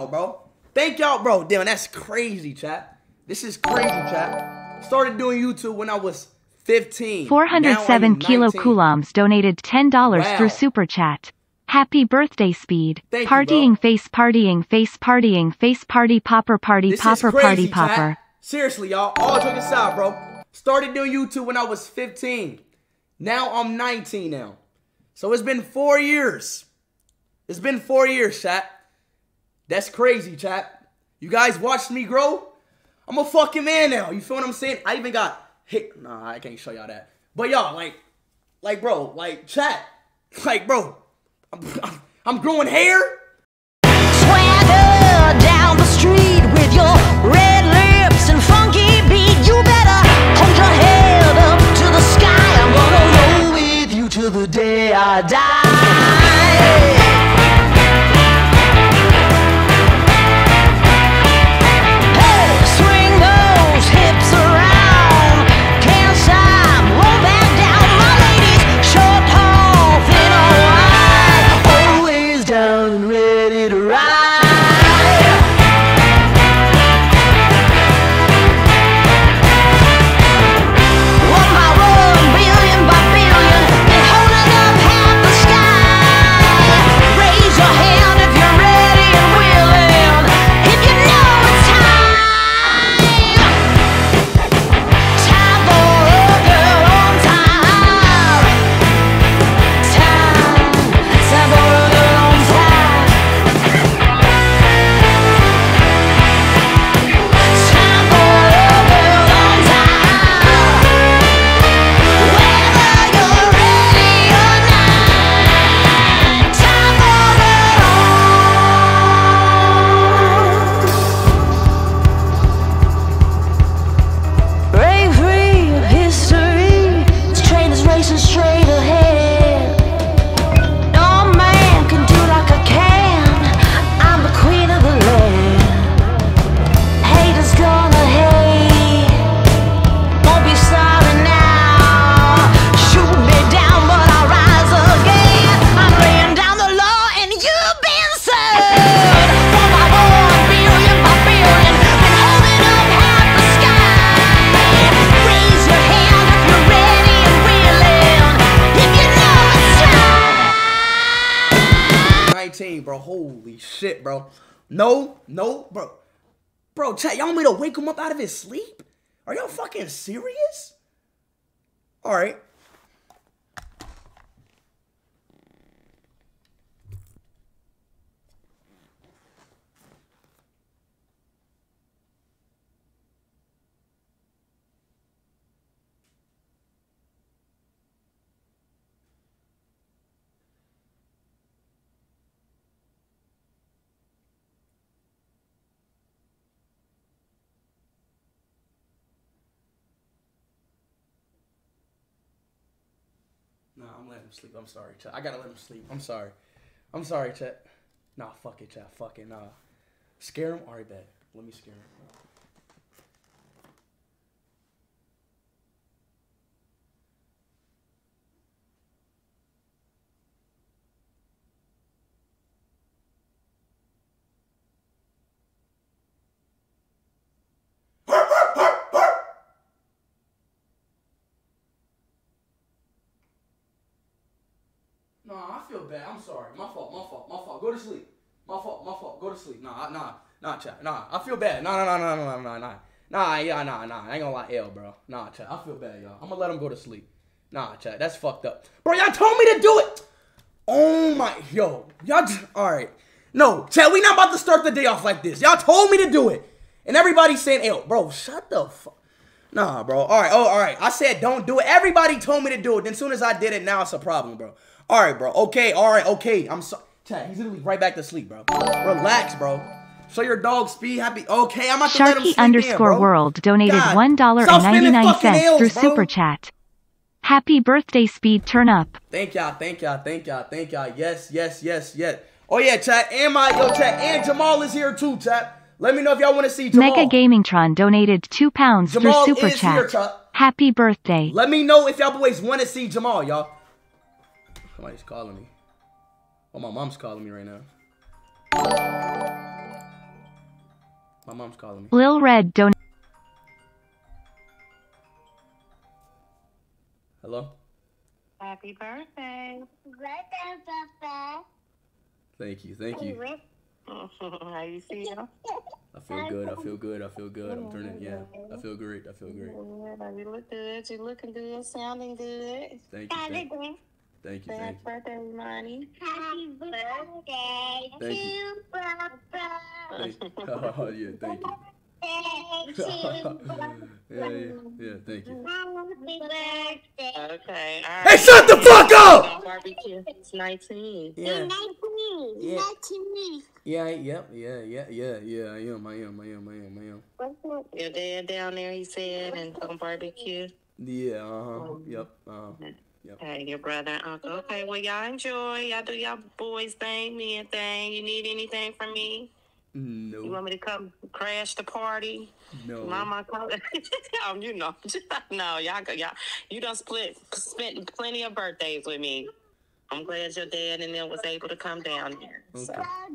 y'all, bro. Thank y'all, bro. Damn, that's crazy, chat. This is crazy, chat. Started doing YouTube when I was 15. 407 kilocoulombs donated $10 Wow. through Super Chat. Happy birthday, Speed. Thank partying, bro. face partying, face partying, face party, popper party, This popper crazy, party, chat. popper. Seriously, y'all. All joking aside, bro. Started doing YouTube when I was 15. Now I'm 19 now. So it's been four years. It's been four years, chat. That's crazy, chat. You guys watched me grow. I'm a fucking man now. You feel what I'm saying? I even got hit. Nah, I can't show y'all that. But y'all, like, like, bro, like, chat, like, bro, I'm, I'm, I'm growing hair. Swagger down the street with your red lips and funky beat. You better hold your head up to the sky. I'm gonna roll with you till the day I die. Bro. No, no, bro. Bro, chat, y'all want me to wake him up out of his sleep? Are y'all fucking serious? All right. Nah, I'm letting him sleep. I'm sorry, chat. I gotta let him sleep. I'm sorry. I'm sorry, Chet. Nah, fuck it, Chet. Fuck it, nah. Scare him? Alright, bet. Let me scare him. No, I feel bad. I'm sorry. My fault. My fault. My fault. Go to sleep. My fault. My fault. Go to sleep. Nah, nah, nah, chat. Nah, I feel bad. Nah, nah, nah, nah, nah, nah, nah. Nah, yeah, nah, nah. I ain't gonna lie, L, bro. Nah, chat. I feel bad, y'all. I'm gonna let him go to sleep. Nah, chat. That's fucked up. Bro, y'all told me to do it. Oh my, yo, y'all. Just, all right. No, chat. We not about to start the day off like this. Y'all told me to do it, and everybody's saying, "L, bro, shut the fuck." Nah, bro. All right. Oh, all right. I said don't do it. Everybody told me to do it. Then soon as I did it, now it's a problem, bro. All right, bro. Okay. All right. Okay. I'm sorry. Chat. He's literally right back to sleep, bro. Relax, bro. Show your dog speed. Happy. Okay. I'm about to let him Sharky in, underscore bro. world donated God. one dollar and ninety nine cents through bro. Super Chat. Happy birthday, Speed. Turn up. Thank y'all, thank y'all, thank y'all, thank y'all. Yes, yes, yes, yes. Oh yeah, chat. And my yo chat. And Jamal is here too, chat. Let me know if y'all want to see Jamal. Mega Gamingtron donated two pounds Jamal through Super is here, Chat. chat. Happy birthday. Let me know if y'all boys want to see Jamal, y'all. Somebody's calling me. Oh, my mom's calling me right now. My mom's calling me. Lil Red don Hello? Happy birthday. Thank you, thank you. How you feel? I feel good, I feel good, I feel good. I'm turning, yeah. I feel great, I feel great. You look good. You looking good. Sounding good. Thank you, thank you. Thank you, Happy thank you. birthday, Money. Happy birthday Thank you. to Papa. Thank Oh, yeah, thank you. Birthday to Papa. Yeah, yeah, yeah, thank you. Happy birthday. Okay. All Hey, shut the fuck up! Barbecue. It's 19. Yeah, Nice to meet you. Yeah. Nice to meet yeah, yep, yeah, yeah, yeah, yeah, I am, I am, I am, I am, I am. you. Your dad down there, he said, and on barbecue. Yeah, uh-huh, yep, uh, Hey, your brother and uncle. Okay, well, y'all enjoy. Y'all do y'all boys thing, men thing. You need anything from me? No. You want me to come crash the party? no. Mama, um, you know, no, y'all, go- y'all, you done split, spent plenty of birthdays with me. I'm glad your dad and them was able to come down here. So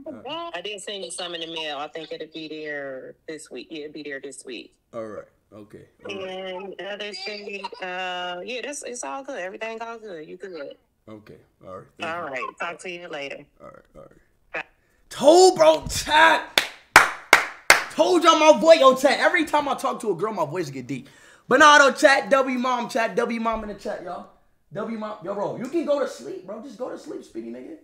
Okay, I did send you some in the mail. I think it'll be there this week. Yeah, it'll be there this week. all right, okay, right, And the other thing, uh, yeah, that's it's all good. Everything all good. You good? okay, all right, thank All you. right. Talk to you later. all right, all right. Told bro, chat. Told y'all my voice, yo, chat. Every time I talk to a girl, my voice get deep. Though, chat, W mom, chat, W mom in the chat, y'all. W mom, yo, bro, you can go to sleep, bro. Just go to sleep, speedy nigga.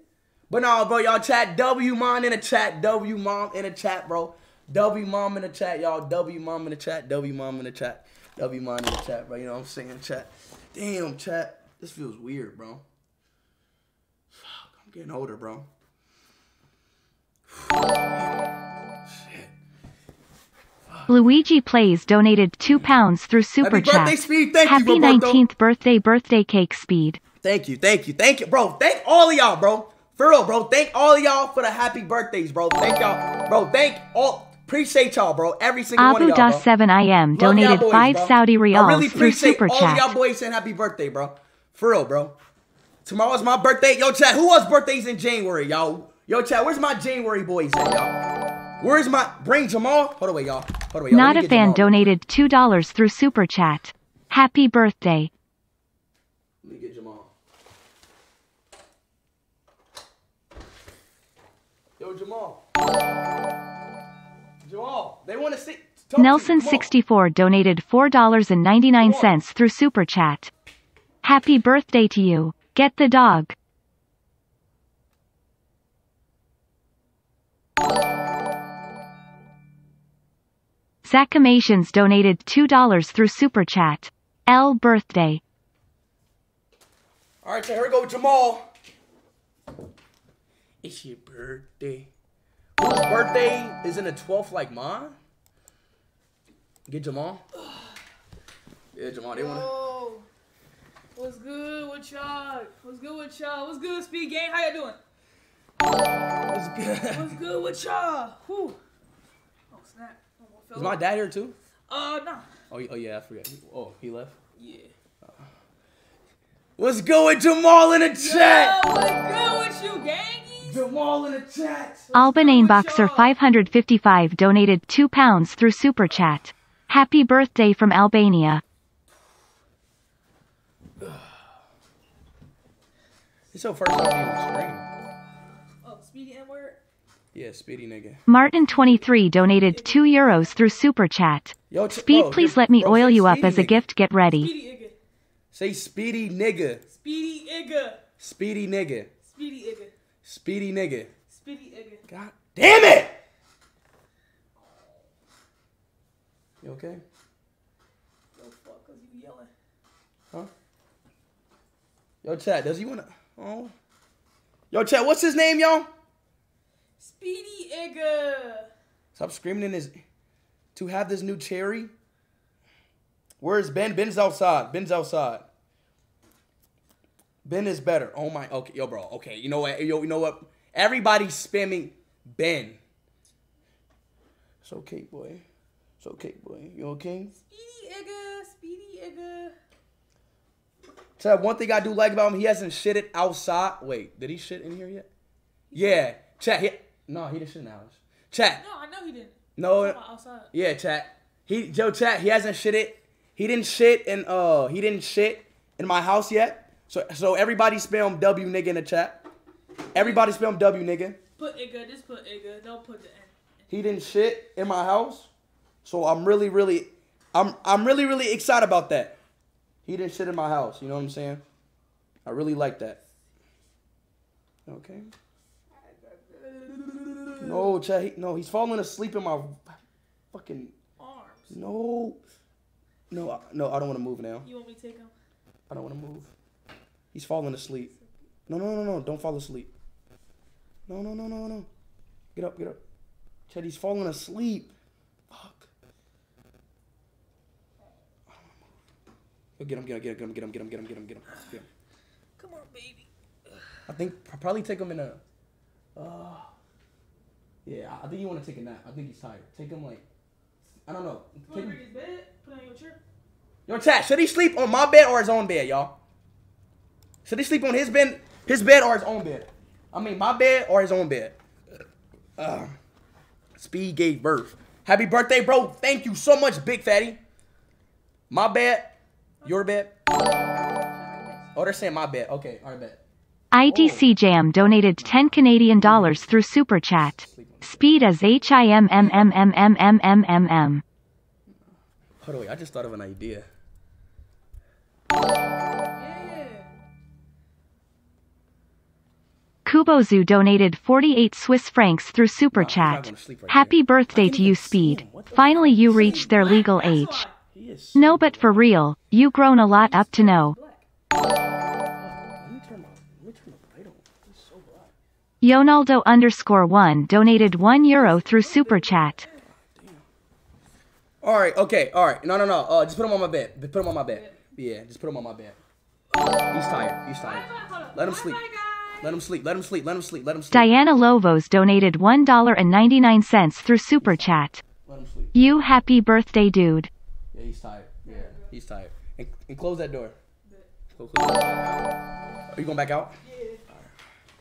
But nah, bro, y'all chat, W mom in the chat, W mom in the chat, bro. W mom in the chat, y'all. W mom in the chat, W mom in the chat, W mom in the chat, bro. You know what I'm saying, chat. Damn, chat. This feels weird, bro. Fuck, I'm getting older, bro. Luigi Plays donated 2 pounds through Super Happy birthday, Chat. Speed. Thank Happy you, 19th birthday birthday cake Speed. Thank you, thank you, thank you, bro. Thank all of y'all, bro. For real, bro. Thank all of y'all for the happy birthdays, bro. Thank y'all, bro. Thank all. Appreciate y'all, bro. Every single one of Abu y'all. Das 7 IM donated boys, 5 bro. Saudi I Riyals really through appreciate Super all of y'all boys saying happy birthday, bro. For real, bro. Tomorrow's my birthday. Yo, chat. Who else birthdays in January, y'all? Yo, chat. Where's my January boys at, y'all? Where's my bring Jamal? Hold wait, y'all. Hold wait, y'all. Not a fan Jamal. donated $2 through Super Chat. Happy birthday. Let me get Jamal. Yo, Jamal. See. talk to you. Come. Nelson64 donated $4.99 through Super Chat. Happy birthday to you. Get the dog. Zacamations donated $2 through Super Chat. L birthday. All right, so here we go, Jamal. It's your birthday. Whose birthday is in the 12th like mine? Get Jamal. Yeah, Jamal, they want to. Oh, what's good with y'all? What's good with y'all? What's good, Speed Gang? How y'all doing? What's good? What's good with y'all? Whew. Oh, snap. Oh, Is my dad here too? Uh, nah. Oh, y- oh yeah, I forgot. Oh, he left. Yeah. What's good with Jamal in the chat? Yo, what's good with you, gangies? Jamal in the chat. Albanane Boxer 555 donated 2 pounds through Super Chat. Happy birthday from Albania. It's your first time being screen. Oh, Speedy N word? Yeah, speedy nigga. Martin23 donated 2 euros through Super Chat. Yo, Speed, bro, please let me bro, oil you up as a nigga. gift. Get ready. Speedy Say speedy nigga. Speedy Igga. Speedy nigga. Speedy Igga. Speedy nigga. Speedy Igga. God damn it! You okay? Yo, fuck, cause you yelling. Huh? Yo, chat, does he wanna? Oh. Yo, chat, what's his name, y'all? Speedy Igga. Stop screaming in his. To have this new cherry. Where's Ben? Ben's outside. Ben's outside. Ben is better. Oh my. Okay, yo, bro. Okay, you know what? Yo, you know what? Everybody's spamming Ben. It's okay, boy. It's okay, boy. You okay? Speedy Igga. Speedy Igga. Chat, one thing I do like about him, he hasn't shitted outside. Wait, did he shit in here yet? Yeah, chat. He, no, he didn't shit in the house. Chat. No, I know he didn't. No. Outside. Yeah, chat. He Joe chat. He hasn't shit it. He didn't shit in uh. He didn't shit in my house yet. So so everybody spam W nigga in the chat. Everybody spam W nigga. Put Igga. Just put Igga. Don't put the N. He didn't shit in my house. So I'm really really I'm I'm really really excited about that. He didn't shit in my house. You know what I'm saying? I really like that. Okay. No, chat. He, no, he's falling asleep in my fucking. Arms. No. No, I- no, I don't want to move now. You want me to take him? I don't want to move. He's falling asleep. No, no, no, no. Don't fall asleep. No, no, no, no, no. Get up, get up. Chad, he's falling asleep. Fuck. Yo, Get him, get him, get him, get him, get him, get him, get him, get him, get him. Come on, baby. I think probably take him in a. Uh, yeah, I think you want to take a nap. I think he's tired. Take him like, I don't know. You Take want to him, bring his bed? Put on your chair. Yo, chat. Should he sleep on my bed or his own bed, y'all? Should he sleep on his bed, his bed or his own bed? I mean, my bed or his own bed? Uh, Speed gave birth. Happy birthday, bro. Thank you so much, Big Fatty. My bed, your bet? Oh, they're saying my bet. Okay, our bet. IDC Jam donated 10 Canadian dollars through Super Chat. Speed as H I M M M M M M M M M. Hold on, wait. I just thought of an idea. Yeah. Kubozu donated 48 Swiss francs through Super Nah, he's not Chat. gonna sleep right Happy birthday to you, Speed. him. What the Finally, you reached their legal age. Why. He is. No, but for real, you grown a lot up to know. Let me turn my. Let me turn the light on. It's so bright. Yonaldo underscore one donated 1 euro through Super Chat. All right, okay, all right. No, no, no. Uh, just put him on my bed. Put him on my bed. Yeah, just put him on my bed. He's tired. He's tired. Let him sleep. Let him sleep. Let him sleep. Let him sleep. Let him sleep. Diana Lovos donated $1.99 through Super Chat. Let him sleep. You happy birthday, dude. Yeah, he's tired. Yeah, he's tired. And, and close that door. Close, close. Are you going back out?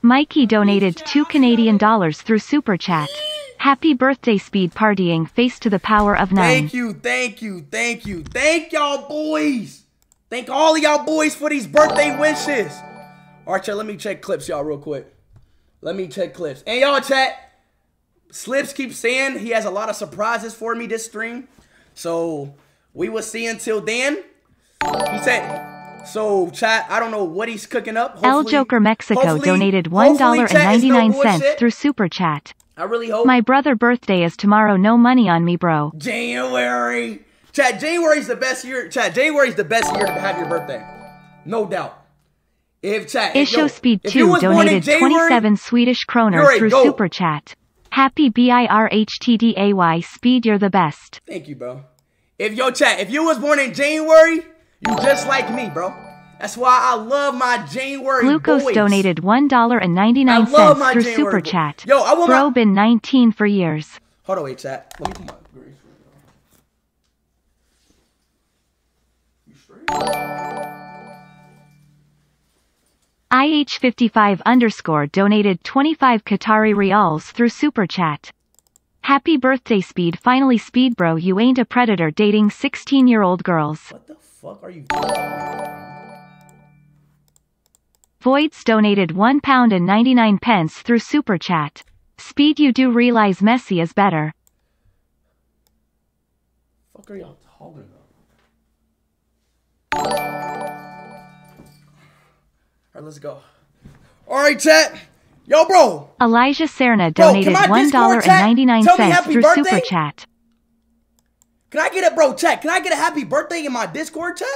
Mikey donated 2 Canadian dollars through Super Chat. Happy birthday, speed partying, face to the power of 9. Thank you, thank you, thank you, thank y'all boys. Thank all of y'all boys for these birthday wishes. All right, chat. Let me check clips, y'all, real quick. Let me check clips. And y'all, chat. Slips keeps saying he has a lot of surprises for me this stream. So we will see until then. He said. So, chat. I don't know what he's cooking up. L Hopefully- Joker Mexico donated hopefully, chat, it's no $1.99 through Super Chat. I really hope. My brother birthday is tomorrow, no money on me, bro. January. Chat, January's the best year. Chat, January's the best year to have your birthday. No doubt. If chat, if, yo, Isho Speed if you 2 was born in donated January, 27 Swedish kroner a through goat. Super Chat. Happy BIRHTDAY Speed, you're the best. Thank you, bro. If yo chat, if you was born in January, you just like me, bro. That's why I love my January Glucose boys. donated $1.99 my through January Super boy- Chat. Yo, I want Bro my- been 19 for years. Hold on, wait, chat. Let me put my green screen on. IH55 underscore donated 25 Qatari Rials through Super Chat. Happy birthday, Speed. Finally, Speed Bro, you ain't a predator dating 16 year old girls. What the fuck are you? Voids donated 1 pound and 99 pence through Super Chat. Speed, you do realize Messi is better. fuck are y'all talking about? All right, let's go. All right, chat. Yo, bro. Elijah Serna donated can my Discord chat $1.99 tell me through birthday? Super Chat. Can I get a bro chat? Can I get a happy birthday in my Discord chat?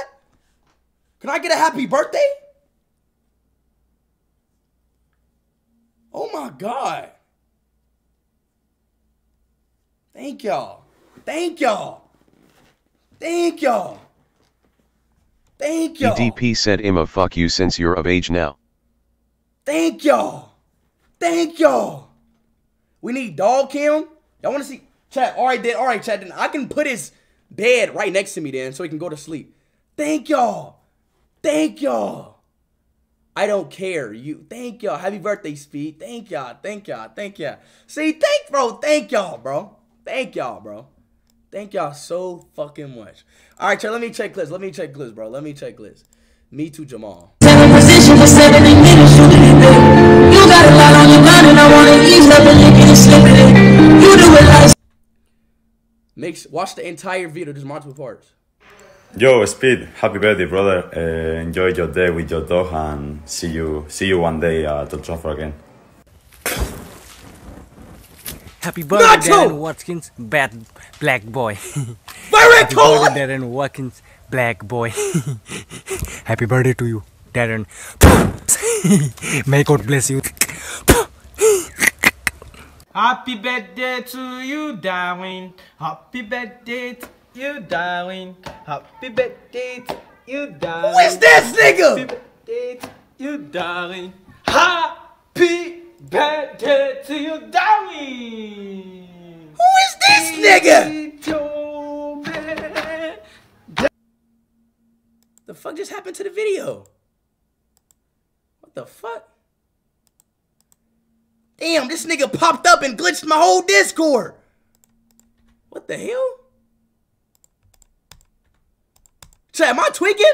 Can I get a happy birthday? Oh my god. Thank y'all. Thank y'all. Thank y'all. Thank y'all. EDP said Imma fuck you since you're of age now. Thank y'all. Thank y'all. We need dog cam. Y'all want to see chat? All right, then. All right, chat. Then I can put his bed right next to me then, so he can go to sleep. Thank y'all. Thank y'all. I don't care. You thank y'all. Happy birthday, Speed. Thank y'all. Thank y'all. Thank y'all. See, thank bro. Thank y'all, bro. Thank y'all, bro. Thank y'all so fucking much. All right, Trey, let me check clips. Let me check clips, bro. Let me check clips. Me too, Jamal. Mix. Watch the entire video. There's multiple parts. Yo, Speed, happy birthday, brother. Uh, enjoy your day with your dog and see you see you one day at the Trafford again. Happy birthday, Nacho! Darren Watkins, bad black boy. Very Happy cool. birthday, Darren Watkins, black boy. Happy birthday to you, Darren. May God bless you. Happy birthday to you, darling. Happy birthday to you, darling. Happy birthday to you, darling. Who is this nigga? Happy birthday to you, Darwin. Happy birthday to you, darling. Who is this nigga? The fuck just happened to the video? What the fuck? Damn, this nigga popped up and glitched my whole Discord. What the hell? Chat, am I tweaking?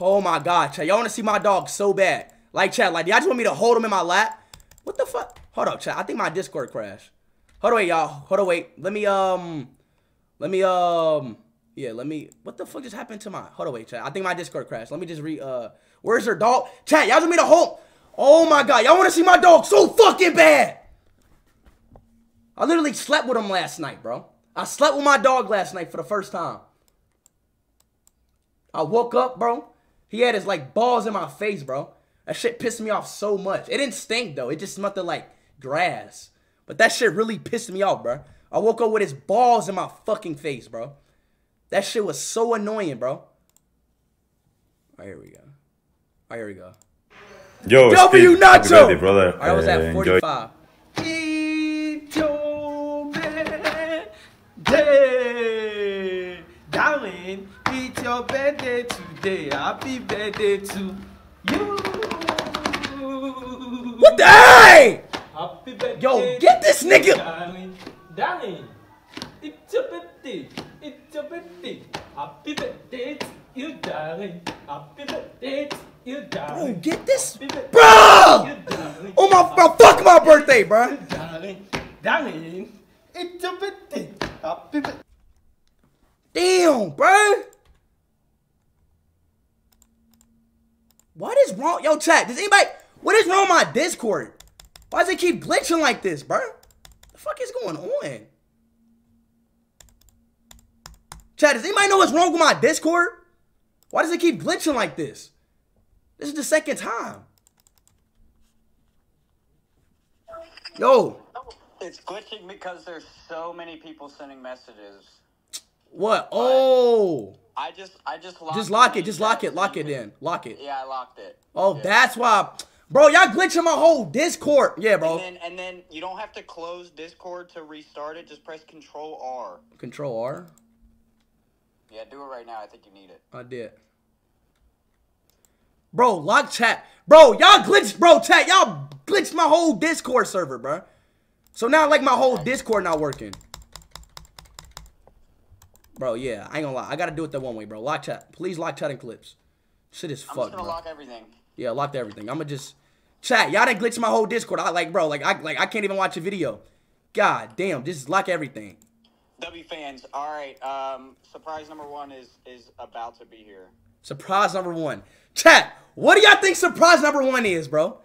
Oh my god, chat. Y'all wanna see my dog so bad. Like, chat, like, y'all just want me to hold him in my lap? What the fuck? Hold up, chat. I think my Discord crashed. Hold on, y'all. Hold on, wait. Let me, um, let me, um, yeah, let me, what the fuck just happened to my, hold on, wait, chat. I think my Discord crashed. Let me just re, uh, where's her dog? Chat, y'all just made a to hold, oh my god, y'all want to see my dog so fucking bad. I literally slept with him last night, bro. I slept with my dog last night for the first time. I woke up, bro. He had his like balls in my face, bro. That shit pissed me off so much. It didn't stink though. It just smelled like grass. But that shit really pissed me off, bro. I woke up with his balls in my fucking face, bro. That shit was so annoying, bro. Right, here we go. All right, here we go. Yo, W Speed, happy Nacho! birthday, brother. All right, I was at enjoy 45. It's your birthday, darling. It's your birthday today. Happy birthday to you. What the hey? Happy birthday. Yo, get this nigga. Darling, darling. It's your birthday. It's your birthday. Happy birthday to you, darling. Happy birthday to you, Bro, get this. Bro! to you, darling. Oh my, bro, fuck my birthday, bro. Darling, darling, it's your birthday. Damn, bro. What is wrong? Yo, chat, does anybody, what is wrong with my Discord? Why does it keep glitching like this, bro? The fuck is going on? Chat, does anybody know what's wrong with my Discord? Why does it keep glitching like this? This is the second time. Yo, oh, It's glitching because there's so many people sending messages. what? Oh, I just, I just locked just lock it, just lock it, lock it in, lock it. Yeah, I locked it. Oh, Yeah. that's why, bro. Y'all glitching my whole Discord. Yeah, bro. And then, and then you don't have to close Discord to restart it. Just press Control R. Control R. Yeah, do it right now. I think you need it. I did. Bro, lock chat. Bro, y'all glitched, bro, chat. Y'all glitched my whole Discord server, bro. So now, like, my whole Discord not working. Bro, yeah, I ain't gonna lie. I gotta do it the one way, bro. Lock chat. Please lock chat and clips. Shit is I'm fucked, gonna bro. lock everything. Yeah, locked everything. I'ma just chat. Y'all done glitch my whole Discord. I like, bro, like, I like, I can't even watch a video. God damn, just lock everything. W fans. All right. Um, surprise number one is is about to be here. Surprise number one. Chat, what do y'all think surprise number one is, bro?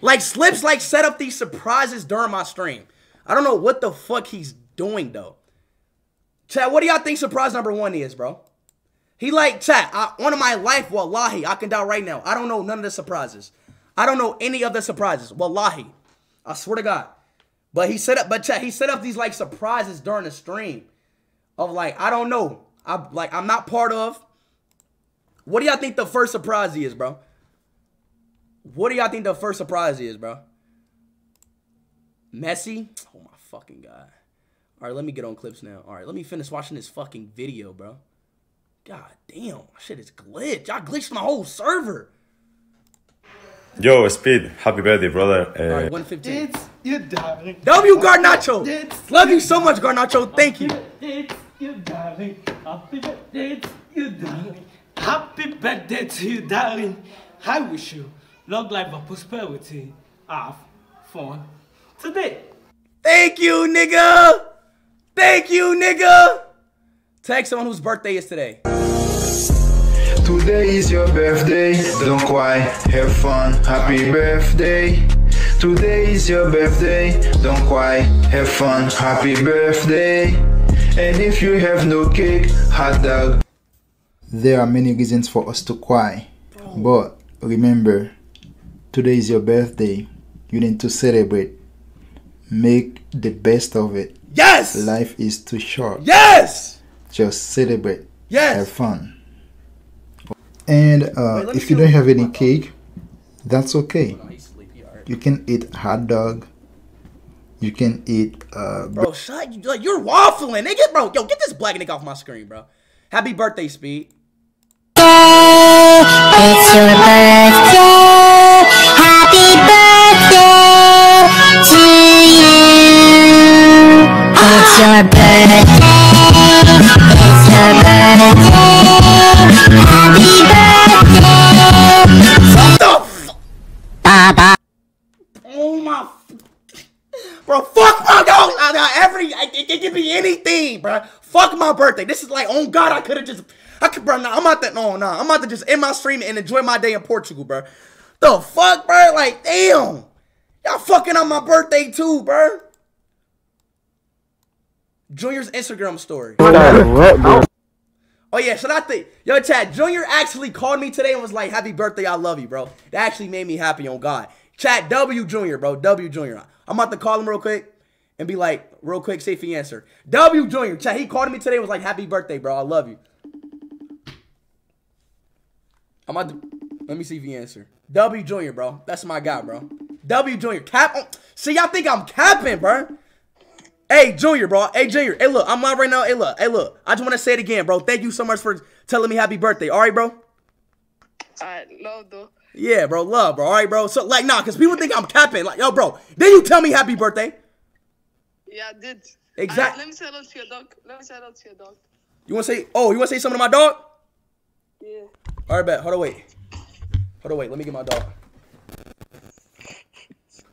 Like Slips like set up these surprises during my stream. I don't know what the fuck he's doing though. Chat, what do y'all think surprise number one is, bro? He like, chat, I, on my life, wallahi, I can die right now. I don't know none of the surprises. I don't know any of the surprises. Wallahi. I swear to God. But he set up, but chat, he set up these like surprises during the stream. Of like, I don't know. I like I'm not part of. What do y'all think the first surprise is, bro? What do y'all think the first surprise is, bro? Messi? Oh my fucking god. All right, let me get on clips now. All right, let me finish watching this fucking video, bro. God damn, shit is glitched. I glitched my whole server. Yo, Speed, happy birthday, brother. Uh, All right, 115. It's you, darling. W Garnacho. Love you so much, Garnacho. Thank you. It's you, darling. Happy birthday to you, darling. Happy birthday to you, darling. I wish you long life and prosperity. Have fun today. Thank you, nigga. Thank you, nigga. Tag someone whose birthday is today. Today is your birthday, don't cry, have fun, happy birthday. Today is your birthday, don't cry, have fun, happy birthday. And if you have no cake, hot dog. There are many reasons for us to cry, but remember, today is your birthday. You need to celebrate. Make the best of it. Yes! Life is too short. Yes! Just celebrate. Yes! Have fun. And uh, let me if you don't have any cake, that's okay. You can eat hot dog. You can eat uh, Bro, shut you like you're waffling, nigga. Bro, yo, get this black nigga off my screen, bro. Happy birthday, Speed. It's your birthday. Happy birthday to you. It's your birthday. It's your birthday. Happy birthday. What the f- Baba. Oh my Bro, fuck my dog. Every I- it, it could be anything, bro. Fuck my birthday. This is like, oh god, I could have just I could bro, nah, I'm out that no, nah. I'm about to just end my stream and enjoy my day in Portugal, bro. The fuck, bro? Like, damn. Y'all fucking on my birthday too, bro. Junior's Instagram story. Oh yeah, should I think? Yo, chat. Junior actually called me today and was like, "Happy birthday, I love you, bro." That actually made me happy on God. Chat W Junior, bro. W Junior. I'm about to call him real quick and be like, real quick, he answer. W Junior. Chat. He called me today and was like, "Happy birthday, bro. I love you." I'm about to. Let me see if he answer. W Junior, bro. That's my guy, bro. W Junior. Cap. on- See, y'all think I'm capping, bro? Hey, Junior, bro. Hey, Junior. Hey, look, I'm on right now. Hey, look. Hey, look. I just want to say it again, bro. Thank you so much for telling me happy birthday. All right, bro? Alright, love though. Yeah, bro. Love, bro. All right, bro. So, like, nah, because people think I'm capping. Like, yo, bro. Then you tell me happy birthday. Yeah, I did. Exactly. Alright, let me say hello to your dog. Let me say hello to your dog. You want to say, oh, you want to say something to my dog? Yeah. All right, bet. Hold on, wait. Hold on, wait. Let me get my dog.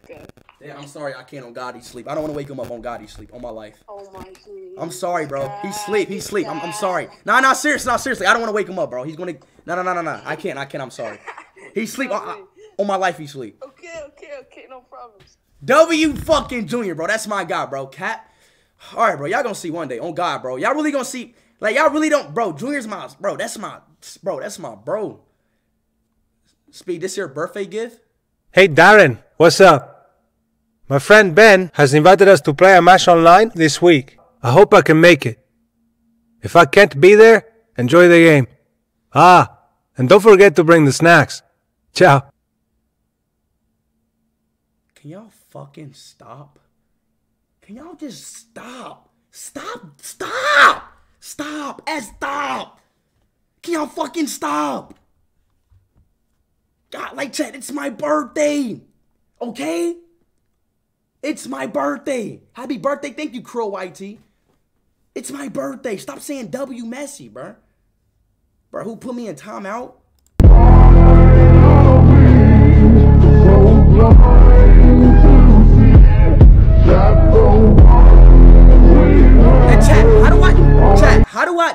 Good. Yeah, I'm sorry. I can't on God, he sleep. I don't want to wake him up on God, he sleep. On my life. Oh my god. I'm sorry, bro. He sleep. He sleep. I'm, I'm sorry. Nah, nah, serious. Nah, seriously. I don't want to wake him up, bro. He's gonna. No, no, no, no, no. I can't. I can't. I'm sorry. He sleep. I- I- on my life, he sleep. Okay, okay, okay, no problems. W fucking Junior, bro. That's my guy, bro. Cat. All right, bro. Y'all gonna see one day. On God, bro. Y'all really gonna see. Like y'all really don't, bro. Junior's my bro. That's my bro. That's my bro. Speed. This your birthday gift? Hey Darren, what's up? My friend Ben has invited us to play a match online this week. I hope I can make it. If I can't be there, enjoy the game. Ah, and don't forget to bring the snacks. Ciao. Can y'all fucking stop? Can y'all just stop? Stop! Stop! Stop! And stop! Can y'all fucking stop? God, like chat, it's my birthday. Okay? It's my birthday. Happy birthday. Thank you, Crow YT. It's my birthday. Stop saying W Messi, bruh. Bruh, who put me in timeout?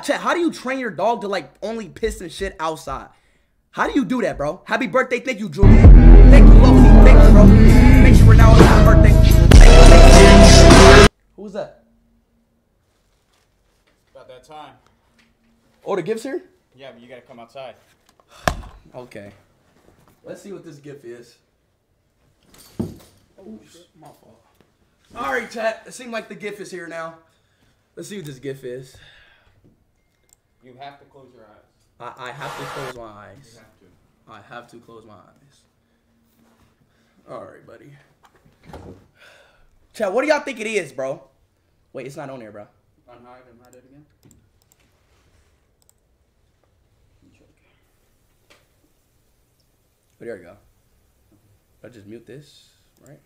How? How do you train your dog to like only piss and shit outside? How do you do that, bro? Happy birthday, thank you, Julian. Thank you, Loki. Thank you, bro. Make sure we're now birthday. Thank you, thank you. Who's that? About that time. Oh, the gifts here? Yeah, but you gotta come outside. Okay. Let's see what this gift is. Oh, shit, my fault. All right, chat. It seems like the gift is here now. Let's see what this gift is. You have to close your eyes. I, I have to close my eyes. You have to. I have to close my eyes. All right, buddy. Chad, what do y'all think it is, bro? Wait, it's not on there, bro. Unhide and hide it again. But there we go. I just mute this, right?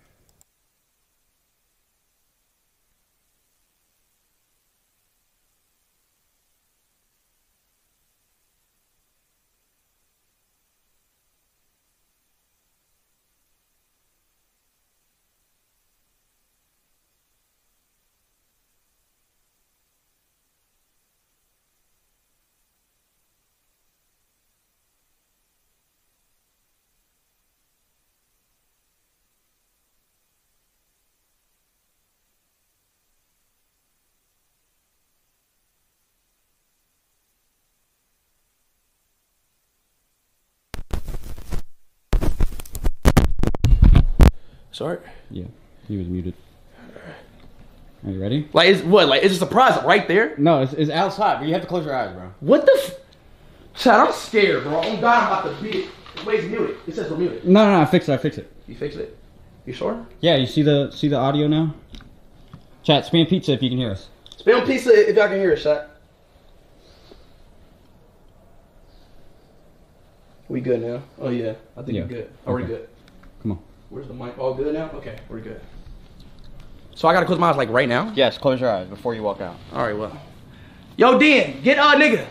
Sorry. Yeah, he was muted. Are you ready? Like, it's what? Like, it's a surprise right there? No, it's, it's outside, but you have to close your eyes, bro. What the f? Chad, I'm scared, bro. Oh, God, I'm about to beat it. Wait, it's muted. It says we're muted. No, no, no, I fixed it. I fixed it. You fixed it? You sure? Yeah, you see the see the audio now? Chat, spam pizza if you can hear us. Spam pizza if y'all can hear us, chat. We good now? Oh, yeah. I think Yeah. we're good. We're Okay. good. Come on. Where's the mic? All good now? Okay, we're good. So I gotta close my eyes like right now? Yes, close your eyes before you walk out. Alright, well. Yo, Dan, get uh nigga.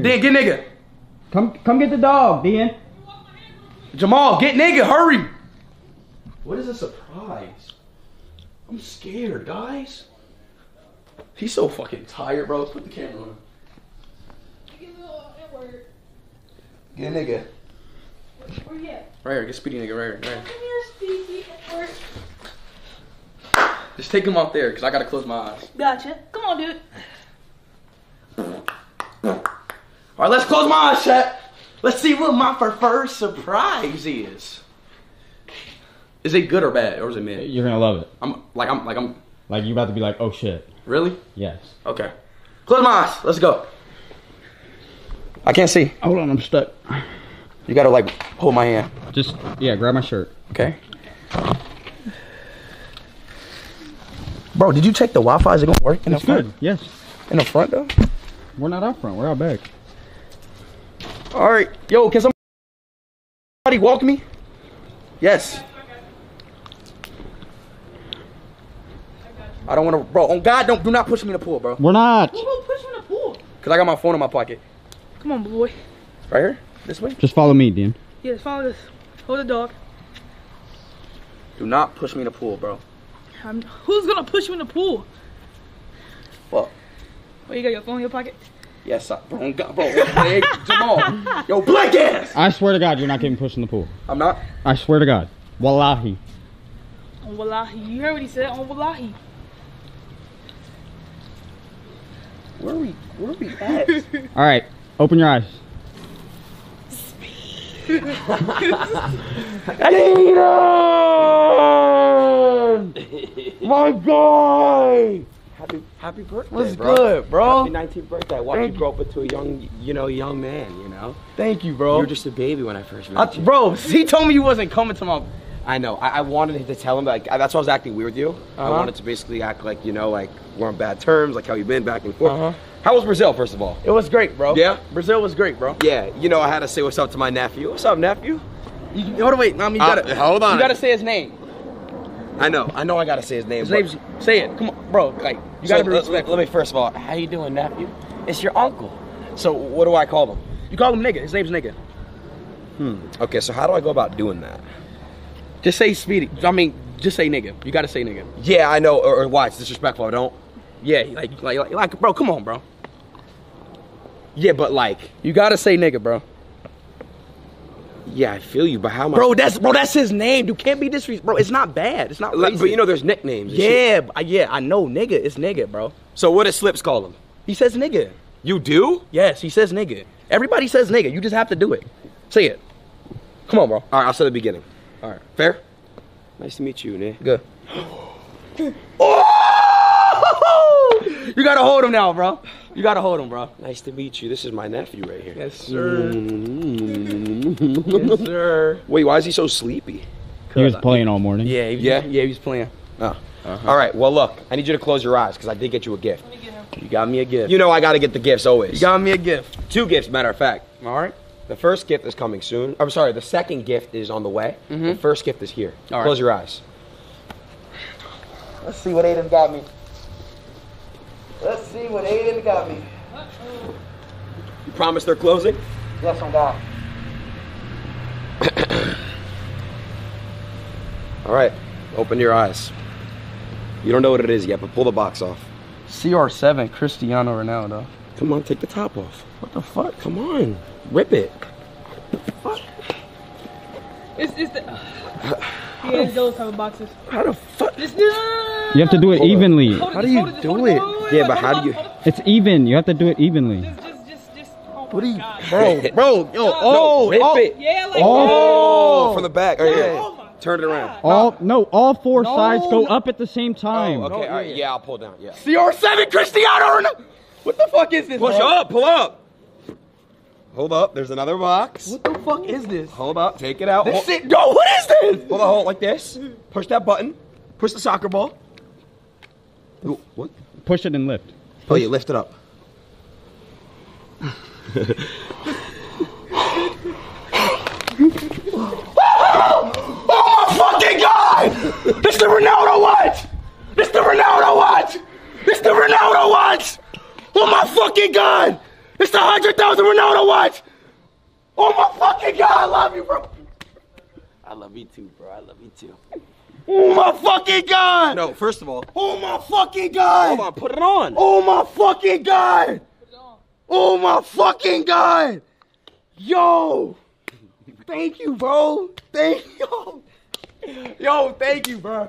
Dan, get nigga. Come come get the dog, Dan. Jamal, get nigga, hurry. What is a surprise? I'm scared, guys. He's so fucking tired, bro. Put the camera on him. Get nigga. Where you at? Right here, get speedy nigga, right here, right here, Speedy. Where- Just take him out there, cause I gotta close my eyes. Gotcha. Come on, dude. Alright, let's close my eyes, chat. Let's see what my first surprise is. Is it good or bad, or is it mid? You're gonna love it. I'm like I'm like I'm Like you about to be like, oh shit. really? Yes. Okay. Close my eyes. Let's go. I can't see. Hold on, I'm stuck. You gotta like hold my hand. Just yeah, grab my shirt. Okay. Bro, did you check the Wi-Fi? Is it gonna work in It's the front? good. Yes. In the front though? We're not out front. We're out back. All right. Yo, can somebody walk me? Yes. I don't want to, bro. On God, don't do not push me in the pool, bro. We're not. Who will push you in the pool? Cause I got my phone in my pocket. Come on, boy. Right here. This way. Just follow me, Dan. Yes, follow this. Hold the dog. Do not push me in the pool, bro. I'm, who's gonna push you in the pool? Fuck. Oh, you got your phone in your pocket? Yes, I, bro. on God, bro. Hey, Jamal. Yo, black ass. I swear to God, you're not getting pushed in the pool. I'm not. I swear to God. Wallahi. On Wallahi. You heard what he said. On Wallahi. Where are we? Where are we at? All right, open your eyes. Aiden! My guy! Happy happy birthday, What's bro. good, bro? Happy 19th birthday. I watched Thank you grow up into a young, you know, young man. You know. Thank you, bro. You were just a baby when I first I, met you. bro, he told me you wasn't coming to my. I know. I, I wanted to tell him, like, that's why I was acting weird with you. I Uh-huh. wanted to basically act like, you know, like we're on bad terms, like how you been back and forth. Uh-huh. How was Brazil, first of all? It was great, bro. Yeah? Brazil was great, bro. Yeah. You know, I had to say what's up to my nephew. What's up, nephew? You, hold on, wait, mommy, you Uh, gotta hold on. You gotta say his name. I know. I know. I gotta say his name. His name's say it. Come on, bro. Like you So, gotta be let- respectful. Let me first of all, how you doing, nephew? It's your uncle. So what do I call him? You call him nigga. His name's nigga. Hmm. Okay. So how do I go about doing that? Just say speedy. I mean, just say nigga. You gotta say nigga. Yeah, I know. Or, or why? It's disrespectful. I don't. Yeah, like, like, like, like, bro, come on, bro. Yeah, but like, You gotta say nigga, bro. yeah, I feel you. But how am I? Bro, that's bro, that's his name. You can't be disrespectful. Bro, it's not bad. It's not. Like, but you know, there's nicknames. Yeah, b- yeah, I know, nigga. It's nigga, bro. So what does Slips call him? He says nigga. You do? Yes, he says nigga. Everybody says nigga. You just have to do it. Say it. Come on, bro. All right, I'll say the beginning. All right. Fair. Nice to meet you, Nick. Good. Oh! You gotta hold him now, bro. You gotta hold him, bro. Nice to meet you. This is my nephew right here. Yes, sir. Mm. yes, sir. Wait, why is he so sleepy? He was playing all morning. Yeah, he was, Yeah? yeah, he was playing. Oh. All right. Well, look, I need you to close your eyes because I did get you a gift. You got me a gift. You know I got to get the gifts always. You got me a gift. two gifts, matter of fact. All right. The first gift is coming soon. I'm sorry, the second gift is on the way. The first gift is here. Mm-hmm. All right. Close your eyes. Let's see what Aiden got me. Let's see what Aiden got me. You promise they're closing? Yes, on God. All right. Open your eyes. You don't know what it is yet, but pull the box off. CR7, Cristiano Ronaldo. Come on, take the top off. What the fuck? Come on, rip it. It's, it's the. He has those type of boxes. How the fuck? This, no, no, no, You have to do it Hold evenly. It, How do you hold it, just do hold it? Wait, wait, wait, Yeah, but how do you? It's even. You have to do it evenly. Just, just, just, just. Oh What are you, God. bro, bro, yo, oh, oh, rip oh, it. Yeah, like Oh, from the back. Oh, yeah. Oh my Turn it around. All no, all four No, sides go up at the same oh, time. Oh, okay. No, all right. yeah. Yeah, I'll pull down. Yeah. CR7, Cristiano Ronaldo. What the fuck is this? Push bro? up. Pull up. Hold up. There's another box. What the fuck is this? Hold up. Take it out. This Hold, shit, yo, what is this? hold on. Hold like this. Push that button. Push the soccer ball. Ooh, What? Push it and lift. Oh, you lift it up. Oh my fucking god! This the Ronaldo watch! This the Ronaldo watch! This the Ronaldo watch! Oh my fucking god! It's the hundred thousand Ronaldo watch! Oh my fucking god! I love you, bro. I love you too, bro. I love you too. Oh my fucking god! No, first of all, Oh my fucking god! hold on. Put it on. Oh my fucking god! Oh my fucking god! Yo! Thank you, bro. Thank you. Yo, thank you, bro.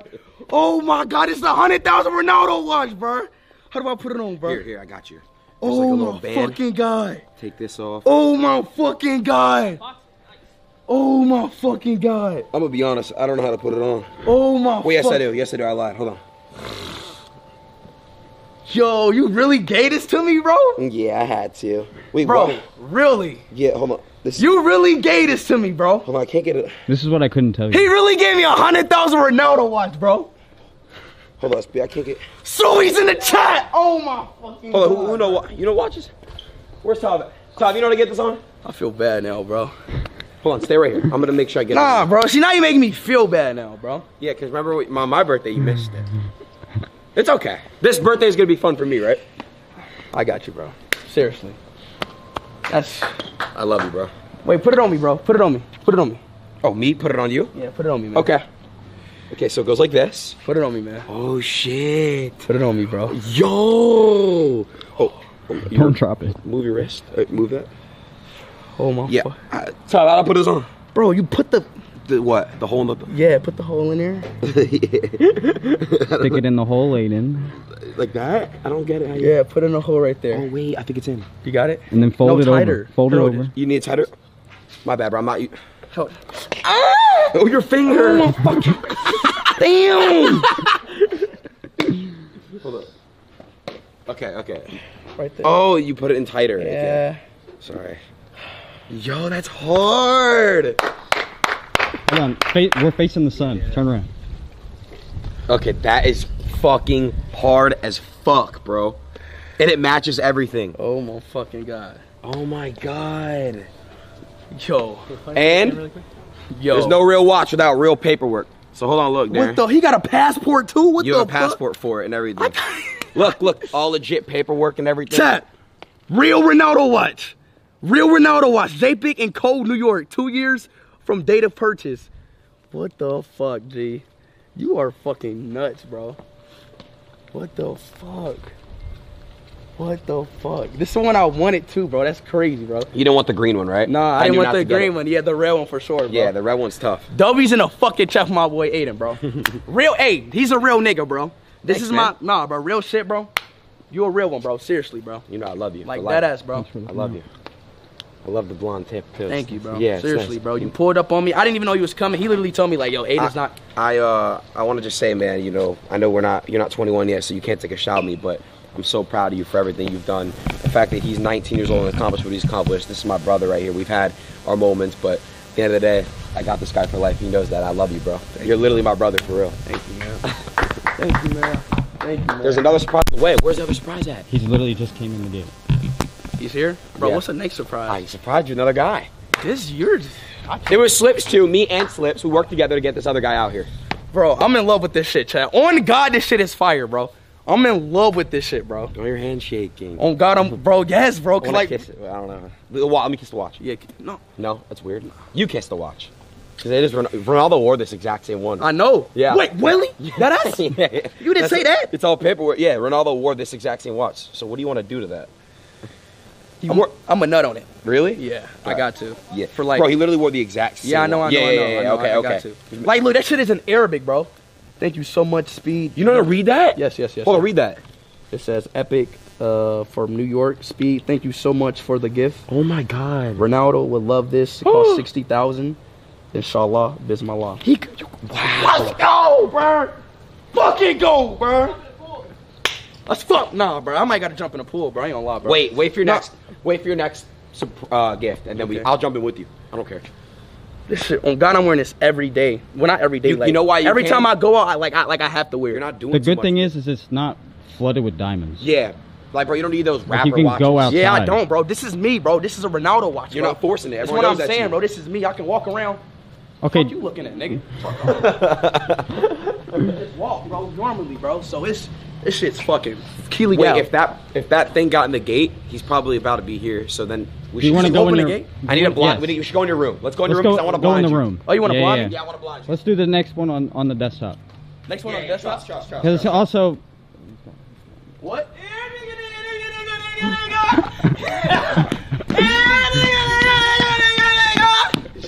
Oh my god, it's a hundred thousand Ronaldo watch, bro. How do I put it on, bro? Here, here. I got you. There's oh like a oh my band. fucking god. Take this off. Oh my fucking god. Oh my fucking god. I'm gonna be honest. I don't know how to put it on. Oh my. Well, yes, I do. Yes, I do. I lied. Hold on. Yo, you really gave this to me, bro? Yeah, I had to. Wait, Bro, what? really? Yeah, hold on. This. You really gave this to me, bro. Hold on. I can't get it. This is what I couldn't tell you. He really gave me a hundred thousand Ronaldo watch, bro. Hold on. Speed. I can't get. So he's in the chat. Oh my fucking. Hold on. Who, who know what? You know watches? Where's Tom? at? Tom, you know how to get this on? I feel bad now, bro. Hold on. Stay right here. I'm gonna make sure I get it. Nah, bro. See, now you're making me feel bad now, bro. Yeah, because remember we- my, my birthday, you missed it. It's okay. This birthday is gonna be fun for me, right? I got you, bro. Seriously. That's. I love you, bro. Wait, put it on me, bro. Put it on me. Put it on me. Oh, me? Put it on you? Yeah, put it on me, man. Okay. Okay, so it goes like this. Put it on me, man. Oh shit. Put it on me, bro. Yo. Oh. oh, you- Don't drop it. Move your wrist. Uh, move that. Oh my. Yeah. fu- Uh, Tom, I'll put this on. Bro, you put the. The what? The hole in the. Yeah, put the hole in there. Stick it in the hole, Aiden. like that? I don't get it. How you... Yeah, put it in the hole right there. Oh wait, I think it's in. You got it? And then fold No, it tighter. over. Fold it No, over. You need it tighter. My bad, bro. I'm not. You... Help. Oh, your finger. Oh my fucking. Damn. Hold up. Okay, okay. Right there. Oh, you put it in tighter. Okay. Yeah. Sorry. Yo, that's hard. Hold on. Fa- we're facing the sun. Turn around. Okay, that is fucking hard as fuck, bro. And it matches everything. Oh my fucking god. Oh my god. Yo. And Yo. there's no real watch without real paperwork. So hold on, look, Darren. What the? He got a passport too. What you the have a fuck? passport for it and everything. look, look, all legit paperwork and everything. Chat. Real Ronaldo watch. Real Ronaldo watch. Jacob and Co New York. Two years from date of purchase. What the fuck, G? You are fucking nuts, bro. What the fuck? What the fuck? This is the one I wanted too, bro. That's crazy, bro. You don't want the green one, right? Nah, I, didn't want the green one. Yeah, the red one for sure, bro. Yeah, the red one's tough. W's in a fucking check for my boy Aiden, bro. real, hey, he's a real nigga, bro. This Thanks, is man. my, nah, bro. Real shit, bro. You a real one, bro. Seriously, bro. You know I love you. Like that ass, bro. I love you. I love the blonde tip too. Thank you, bro. Yeah, Seriously, nice. bro. You pulled up on me. I didn't even know he was coming. He literally told me like, "Yo, Aiden's I- not." I uh I want to just say, man, you know, I know we're not you're not 21 yet, so you can't take a shot at me, but I'm so proud of you for everything you've done. The fact that he's 19 years old and accomplished what he's accomplished. This is my brother right here. We've had our moments, but at the end of the day, I got this guy for life. He knows that. I love you, bro. You're literally my brother for real. Thank you, man. Thank you, man. Thank you, man. There's another surprise. Wait, where's the other surprise at? He's literally just came in the gate. He's here, bro. Yeah. What's the next surprise? I surprised you, another guy. This yours. There was Slips too. Me and Slips. We worked together to get this other guy out here. Bro, I'm in love with this shit, chat. On God, this shit is fire, bro. I'm in love with this shit, bro. Oh, on your hand shaking. On oh, God, I'm, bro. Yes, bro. I 'cause wanna like, kiss it. I don't know. Let me kiss the watch. Yeah, no. No, that's weird. You kiss the watch. Because it is Ron- Ronaldo wore this exact same one. I know. Yeah. Wait, really? That ass? Yeah, yeah. You didn't That's say that? It's all paperwork. Yeah, Ronaldo wore this exact same watch. So what do you want to do to that? He I'm, wore. I'm a nut on it. Really? Yeah, I got to. Yeah. For like, Bro, he literally wore the exact same yeah, I know, I know, yeah, I know, yeah, I yeah, know. Okay, I okay. got to. Like, look, that shit is in Arabic, bro. Thank you so much, Speed. You know how to read that? Yes, yes, yes. Hold on, read that. It says Epic uh, from New York. Speed, thank you so much for the gift. Oh my God. Ronaldo would love this. It costs sixty thousand. Inshallah, bismillah. He. Let's go, bro. Fucking go, bro. Let's fuck. Nah, bro. I might gotta jump in the pool, bro. I ain't gonna lie, bro. Wait, wait for your Nah. next. Wait for your next uh, gift, and then we. I'll jump in with you. I don't care. This shit. On God, I'm wearing this every day. Well, not every day. You- you know why you every can't? time I go out, I like, I like, I have to wear. You're not doing. The too good much. thing is, is it's not flooded with diamonds. Yeah, like bro, you don't need those Like, rapper you can watches. go out- Yeah, I don't, bro. This is me, bro. This is a Ronaldo watch. You're bro. not forcing it. That's Everyone what I'm that saying, you. bro. This is me. I can walk around. Okay. Fuck you looking at, nigga. Just walk, bro. Normally, bro. So it's this shit's fucking Keely Wait, Gal. if that if that thing got in the gate, he's probably about to be here. So then we Do you want to go in open your? the gate. I need a blind. Yes. We, need, we should go in your room. Let's go in your Let's room go, I want to go in blind the you. room. Oh, you wanna yeah, blind yeah. me? Yeah, I want to blind you. Let's do the next one on on the desktop. Next one on the desktop. Because it's also What?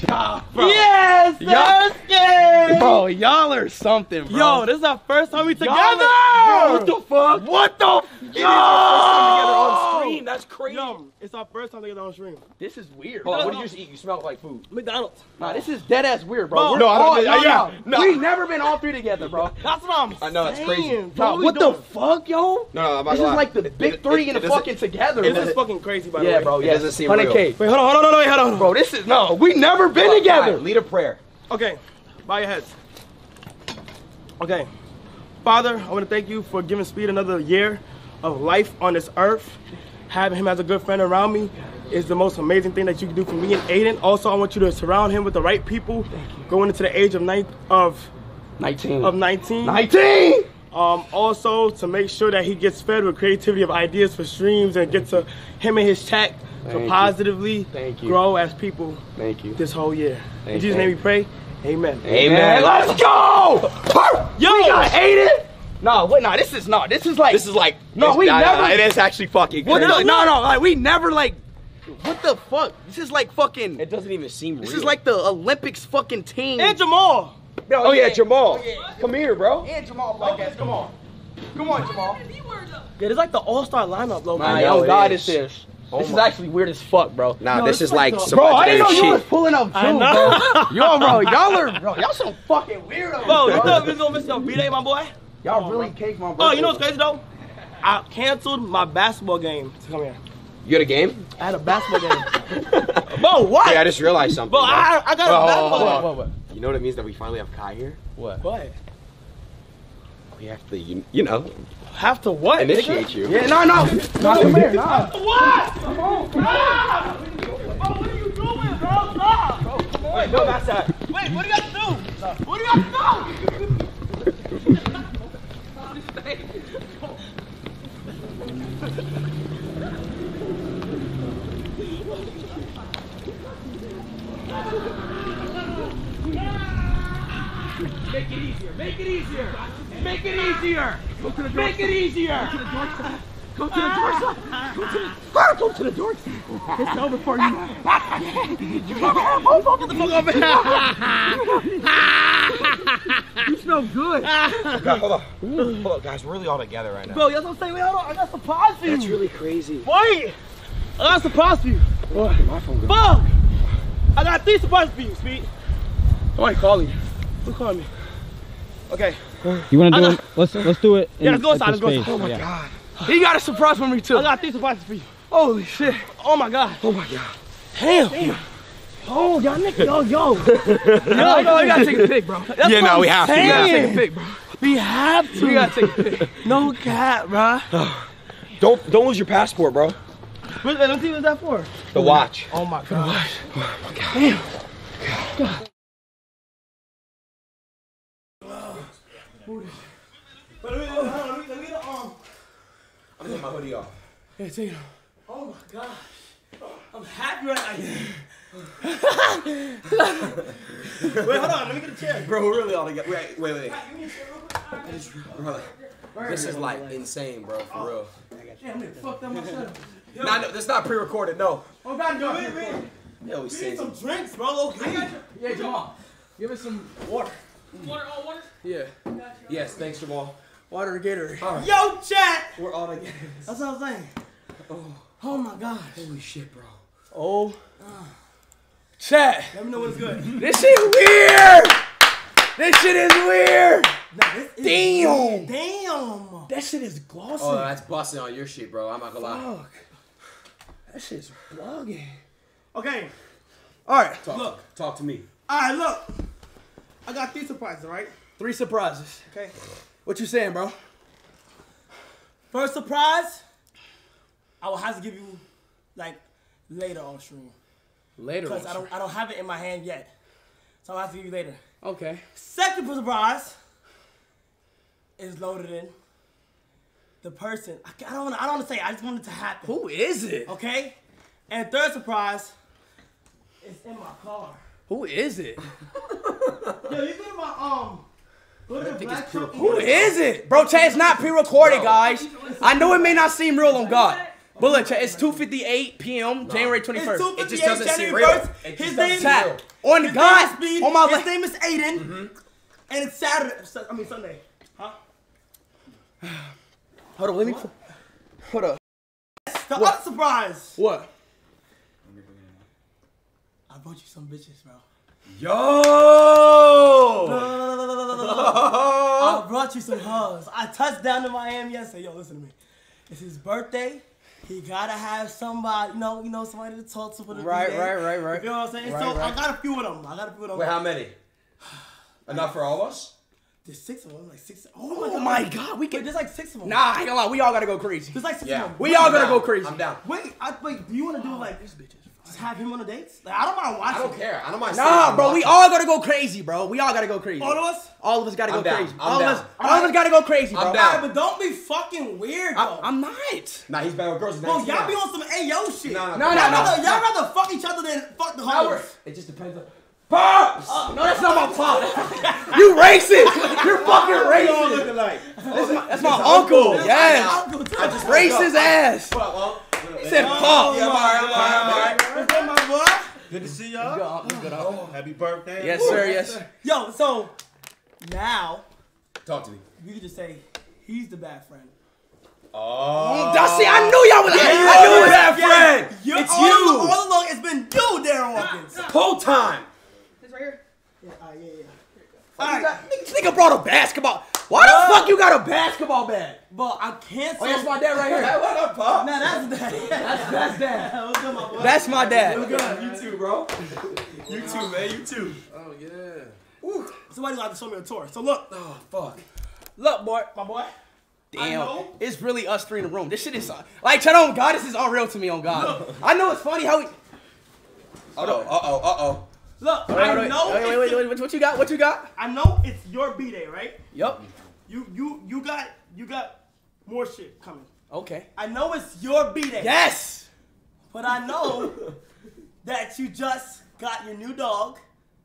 Yes, Y'all, bro, y'all are something, bro. Yo, this is our first time we together. Bro, what the fuck? What the? It is our together on Yo! stream. That's crazy. Yo, it's our first time together on stream. This is weird. Bro. what did you just eat? You smell like food. McDonald's. Nah, this is dead ass weird, bro. Bro, We're no, I don't- all, yeah, no, yeah, no. no. We've never been all three together, bro. That's what I'm I know, that's crazy. saying, Nah, bro. what We the fuck, yo? No, no, I'm This is like the big it- three it and the fucking together. This is fucking crazy, by the Yeah, way. bro. It Yeah, doesn't seem 100K. Wait, hold on, hold on, hold on, wait, hold on. Bro, this is no. We never been together. Lead a prayer. Okay, bow your heads. Okay, Father, I want to thank you for giving Speed another year of life on this earth. Having him as a good friend around me is the most amazing thing that you can do for me and Aiden. Also, I want you to surround him with the right people going into the age of nine of 19. of 19. 19. Um, also to make sure that he gets fed with creativity of ideas for streams and get to him and his chat Thank to positively Thank you. grow as people Thank you. this whole year. In Thank Jesus' you. name we pray. Amen. Amen. Let's go. Yo, we got Aiden. No, wait, no. This is not. This is like. This is like No, it's- we nah, nah, never- It is actually fucking. What crazy. the? No, no. Like we never like. What the fuck? This is like fucking. It doesn't even seem This real. is like the Olympics fucking team. and Jamal. Oh yeah, Jamal. Oh, come here, bro. And Jamal Black Come on. Come on, Jamal. Yeah, it's like the all-star lineup, though. Nah, I yo, God, is. this is. Oh This is actually weird as fuck, bro. Nah, No, this this is like like the- some Bro, I didn't know legendary you was pulling up too, I know. bro. Yo, bro, y'all are, bro, y'all some fucking weirdos. Bro, you bro. thought we was gonna miss your B-Day, my boy? Y'all really cake my birthday. Oh, you know what's crazy though? I canceled my basketball game to come here. You had a game? I had a basketball game. Bro, what? Hey, I just realized something. Bro, bro. I, I got a Oh, basketball hold game. on. What, what, You know what it means that we finally have Kai here? what? What? We have to, you, you know, Have to what? nigga? initiate you. Yeah, no, no. No, come here, nah. What? Come on, stop! Bro, what are you doing, bro? Stop! Wait, no, that's that. Wait, what do you got to do? What do you got to do? Make it easier. Make it easier. Make it easier. Make it easier. Go to the door side. Go to the ah. ah, Go to the door side. It's over for you. you get the fuck over You smell good. Ah. God, hold on. Hold on, guys. We're really all together right now. Bro, that's what I'm saying. Wait, hold on. I got a surprise for you. That's really crazy. Wait! I got a surprise for you. What? My phone. Fuck! I got three surprises for you, Speed. Somebody calling you. Who called me? Okay. You want to do it? Let's let's do it. In, Yeah, let's go inside, the let's go space. inside. Oh my yeah. God. He got a surprise for me too. I got three surprises for you. Holy shit. Oh my god. Oh my god. Damn. Oh, y'all niggas, yo, yo. Yo, no, we gotta take a pic, bro. That's Yeah, no, we have to. We We gotta take a pic, bro. We have to. We gotta take a pic. No cat, bruh. Don't don't lose your passport, bro. What, what team is that for? The watch. Oh my god. Oh Damn. But let me, hold on, let me, let me get the arm. I'm taking my hoodie off. Yeah, take it. off. Oh my gosh. I'm happy right now. wait, hold on. Let me get a chair. Bro, we're really all together. Wait, wait, wait. Brother, this is like insane, bro. For real. Damn, nigga, fucked up my setup. Nah, no, this not pre-recorded. No. Oh God, no, Wait, wait. They always We need some some. drinks, bro. Okay. Yeah, Jamal, give us some water. Water, oh, water. Yeah, Yes, thanks, Jamal. water or Gatorade. All right. Yo, chat. We're all together. That's what I'm saying. Oh. oh my gosh. Holy shit, bro. Oh, chat. Let me know what's good. This shit weird. This shit is weird. Nah, this is Damn. Damn. That shit is glossy. Oh, that's busting on your shit, bro. I'm not gonna lie. Fuck. That shit's blogging. Okay. All right, Talk, Look. talk to me. All right, look. I got three surprises, right? three surprises. Okay. What you saying, bro? First surprise, I will have to give you like later on stream Later. because I don't I don't have it in my hand yet, so I'll have to give you later. Okay. Second surprise is loaded in. The person I, I don't wanna, I don't want to say it, I just want it to happen. Who is it? Okay. And third surprise is in my car. Who is it? Yo, you go to my um. Go to the black it's. Who is it? Bro, chat, it's not pre-recorded, guys. I know it may not seem real on God. But look, chat, it's 2.58 p.m., January It's 21st. 2:58 It just doesn't seem real. 1st. It His name seem Chat, on His God, name is Speed. on my His name is Aiden. And it's Saturday. I mean Sunday. Huh? Hold on, let me. Hold up. The other surprise. What? I brought you some bitches, bro. Yo! I brought you some hugs. I touched down in Miami yesterday. Yo, listen to me. It's his birthday. He gotta have somebody, you know, you know, somebody to talk to for the Right, day. right, right, right. You know what I'm saying? Right, so I got a few of them. I got a few of them. Wait, how many? Enough for all of us? There's six of them. Like six. Oh, oh my Oh god. my God, we Wait, can. there's like six of them. Nah, I ain't gonna lie, we all gotta go crazy. There's like six Yeah. of them. We all gotta go crazy. I'm down. Wait, I, wait. Do you want to do like just have him on the dates? Like I don't mind watching. I don't care. I don't mind. Nah, bro, and we all gotta go crazy, bro. We all gotta go crazy. All of us. All of us gotta I'm go down. crazy. I'm all down. of us, all of us gotta go crazy, bro. I'm down. Alright, but don't be fucking weird though. I, am not. Nah, he's bad with girls. Bro, y'all be on some Ayo shit. No, no, No, y'all, no, no. rather, y'all rather fuck each other than fuck the Now hoes. It just depends on. Pops! Uh, no, that's not my pop. you racist. You're fucking racist. like? That's my, that's my uncle. Yes. Uncle, too. I just Racist ass. Well, well, He said pop. Yeah, I'm alright, I'm alright, I'm alright. What's good, my boy? Good to see y'all. Oh, Happy birthday. Yes, sir. Yes. sir. Yo, so now Talk to me. you can just say he's the bad friend. Oh. That's see, I knew y'all was. Yeah, I knew it was that yeah. friend. You're It's all you. Along, all along, it's been you, Darren Watkins. Whole time. This right here. Yeah, uh, yeah, yeah. All All right. right, This nigga brought a basketball. Why the fuck you got a basketball bat? but I can't. Oh, that's my dad right here. what up, Pop? Nah, that's that. That's that's dad. What's good, my boy? That's my dad. good. You too, bro. You too, man. You too. Oh yeah. Somebody got to show me a tour. So look, Oh, fuck. look, boy, my boy. I Damn, know. it's really us three in the room. This shit is uh, like, shut on God. This is unreal to me on God. I know it's funny how we. Uh oh, uh oh, uh oh. Look, Wait, wait, I wait, know. wait, wait, it's wait, wait, wait, what you got? What you got? I know it's your b day, right? Yup. You you you got you got more shit coming. Okay. I know it's your b day. Yes. But I know that you just got your new dog.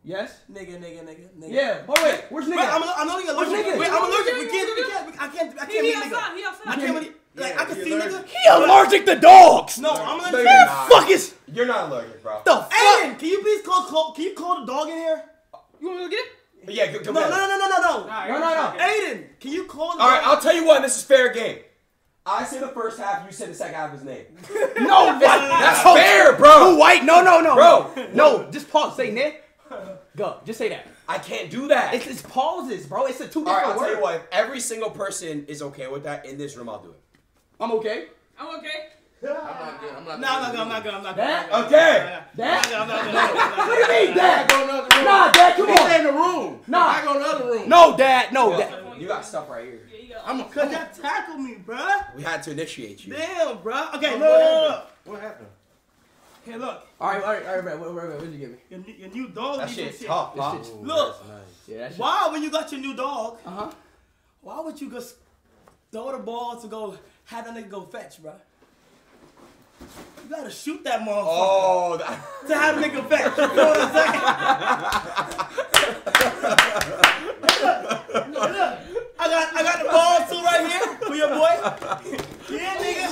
Yes. Nigga, nigga, nigga, nigga. Yeah. But wait, where's nigga? Wait, I'm, I'm only Where's allergic. nigga? Wait, I'm allergic. We can't, we can't, we, I can't, I can't be nigga. I can't really, like, I can see nigga. he allergic to dogs. No, I'm No, allergic. you're not. Fuck is You're not allergic, bro. the fuck? Aiden, can you please call, call, can you call the dog in here? You want me to get it? Yeah, go, No, go no, get no, no, no, no, no. No, no, no. Aiden, can you call All right. I'll tell you what. This is fair game. I say the first half. You say the second half of his name. No, what? That's fair, bro. Who white? No, no, no, Bro. No, just pause. Say Nick. Go. Just say that. I can't do that. It's, it's pauses, bro. It's a two All right, I'll tell you what. If every single person is okay with that in this room, I'll do it. I'm okay. I'm okay. No, I'm not good, I'm not good, I'm not good. That? I'm not good. Okay. That? I'm not good, I'm not good, I'm not What do you mean, Dad? Go in the other room. Nah, Dad, come Stay on. in the room. Nah. I go in the other room. No, Dad. No, Dad. You got stuff right here. Yeah, you got I'm a Cause y'all tackled me, bruh. We had to initiate you. Damn, bruh. Okay, Oh, look, what happened? look. What happened? Hey, look. All right, all right, all right, Brad. What, what, what did you give me? Your, new- your new dog That needs shit's some tough, shit. Shit's- Ooh, Look, that's nice. Yeah, that shit- why when you got your new dog, uh huh, why would you just throw the ball to go have that nigga go fetch, bruh? You gotta shoot that motherfucker. Oh, that- to have nigga fetch. You know what I'm saying? look, look, I got I got the ball too right here for your boy. Yeah, nigga.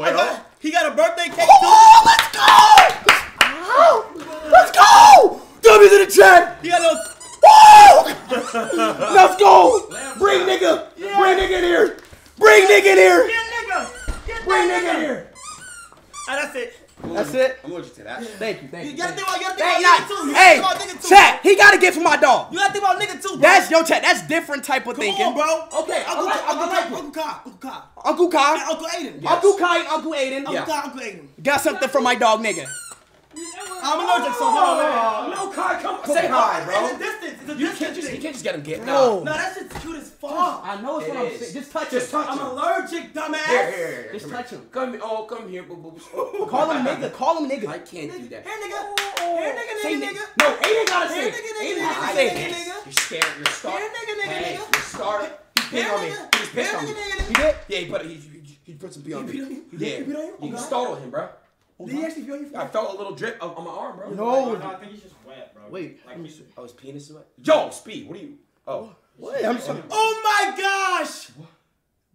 I got, he got a birthday cake too. Oh, let's go! Let's go! W's in the chat. He got a. Woo! Let's go! Bring nigga! Bring nigga in here! Bring nigga in here! Get nigga! Get Bring that nigga in here! And that's it. That's it. I'm allergic to that. Thank you, thank you. You gotta thank think about, you gotta Hey, think nah, about nigga too. You hey, gotta think about nigga too. chat. He got a gift for my dog. You gotta think about nigga too, bro. That's yo chat. That's different type of Come thinking. on, bro. Okay, Uncle, I like- I Uncle, like Uncle, Uncle Kai, Uncle Kai, Uncle Kai, Uncle Aiden. Uncle Kai, and Uncle Aiden. Uncle Kai, Uncle Aiden. Got something for my dog, nigga. I'm allergic, so hold on, wait, wait. No, Kai, come Say hi, bro. It's a distance. It's a You distance can't just you can't just get him get Bro. No, that shit's cute as fuck. I know it's It what I'm saying. Just touch Just him. touch I'm him. allergic, dumbass. Here, here, here. Just come touch here. him. Come here. Oh, come here, boo boo. Call him nigga. Call him nigga. I can't do that. Here, nigga. Oh. Here, nigga, nigga, ni- nigga. No, Aiden gotta say Here, it. nigga, Aiden nigga, has to nigga, say nigga, it. nigga. You're scared. You're starting. Here, nigga, nigga, Hey, nigga. you're starting. He Here, pissed on me. nigga. He was pissed Here, on me. nigga, nigga. He did? Yeah, he put he, he, he put some pee on me. He beat on you? He Yeah, you? you startled him, bro. Did he actually feel you? I felt a little drip on on my arm, bro. No. I think he's just wet, bro. Wait, Like, let me see. Oh, his penis is wet. Yo, speed. What are you? Oh, What? I'm just oh. oh my gosh!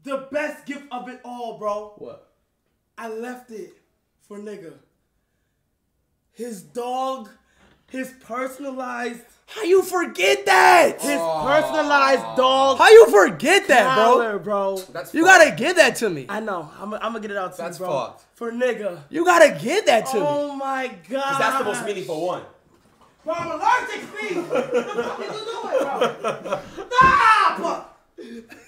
The best gift of it all, bro. What? I left it for nigga. His dog, his personalized, How you forget that? his personalized dog. How you forget that, bro? collar, bro. that's You fucked. gotta give that to me. I know. I'm, I'm gonna get it out to That's you, bro. fucked. For nigga. You gotta give that to me. Oh my god. 'Cause that's the most meaningful one. Bro, I'm allergic, Steve. what the fuck is you doing, bro? Stop!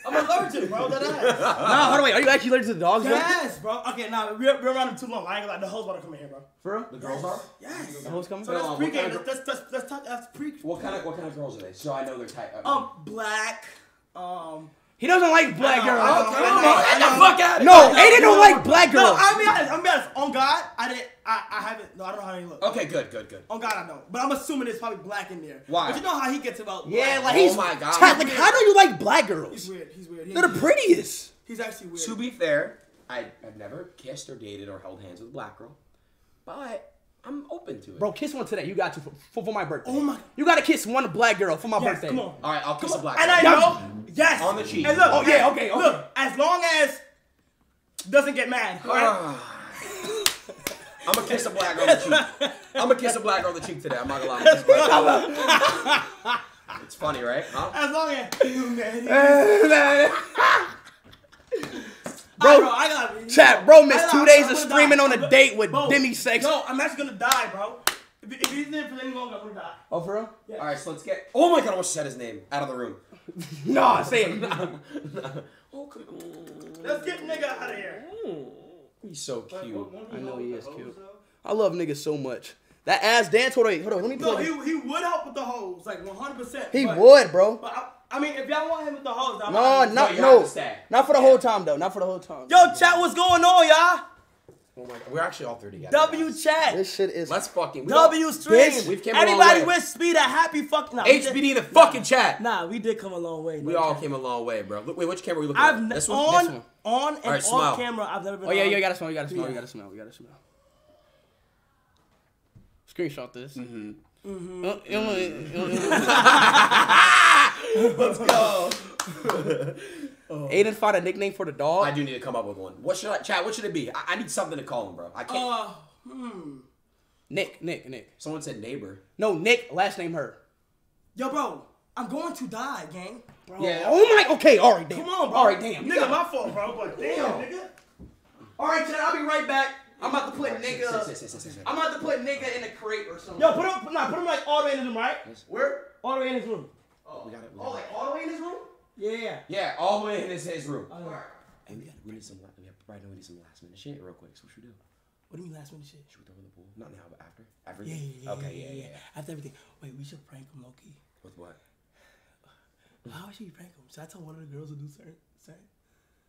I'm allergic, bro. That ass. Nah, hold on, wait. Are you actually allergic to the dogs, bro? Yes, bro. Okay, now we're, we're around too long. I ain't gonna lie. The hoes wanna come in here, bro. For real? The girls are. Yes. The hoes coming? So that's No, what pre-game. kind of- That's, that's, that's, that's, that's pre. What kind of what kind of girls are they? So I know their type. Uh, Um, black. Um. He doesn't like black I girls. I know, Okay, I know, man, I get the fuck out of No, here. Aiden don't like black girls. No, girls. I'll be honest. I'm be honest. On God, I didn't. I, I haven't. No, I don't know how he looks. Okay, good, good, good. On God, I don't. But I'm assuming it's probably black in there. Why? But you know how he gets about. Yeah, black. like Oh he's. my God. Chat, like, how do you like black girls? He's weird. He's weird. He- They're the prettiest. He's actually weird. To be fair, I have never kissed or dated or held hands with a black girl, but I'm open to it. Bro, kiss one today. You got to for, for my birthday. Oh my. You gotta kiss one black girl for my Yes, birthday. come on. All right, I'll kiss a black Girl. And. I Yeah. know. Yes. On the cheek. And look. Oh, yeah, okay, okay. Look, as long as doesn't get mad. Right? Ah. I'm gonna kiss a black girl on the cheek. I'm gonna kiss a black girl on the cheek today. I'm not gonna lie. I'm gonna kiss a black girl. It's funny, right? Huh? As long as. Bro, bro, I got Chat, bro missed two days of streaming die. on a I'm date with Bro, Demi Sex. No, I'm actually gonna die, bro. If, if he's there for any longer, I'm gonna die. Oh, for real? Yeah. All right, so let's get. Oh my god, I almost said his name out of the room. Nah, say it. Oh, come on. Let's get nigga out of here. He's so cute. I know he is cute. I love niggas so much. That ass dance. Hold on, hold on. Let me No, play. he, he would help with the hoes, like 100%. He but, would, bro. But I, I mean, if y'all want him with the hoes, I'm No, not. no, you no. to. Not for the whole time though. Not for the whole time. Yo, chat, what's going on, y'all? Oh my god, we're actually all three together. W chat. This shit is. Let's fucking. we W don't- stream. We've came a long Everybody way. wish Speed a happy fucking. Nah, we did- HBD the fucking chat. Nah, we did come a long way. We no all cap. came a long way, bro. Look, wait, which camera are we looking I've at? n- This one. on This one. on and All right, off camera. I've never been. Oh yeah, on. you gotta smell. You gotta smell. You gotta smell. You gotta smell. Screenshot this. Mm-hmm. Let's go. Aiden found a nickname for the dog. I do need to come up with one. What should I, chat? What should it be? I, I need something to call him, bro. I can't. Uh, hmm. Nick, Nick, Nick. Someone said neighbor. No, Nick. Last name her. Yo, bro, I'm going to die, gang. Bro. Yeah. Oh my. Okay. All right. Damn. Come on, bro. All right. Damn. Nigga, my fault, bro. But damn, nigga. All right, Chad. I'll be right back. I'm about to put Sit, sit, nigga. sit, sit, sit, sit. I'm about to put nigga in a crate or something. Yo, put him, nah, put him like all the way in his room, right? Where? All the way in his room. Oh, We got it, we oh, like all the way in his room? Yeah. Yeah, all the way in his, his room. All right. Hey, we got we need some. We have, right now we need some last minute shit real quick. So what should we do? What do you mean last minute shit? Should we throw in the pool? Not now, but after. After. Yeah, yeah, yeah. Okay, yeah, yeah, yeah. yeah. After everything. Wait, we should prank him, Loki. With what? How would she prank him? Should I tell one of the girls to do certain? certain?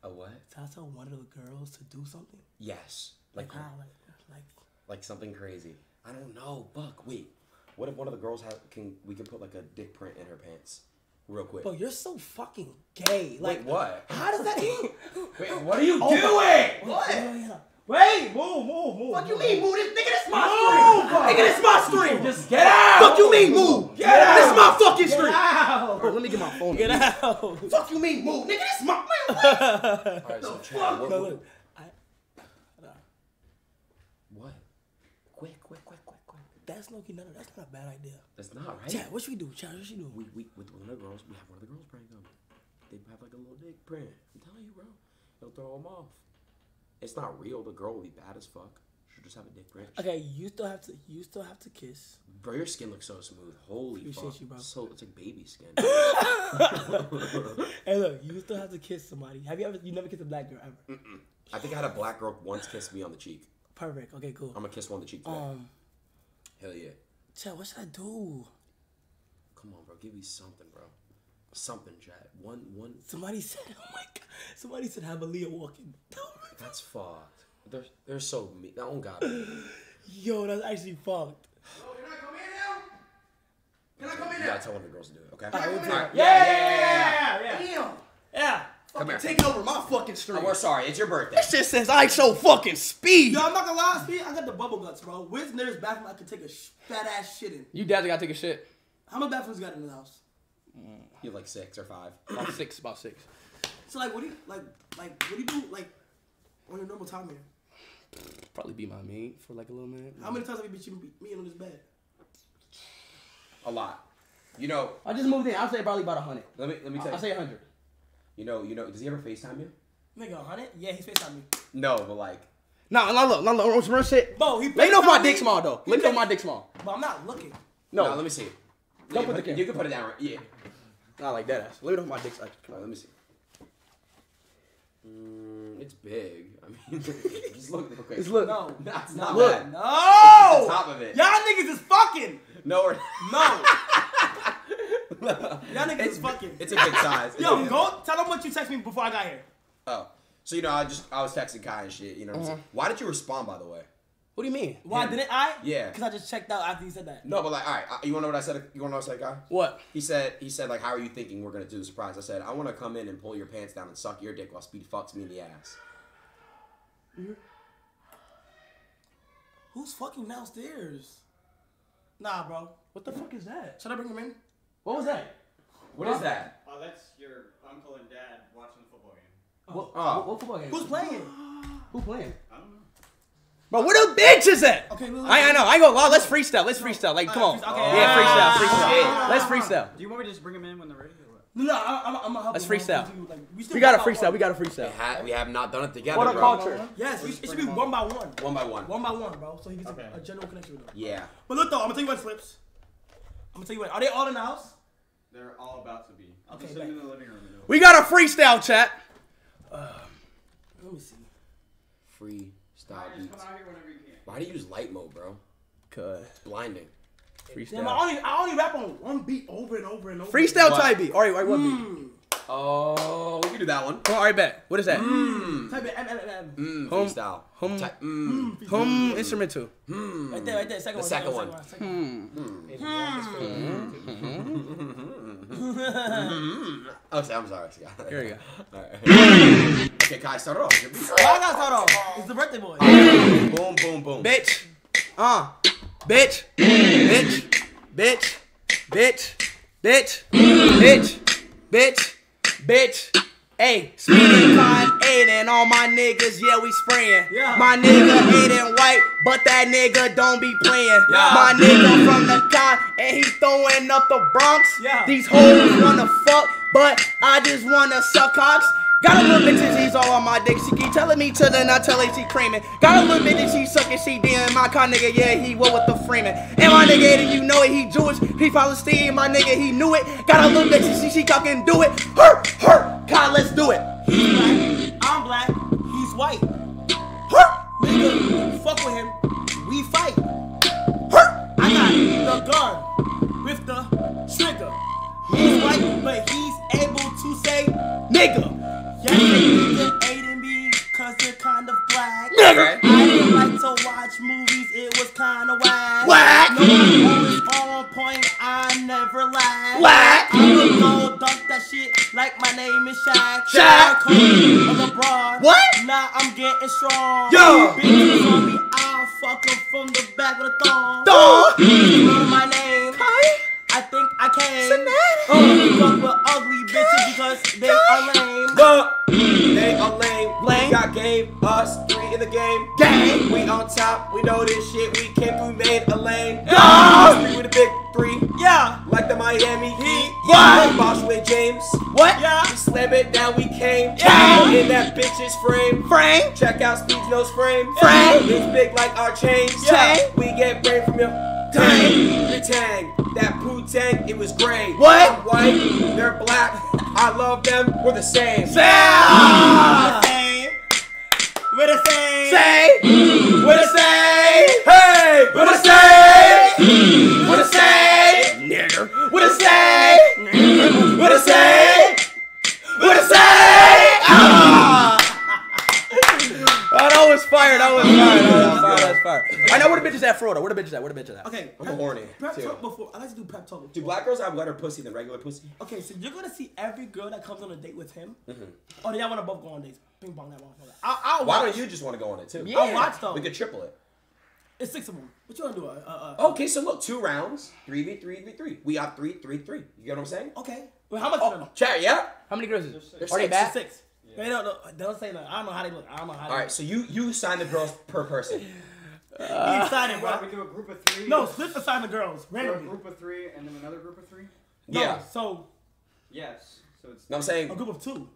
A what? Should I tell one of the girls to do something? Yes. Like Like how? Like like. like something crazy. I don't know. Buck, wait. What if one of the girls have can we can put like a dick print in her pants, real quick? Bro, you're so fucking gay. Like Wait, what? How does that? Wait, what are you Oh, doing? What? Wait, move, move, move. Fuck you mean move? This nigga, this my Move, stream. bro. Nigga, this my stream. Just get out. Fuck you mean move? Get out. This my fucking Get stream. out. Bro, let me get my phone. Get out. Fuck you mean move? Nigga, this my. Alright, so Chad, fuck? what, No, what- look. what? Quick, quick, quick, That's no, no, that's not a bad idea. That's not right. Chad, what should we do? Chad, what should we do? We, we with one of the girls, we have one of the girls prank them. They have like a little dick print. I'm telling you, bro. It'll throw them off. It's not real. The girl will be bad as fuck. She'll just have a dick print. Okay, you still have to. You still have to kiss. Bro, your skin looks so smooth. Holy Appreciate fuck. you, bro. So it's like baby skin. hey, look, you still have to kiss somebody. Have you ever? You never kissed a black girl ever? Mm-mm. I think I had a black girl once kiss me on the cheek. Perfect. Okay, cool. I'm gonna kiss one on the cheek today. Um, Hell yeah. Chad, what should I do? Come on, bro. Give me something, bro. Something, Chad. One, one. Somebody said, "Oh my god!" Somebody said, "Have Aaliyah walking." That's fucked. They're they're so mean. That one got me. Yo, that's actually fucked. Can I come in now? Can I come in You there? gotta tell one of the girls to do it, okay? Alright, we'll do it. Alright. Yeah, yeah, yeah, yeah. Damn. Yeah. Come here. Taking over my fucking stream. Oh, we're sorry. It's your birthday. That shit says I show fucking speed. Yo, I'm not gonna lie, Speed. I got the bubble guts, bro. Where's the nearest bathroom I can take a sh- fat ass shit in? You definitely gotta take a shit. How many bathrooms got in the house? Mm, you have like six or five. About six, about six. So like, what do you like? Like, what do you do like on your normal time here? Probably be my mate for like a little minute. How many times have you been cheating me on this bed? A lot. You know. I just moved in. I'll say probably about a hundred. Let me let me tell you. I'll say a hundred. You know. You know. Does he ever Facetime you? Nigga, a hundred? Yeah, he's FaceTime me. No, but like. No, no, look, no, no, real shit. Bro, he Let me know if my FaceTime dick small though. He Let me know if my dick small. But I'm not looking. No, No, let me see. Don't Yeah, put the camera. You can put it down right. Yeah. Not like that ass. Let me know if my dick's like. Come on, let me see. Mm, it's big. I mean, just look. Okay. Just look. No, That's not Look. bad. No. It's the top of it. Y'all niggas is fucking. No, we're No. Y'all niggas it's is fucking. It's a good size. Yo, Yeah. go tell them what you text me before I got here. Oh, so you know, I just I was texting Kai and shit. You know what I'm saying? Why did you respond, by the way? What do you mean? Why Him. didn't I? Yeah. Because I just checked out after you said that. No, but like, all right, uh, you wanna know what I said? You wanna know what I said, Kai? What? He said, he said, like, how are you thinking we're gonna do the surprise? I said, I want to come in and pull your pants down and suck your dick while Speed fucks me in the ass. Who's fucking downstairs? Nah, bro. What the fuck is that? Should I bring him in? What was that? What is that? Oh, that's your uncle and dad watching the football game. What, Oh. what, what football game? Who's playing? Who playing? I don't know. Bro, where the bitches at? Okay, look, look, I, I know. I ain't gonna. Let's freestyle. Let's freestyle. Like, come on. okay. Yeah, freestyle. Ah, Freestyle. Let's freestyle. Do you want me to just bring him in when they're ready or what? No, no, I, I'm, I'm gonna help Let's him, bro, you, like, we, still We got a got freestyle. We got a We, freestyle. ha- we have not done it together, What a bro. culture. Yes, it, it should be one by one. One by one. One by one, bro. So he gets Okay. a, a general connection with them. Yeah. But look though, I'm gonna tell you what slips. I'm gonna tell you what. Are they all in the house? They're all about to be. I'll Okay, just sit in the living room. We got a freestyle chat. Um, let me see. Freestyle Just beats. out here you can. Why do you use light mode, bro? Cause It's blinding. Damn, I freestyle. only I only rap on one beat over and over and over. Freestyle What? type beat. All right, all right, what beat? Hmm. Mm. Oh, we can do that one. Oh, all right, bet. What is that? Mm. Type it M M M M. Mm, Hum- freestyle. hum- Ty- mm. Hum instrumental. Hmm. Right there, right there. Second The one. second second one. second Okay, I'm sorry, Scott. Here we go. Alright. okay, Kai, start it off. Your beat. I gotta start off. It's the birthday boy. Boom, boom, boom. Bitch. Uh. Bitch. Bitch. Bitch. Bitch. Bitch. Bitch. Bitch. Bitch. Hey, speeding con and all my niggas, yeah, we spraying. Yeah. My nigga ain't in white, but that nigga don't be playing. Yeah. My nigga from the con and he throwing up the Bronx. Yeah. These hoes wanna fuck, but I just wanna suck cocks. Got a little bitch and she's all on my dick. She keep telling me to the not telling she creaming. Got a little bitch and she sucking, she damn my kind nigga, yeah, he what with the framing. And my nigga, and you know it, he Jewish, he Palestinian, my nigga, he knew it. Got a little bitch and she, she fucking do it. Her, her, God, let's do it. He's black. I'm black. He's white. Her, Nigga, fuck with him. We fight. Her, I got the gun with the trigger. He's white, but he's able to say, nigga hating me cause they're kind of black. Nigga. I didn't like to watch movies, it was kind of whack. Whack. No, always on point, I never lag. Whack. I'm gonna go dunk that shit like my name is Shaq. Shaq. Kobe or LeBron. What? Nah, I'm getting strong. Yo. Bitches on me, I'll fuck 'em from the back of the thong. Thong. Know my name. I think I can. Oh, fuck with ugly bitches because they are lame. But they are lame. We got game. Us three in the game. Game. We on top. We know this shit. We came through, made a lane. Us three with a big three. Yeah. Like the Miami Heat. What? Boss with James. What? Yeah. We slam it down. We came. Came. In that bitch's frame. Frame. Check out Speed's nose frame. Frame. It's big like our chains. Chain. We get brain from your tang. The tang. That poo tang. It was gray. What? I'm white. They're black. I love them. We're the same. Ah. We're the same. Say. We're the same. Hey. We're the same. We're the same. Nigger. We're the same. We're the same. We're the same. Ah. That was fire. That was fire. That was fire. That was. I know where the bitches at, Florida. Where the bitches at? Where the bitches at? Okay. I'm horny. Prep too. talk before. I like to do prep talk. Before. Do black girls have wetter pussy than regular pussy? Okay, so you're gonna see every girl that comes on a date with him. Mm-hmm. Oh, y'all wanna both go on dates? Ping pong that motherfucker. I'll, I'll Why watch. don't you just want to go on it too? Yeah. I'll watch though. We could triple it. It's six of them. What you wanna do? Uh, uh, uh, Okay, so look, two rounds, three v three v three. We got three, three, three. You get what I'm saying? Okay. Well, how much? Oh, chat, yeah. How many girls is there? There's Are they six. Bad? Six. They don't know. Don't say nothing. I don't know how they look. I don't know how. They All right, so you you sign the girls per person. look. He decided, bro. We do a group of three? No, split beside the girls Or a group of three and then another group of three? No, Yeah. So Yes. So it's No, I'm saying a group of two.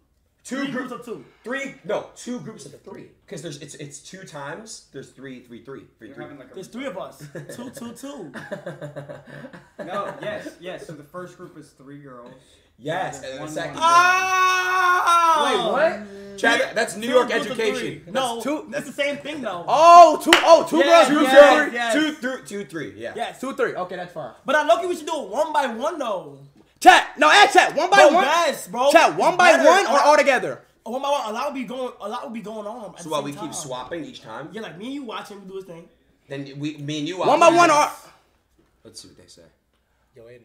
two Three groups groups of two. Three, no, two groups of three. Because there's it's it's two times. There's three, three, three, three, you're three. having like There's three of us. two, two, two. No, yes, yes. So the first group is three girls. Yes, There's and then the one second. one. Ah! Wait, what? Chad, that's New Two York education. No, That's two. it's the same thing though. Oh, two. Oh, two Yeah, girls. Two, Two, yes, three, yes. two, through, two, three. Yeah. Yes. two, three. Okay, that's fine. But I'm lucky we should do it one by one though. Chat. No, add chat. One by Bro, one. yes, bro. Chat. One It's by better. one or all together. One by one. A lot would be going. A lot would be going on. At So while we time. keep swapping each time, Yeah, like me and you watch him do his thing. then we, me and you. One by one or. Let's see what they say. Yo, Aiden.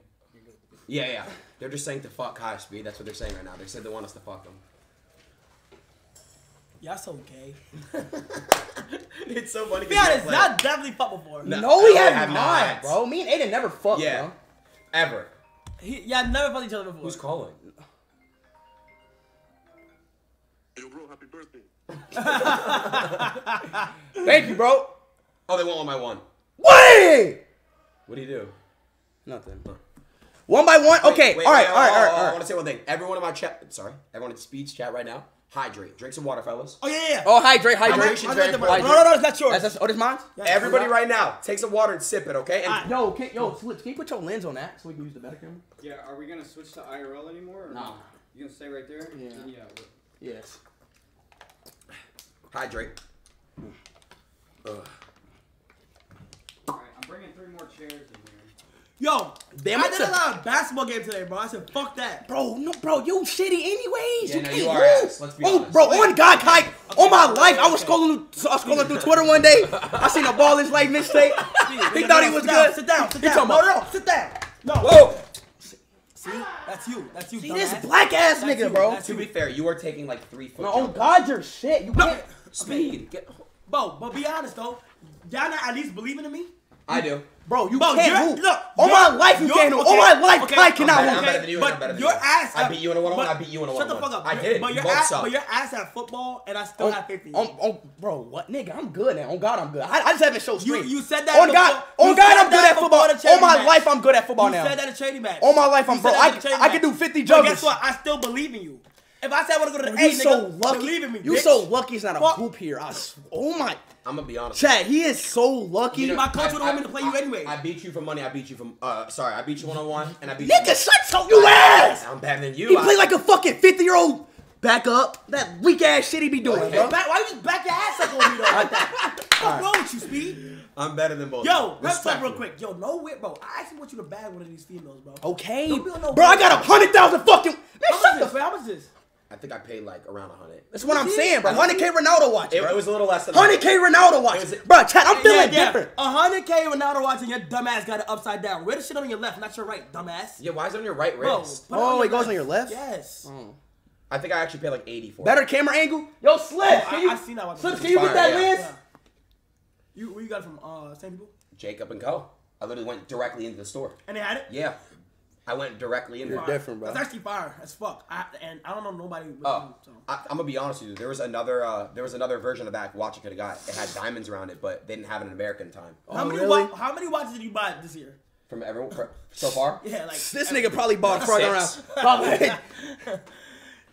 Yeah, yeah. They're just saying to fuck high speed. That's what they're saying right now. They said they want us to fuck them. Y'all so gay. it's so funny. Be honest, y'all definitely fucked before. No. No, we I have, have not, not. bro. Me and Aiden never fucked, Yeah. bro. Ever. He, y'all never fucked each other before. Who's calling? Yo, bro, happy birthday. Thank you, bro. Oh, they want one by one. Wait. What do you do? Nothing. One by one. Okay. Wait, all right. wait, all right. oh, All right. oh, All I want to say one thing. Everyone in my chat, sorry, everyone in speech chat right now, hydrate. Drink some water, fellas. Oh yeah, yeah. Oh, hydrate, hydrate. Hydration's very No, important. no, no, it's not yours. That's, that's, oh, this mine? Everybody right now, take some water and sip it, okay? And Yo, can, yo, Slips, can you put your lens on that so we can use the better camera? Yeah, are we gonna switch to IRL anymore? Or Nah. You gonna stay right there? Yeah. Yeah. Yes. hydrate. Ugh. Alright, I'm bringing three more chairs. Yo, Damn I it, did a lot of basketball game today, bro. I said, fuck that. Bro, no, bro, you shitty anyways. Yeah, you no, can't you are move. ass. Let's be oh, honest. bro, on God, Kike, on my life, I was scrolling, I was scrolling through Twitter one day. I seen a ball is like mistake. He thought he was sit down, good. Sit down, sit He down. talking No, no, no, sit down. No. Whoa! See, that's you. That's you. See, dumbass. this black ass That's nigga, you, bro. that's To you. be fair, you are taking like three foot. No, oh on jumps. God, you're shit. You can't. Speed. Get, Bro, but be honest though, y'all not at least believing in me? I do. Bro, you Bro, can't you're- look, on my life, you can't move. okay, On my life, okay, I'm cannot better- move. I'm better than you and I'm but better than your you. ass. I beat you in a one-on-one, I beat you in a Shut the one-on-one. fuck up. I did. But your ass, but your ass at football, and I still On, have faith in you. on, on, bro, what nigga? I'm good now. On God, I'm good. I, I just haven't showed You- strength. you said that On before- God, you on God, I'm good at football. before the charity On my match. life, I'm good at football you now. You said that at trading match. On my life, I'm You bro. I, that at trading I can do 50 But jumpers. guess what? I still believe in you. If I said I want to go to the A, you nigga, so lucky. believe in me. You bitch. so lucky. It's not a Fuck. hoop here. I s- oh my. I'm gonna be honest. Chad, he is so lucky. You know, My coach I- would want me to play you anyway. I beat you for money. I beat you from. Uh, sorry, I beat you one on one, and I beat Nigga, you. shut your ass. I'm better than you. He I- play like a fucking 50 year old back up. That weak ass shit he be doing, Okay. bro. Back, why you just back your ass up on me though? Like that? What's wrong with you, Speed? I'm better than both. Yo, let's talk real quick. Yo, no way, bro. I actually want you to bag one of these females, bro. Okay. Don't be on no Bro, I got a hundred thousand fucking. Man, How shut much the is this? How much is this? I think I paid like around a hundred. That's what I'm saying, bro. 100k Ronaldo watch, It, it was a little less than 100k Ronaldo watch, bro. Chat, I'm feeling different. Hundred K Ronaldo watching your dumbass got it upside down. Wear the shit on your left, not your right, dumbass. Yeah, why is it on your right wrist? put it on Oh, your it goes left. on your left. Yes. Oh. I think I actually paid like eighty for Better it. camera angle. Yo, Slips, Oh, can I- you? I seen that one. Slips, can you get that yeah. lens? Yeah. You where you got it from? Uh, same people. Jacob and Co. I literally went directly into the store. And they had it. Yeah, I went directly in there. Fire. That's actually fire as fuck. I, and I don't know nobody. With Oh, you, so. I, I'm gonna be honest with you. There was another, uh, there was another version of that watch you could have got. It had diamonds around it, but they didn't have it in American time. how many really? wa- how many watches did you buy this year? From everyone for, so far. Yeah, like This nigga probably bought front around. Probably.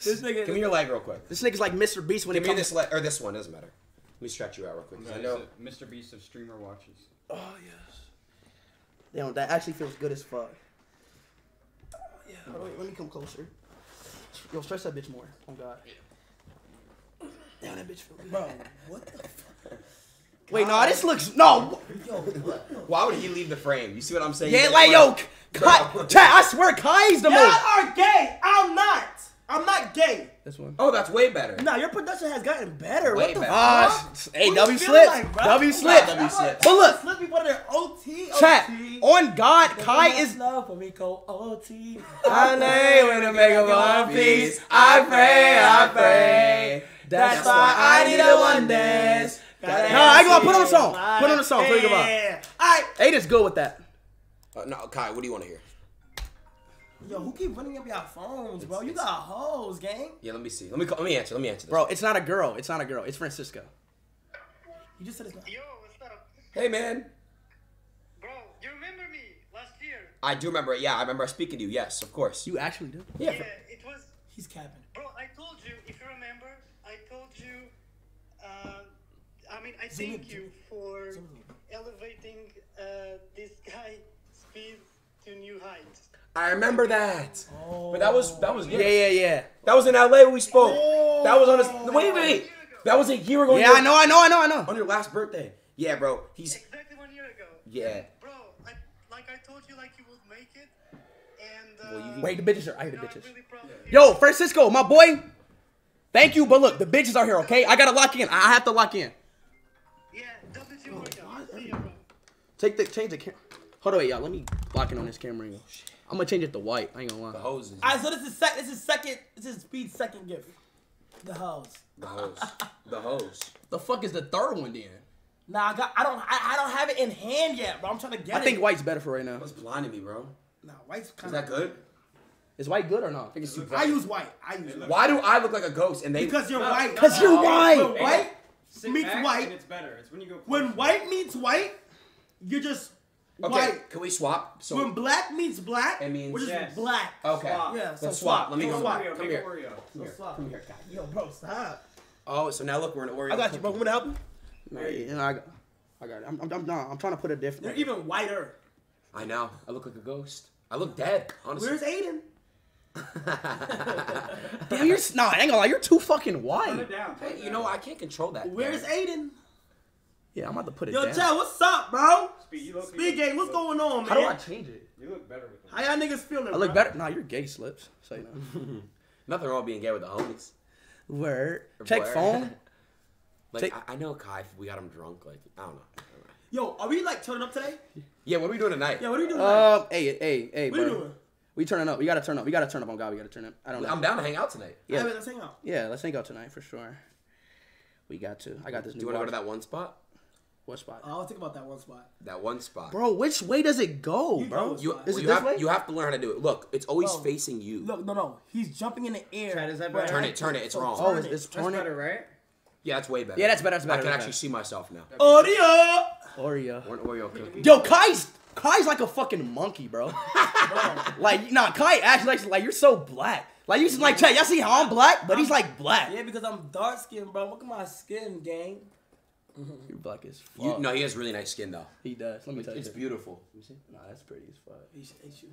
this nigga. Give me your leg real quick. This nigga's like Mr. Beast when Give it me comes. this leg or this one. Doesn't matter. Let me stretch you out real quick. 'cause I know. Mr. Beast of streamer watches. Oh yes. Damn, that actually feels good as fuck. Oh, yeah. Hold on, wait, let me come closer. Yo, stretch that bitch more. Oh god. Damn, that bitch feel good. Bro, what the fuck? Wait, no, this looks no. Why would he leave the frame? You see what I'm saying? Yeah, You like yo, gotta- Kai, Chat, I swear, Kai's the Y'all most. are gay. I'm not. I'm not gay. This one. Oh, that's way better. Nah, your production has gotten better. Way what the better. Fuck? hey, What W you slips, like. W Nah, slips. W slips. But look, Slip me one of their OT. chat. OT. On God, Kai is. love when we go OT. I lay when to make a one piece. I pray, I pray. That's why I need a one dance. No, I ain't gonna put on a song. Put on a song. Think about. Yeah. Alright. Hey, just go with that. Uh, no, Kai, what do you want to hear? Yo, who keep running up your phones, bro? You got hoes, gang. Yeah, let me see. Let me call, let me answer. Let me answer this. Bro, it's not a girl. It's not a girl. It's Francisco. You just said it's not. Yo, what's up? Hey, man. Bro, you remember me last year? I do remember. it. Yeah, I remember speaking to you. Yes, of course. You actually do. Yeah. Yeah, it was. He's capping. Bro, I told you, if you remember, I told you. Uh, I mean, I thank you for elevating uh, this guy speed to new heights. I remember that. But that was that was Yeah, yeah, yeah. That was in LA when we spoke. That was on his. Wait, wait, wait. That was a year ago. Yeah, I know, I know, I know, I know. On your last birthday. Yeah, bro. He's. Exactly one year ago. Yeah. Bro, I, like I told you, like you would make it, and uh, Well, you- Wait, the bitches are. I hear the you know, I'm bitches. really proud of you. Yo, Francisco, my boy. Thank you, but look, the bitches are here. Okay, I gotta lock in. I have to lock in. Yeah, WT workout. See ya, bro. Take the change the camera. Hold on, wait, y'all. Let me lock it on this camera angle. I'm gonna change it to white. I ain't gonna lie. The hoses. Alright, so this is sec. This is second. This is Speed's second gift. The hose. The hose. The hose. The fuck is the third one then? Nah, I got. I don't. I, I don't have it in hand yet, bro. I'm trying to get I it. I think white's better for right now. What's blinding me, bro? Nah, white's kind of. Is that good? Is white good or not? think it's too I use white. I use white. Why do I look like a ghost and they? Because you're white. Because you're white. When white meets back and white. it's better. It's when you go. When white meets white, you're just Okay, white. can we swap? So when black means black, It means- we're just Yes. black. okay, Swap. Yeah, so let's swap. swap. Let me go. swap. Oreo, Come make here. it Oreo. Come here. swap. Come here, guy. Yo, bro, stop. Oh, so now look, we're in Oreo. I got you, bro. You Want me to help you? No, yeah, I got, I got it. I'm, I'm, I'm, nah, I'm trying to put it You're different. even whiter. I know. I look like a ghost. I look dead. Honestly. Where's Aiden? Damn, you're s- nah. I ain't gonna lie. You're too fucking Turn white. it down. turn Hey, it you know I can't control that. Where's Aiden? Yeah, I'm about to put it Yo, down. Yo, Chad, what's up, bro? Speed, Speed game, what's going on, man? How do I change it? You look better with them. How y'all niggas feeling? I look bro? better. Nah, you're gay slips. So you know. Nothing wrong being gay with the homies. Word. Check Word. phone. Like Take- I, I know Kai. We got him drunk. Like I don't know. Yo, are we like turning up today? Yeah, what are we doing tonight? Yeah, what are we doing? tonight? Um, hey, hey, hey, what are you doing? We turning up. We gotta turn up. We gotta turn up on God. We gotta turn up. I don't know. I'm down to hang out tonight. Yeah. Hey, let's hang out. Yeah, let's hang out tonight for sure. We got to. I got this Do new. you want to go to that one spot? What spot? Oh, I'll think about that one spot. That one spot. Bro, which way does it go, You bro? it's You, fine. Is it you this have way? you have to learn how to do it. Look, it's always Bro, facing you. Look, no, no. He's jumping in the air. Chad, is that better? Turn it, turn it. It's So wrong. Oh, it's, it. it's That's torn it. better, right? Yeah, that's way better. Yeah, that's better, that's better, I can that's actually better. see myself now. Oreo. Oreo. Or an Oreo cookie. Yo, Kai's Kai's like a fucking monkey, bro. like, nah, Kai actually like, like you're so black. Like you just like check. Y'all see how I'm black, but he's like black. Yeah, because I'm dark skinned, bro. Look at my skin, gang. Mm-hmm. You're black as fuck. You, no, he has really nice skin though. he does. Let me tell you. It's beautiful. Let me see. Nah, that's pretty as fuck. Ain't ain't you?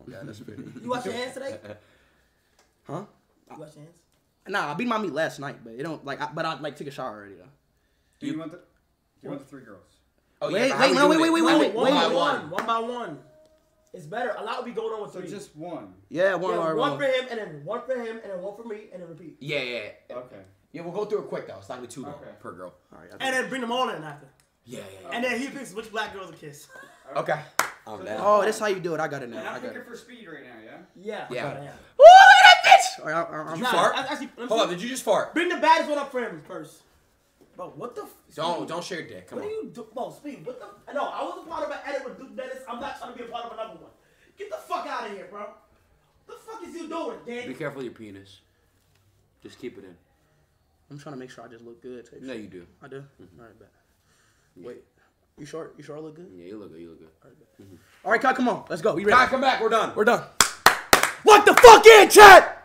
Oh god, that's pretty. You wash your hands today? huh? You wash your hands? Nah, I beat my meat last night, but it don't like. I, but I like took a shower already though. Do you want the? You want the three girls? Oh Wait, but wait, no, doing wait, it? wait, wait, No, wait, one wait. by by one. One by one. It's better. A lot will be going on with So three. just one. Yeah, one yeah, or one one. for him, and then one for him, and then one for me, and then repeat. Yeah, yeah. yeah. Okay. Yeah, we'll go through it quick though. It's not gonna be two Okay. per girl. All right. And then bring them all in after. Yeah, yeah, yeah. And then he picks which black girls to kiss. Okay. I'm down. Oh, that's how you do it. I got it now. And I I'm got picking it. for speed right now, yeah? Yeah. Yeah. Okay, yeah. Woo, look at that bitch! All right, I- I- I'm Did you Nah, fart? I- actually, let me Hold see. up. Did you just fart? Bring the baddest one up for him first. Bro, what the? F- Don't Speed, don't share your dick. Come What on. are you do? Bro, speed. What the? No, I was a part of an edit with Duke Dennis. I'm not trying to be a part of another one. Get the fuck out of here, bro. What the fuck is you doing, Dan? Be careful of your penis. Just keep it in. I'm trying to make sure I just look good. No, you do. I do. Mm-hmm. All right, bet. Wait, you sure? You sure I look good? Yeah, you look good. You look good. Mm-hmm. All right, Kai, come on. Let's go. We ready? Kai, come back. We're done. We're done. What the fuck in chat?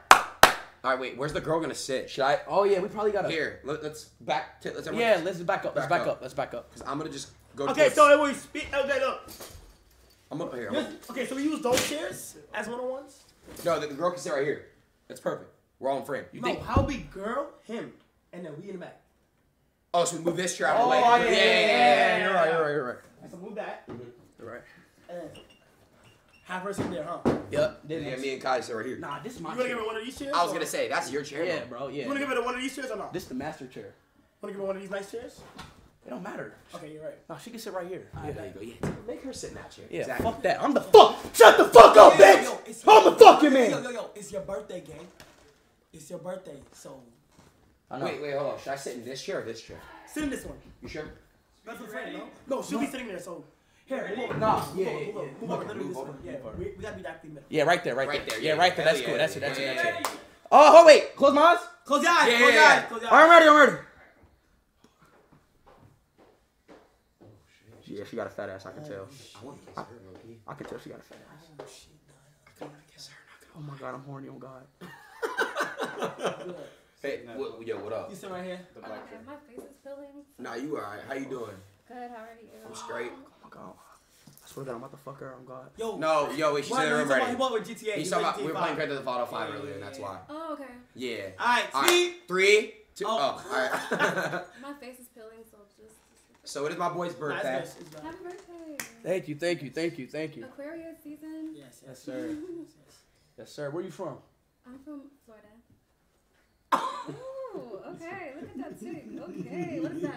All right, wait. Where's the girl gonna sit? Should I? Oh yeah, we probably gotta. Here, let, us back. T- let's Yeah, let's back up. Let's Back back up. up. Let's back up. Cause I'm gonna just go. Okay, towards- so was speed. Okay, look. I'm up here. I'm up- okay, so we use those chairs as one on ones. No, the, the girl can sit right here. That's perfect. We're all in frame. You No, think? how be girl, him, and then we in the back. Oh, so we move this chair out of Oh the way. yeah, yeah, yeah, yeah, You're right. You're right. You're right. So move that, mm-hmm. You're right. and then have her sit there, huh? Yep. Yeah, me and Kai sit right here. Nah, this is my You wanna give her one of these chairs? I was gonna say that's your chair. Yeah, bro. bro. Yeah. You wanna give her one of these chairs or not? This is the master chair. Wanna give her one of these nice chairs? It don't matter. Okay, you're right. No, she can sit right here. Yeah, there you go. Yeah, make her sit in that chair. Yeah, exactly. fuck that. I'm the fuck. Shut the fuck up, bitch. I'm the fucking Yo, man. yo, yo, yo, it's your birthday, gang. It's your birthday, so I know. Wait, wait, hold on. Should I sit in this chair or this chair? sit in this one. You sure? That's the friend, no? No, she'll be sitting there, so. Here, move over. Nah, move yeah, over, yeah, move over, yeah. move over, Move literally this over, one. Yeah, move over. we, we gotta be that middle. Yeah, right there, right, Right there. there, Yeah, yeah. right there. That's Hell cool. yeah, That's it. yeah, That's it. yeah, That's yeah. it. Oh, hold wait. Close my eyes. Close your eyes, Yeah, close your yeah, eyes, yeah. close your All right, I'm eyes. ready. I'm ready. Yeah, she got a fat ass. I can tell. Oh, I want to kiss her, Loki. I can tell she got a fat ass. Oh, oh my god, I'm horny. Oh god. Hey, what, yo, what up? You sit right here. The black uh, Okay, my face is peeling. Nah, you alright. How you doing? Good, how are you? I'm straight. Oh my god. I swear to God, I'm about to fuck her. Oh god. Yo. No, yo, wait, she's Why in the room he's talking ready. he bought with GTA. He's talking bought about, we were playing. Grand Theft Auto 5 earlier, and that's why. Oh, okay. Yeah. Alright, Alright, speed. Three, two, Oh. oh, alright. My face is peeling, so just. so it is my boy's birthday. good, it's good. Happy birthday. Thank you. Thank you. Thank you. Thank you. Aquarius season. Yes, Yes, sir. Yes, sir. Where you from? I'm from Florida. Oh, okay. Look at that chick. Okay, what is that?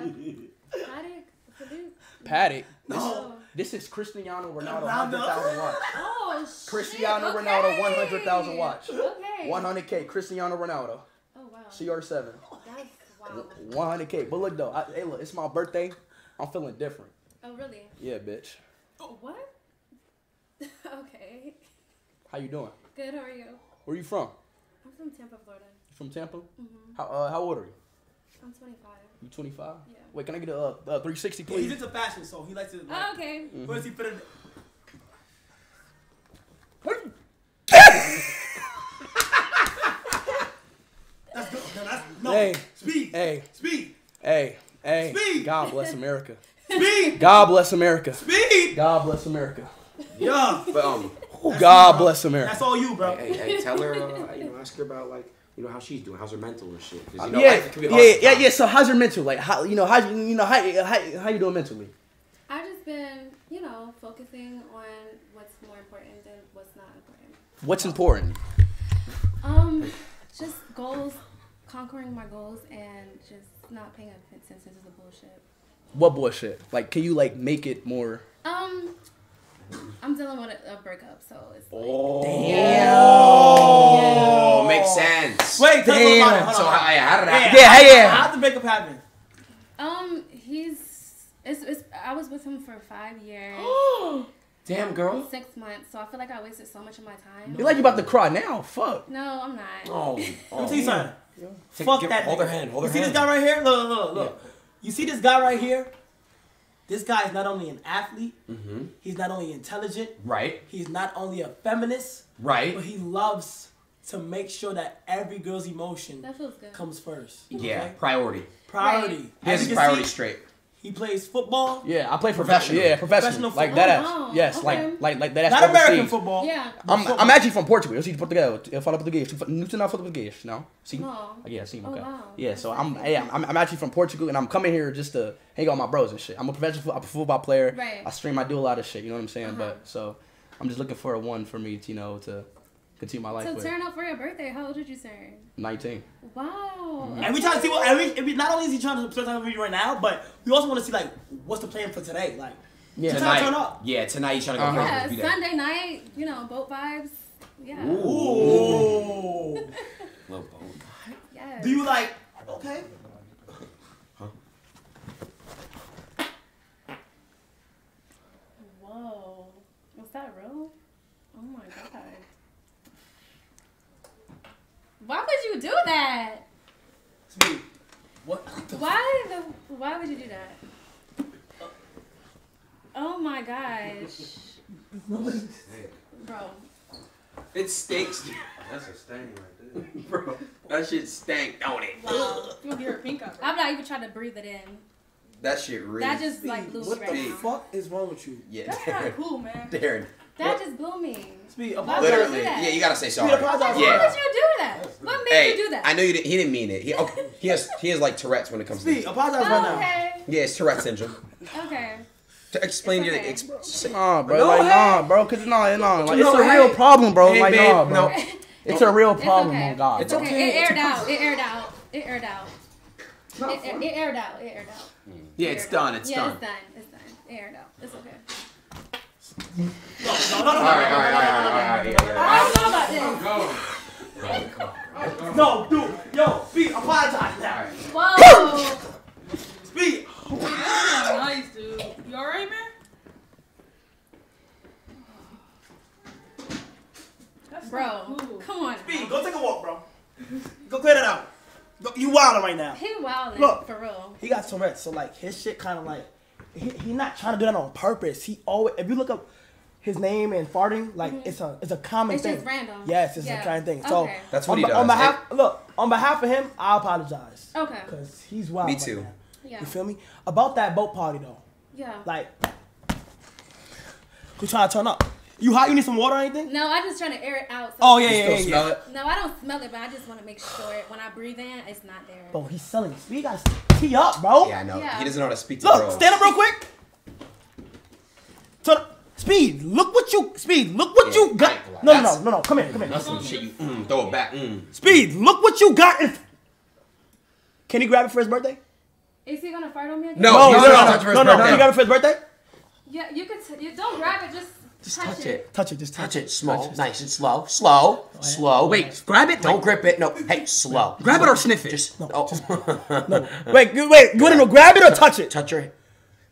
Patek? Purdue? Patek. No. This is Cristiano Ronaldo. Ronaldo. 100,000 watch. Oh, shit. Cristiano okay. Ronaldo, 100,000 watch. Okay. 100K. Cristiano Ronaldo. Oh, wow. CR7. That's wow. 100K. But look though, I, hey look, it's my birthday. I'm feeling different. Oh, really? Yeah, bitch. What? okay. How you doing? Good, how are you? Where are you from? I'm from Tampa, Florida. You from Tampa? Mhm. How uh, how old are you? I'm 25. You 25? Yeah. Wait, can I get a, uh, a 360 Yeah, he's into fashion, so he likes to. Like, Oh, okay. Mhm. Where does he fit in? That's good. No, that's no. Hey. Speed. Hey, Speed. hey, hey. Speed. God bless America. Speed. God bless America. Speed. God bless America. Yeah. But, um, Ooh, God bless America. That's all you, bro. hey, hey, tell her, uh, you know, ask her about, like, you know, how she's doing, how's her mental and shit. 'Cause, you know, yeah, life yeah, yeah, yeah. So how's your mental? Like, how you know how you you know how how, how you doing mentally? I've just been, you know, focusing on what's more important than what's not important. What's important? Um, just goals, conquering my goals, and just not paying attention to the bullshit. What bullshit? Like, can you like make it more? Um, I'm dealing with a, a breakup, so it's like, Oh, makes sense. Wait, tell us all about it. Hold So, on. how, how did that Yeah, how- yeah. How'd the breakup happen? um, he's, it's, it's, I was with him for five years. Damn, girl. Six months, so I feel like I wasted so much of my time. You like you about to cry now? Fuck. No, I'm not. Oh, Let me tell you something. Take- Fuck give- that. hold her hand, hold you her see hand. this guy right here? Look, look, look, look. You see this guy right here? This guy is not only an athlete. Mm-hmm. He's not only intelligent. Right. He's not only a feminist. Right. But he loves to make sure that every girl's emotion That feels good. comes first. Yeah, okay? priority. Priority. Right. He has his priority see, straight. He plays football. Yeah, I play Professional. professional. Yeah, professional. Professional like football. that ass. Oh, yes, okay. like like like that ass. Not American football. Yeah. I'm, Football. I'm actually from Portugal. Eu sou de Portugal. Eu falo português. Nu tu não fala português, não? Sim. No. Yeah, sim. Oh, Okay. wow. Yeah, so I'm yeah, I'm, I'm actually from Portugal and I'm coming here just to hang out with my bros and shit. I'm a professional fo- football player. Right. I stream. I do a lot of shit. You know what I'm saying? Uh-huh. But so I'm just looking for a one for me, to you know, to continue my life So with. turn up for your birthday. How old did you turn? 19. Wow. And we trying to see what. And we, and we, not only is he trying to spend time with you right now, but we also want to see like what's the plan for today. Like, Yeah. yeah, trying to turn Tonight. up. Yeah, tonight he's trying to go Uh-huh. Yeah, with Sunday night, you know, boat vibes. Yeah. Ooh. Little bone. Yes. Do you like? Okay. Huh? Whoa. Was that real? Oh my god. Why would you do that? Speed. What? the Why the why would you do that? Oh my gosh. Bro. It stinks. That's a stain right there. Bro, that shit stank, don't it? Wow. You'll get her pink up. I'm not even trying to breathe it in. That shit really. That just like blew me What right the now. fuck is wrong with you? Yeah, That's not cool, man. Darren. That just blew me. Speed. Why would you Literally. Yeah, you gotta say sorry. apologize. Why Yeah. would you do that? What made Hey, you do that? I know you didn't. He didn't mean it. He okay, he has he has like Tourette's when it comes Speed. to. Apologize right now. okay. Yeah, it's Tourette's syndrome. Okay. To explain It's your. okay. Ex- Nah, bro. Go like, ahead. nah, bro. Cause nah, nah. Like, No, it's a hey. real problem, bro. Hey, like, babe, nah, bro. no. It's a real It's problem, okay. on God. It's bro. okay. It aired out. It aired out. It aired out. It, it, it aired out. It aired out. Mm. Yeah, It it's done. out. It's yeah, done. it's done. It's done. It aired out. It's okay. No, no, no, no. All right, all right, all right, all right, all right, yeah, yeah. I don't know about this. No, dude. Yo, Speed. Apologize now. Whoa. Speed. nice, dude. You alright, man? That's Bro, come on. Speed. Go take a walk, bro. Go clear that out. Go, you wilding right now. He wildin' Look. for real. He got Tourette's, so like his shit kind of like he, he not trying to do that on purpose. He always if you look up his name and farting, like mm-hmm. it's a it's a common It's thing. just random. Yes, it's Yeah. a kind of thing. So Okay. That's what on, he be- on does. behalf look on behalf of him, I apologize Okay. because he's wild. Me right too. now. Yeah. You feel me? About that boat party though, Yeah. like who trying to turn up? You hot? You need some water or anything? No, I'm just trying to air it out. Oh, so- Oh yeah, yeah, yeah. smell yeah. it? No, I don't smell it, but I just want to make sure when I breathe in, it's not there. Bro, he's selling. Speed, got tee up, bro. Yeah, I know. Yeah. He doesn't know how to speak to Look, girls. stand up real quick. Turn up. Speed, look what you Speed, look what Yeah, you got. I ain't gonna lie. No, no, no, no, no. Come here, come here. That's some shit you mm, throw it back. Mm. Speed, look what you got. In... Can he grab it for his birthday? Is he gonna fart on me again? No, no, he's no, gonna no, touch for no, his no, no. Can you grab it for his birthday? Yeah, you could. T- you don't grab it. Just, touch, it. Touch it, just touch, Touch it small, nice and slow, slow, slow. Wait, grab it. Don't grip it. No, hey, slow. Grab it or sniff it. Just oh. No, wait, wait. You wanna grab it or touch it? touch your.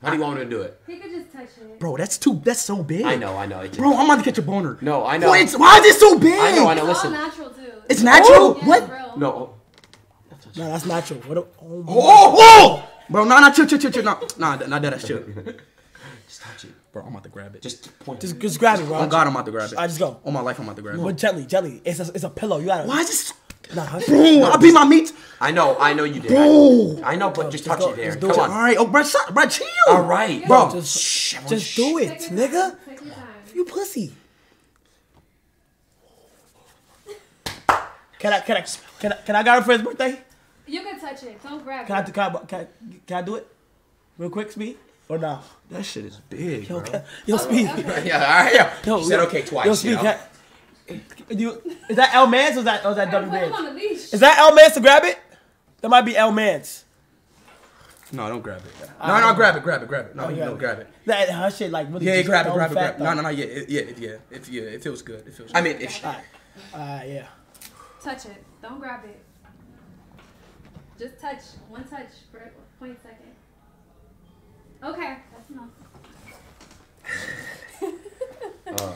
How do you want me to do it? He could just touch it. Bro, that's too. That's so big. I know, I know. It just, Bro, I'm about to catch a boner. no, I know. Bro, why is it so big? I know, I know. Listen, It's all natural too. It's natural. Yeah, what? Bro. No. oh. No, that's natural. What? A, oh, my- Oh, whoa! Bro, nah, nah, chill, chill, chill, chill. Nah, nah, nah, that chill. Just touch it. Bro, I'm about to grab it. Just point. just, just grab it, bro. On God, I'm about to grab it. I just go. On my life, I'm about to grab But it. gently, gently. It's a, it's a pillow. You gotta. Why is this? Nah, hush. Bro, I beat my meat. I know, I know you did. Bro. I know, but just touch go, it there. Come it. on. All right, oh, bro, shut, bro, chill. All right, Bro, Just, Shh, just shh. do it, Take nigga. time. Take your time. You pussy. Can I, can I, can I, can I grab it for his birthday? You can touch it. Don't grab Can I, it. can I, can I, can I do it? Real quick, speed? Or nah? that shit is big, Yo, bro. can- yo, oh, speed. Yeah, all right, yeah. Yo, She said okay twice. Yo, you speed. know? Can I, you, is that El Mans or is that, or is that Hey, W Mans? on the leash. Is that El Mans to grab it? That might be El Mans. No, don't grab it. Ah. No, no, grab it, grab it, grab it. No, Oh, you grab don't it. grab it. That her shit like really. Yeah, yeah, just grab it, thrown grab it, grab it. No, no, no, yeah, it- yeah, it- yeah. If yeah, it feels good. It feels. Good. I good. mean, if Alright, alright, yeah. Touch it. Don't grab it. Just touch. One touch for a point second. Okay, that's enough. Uh.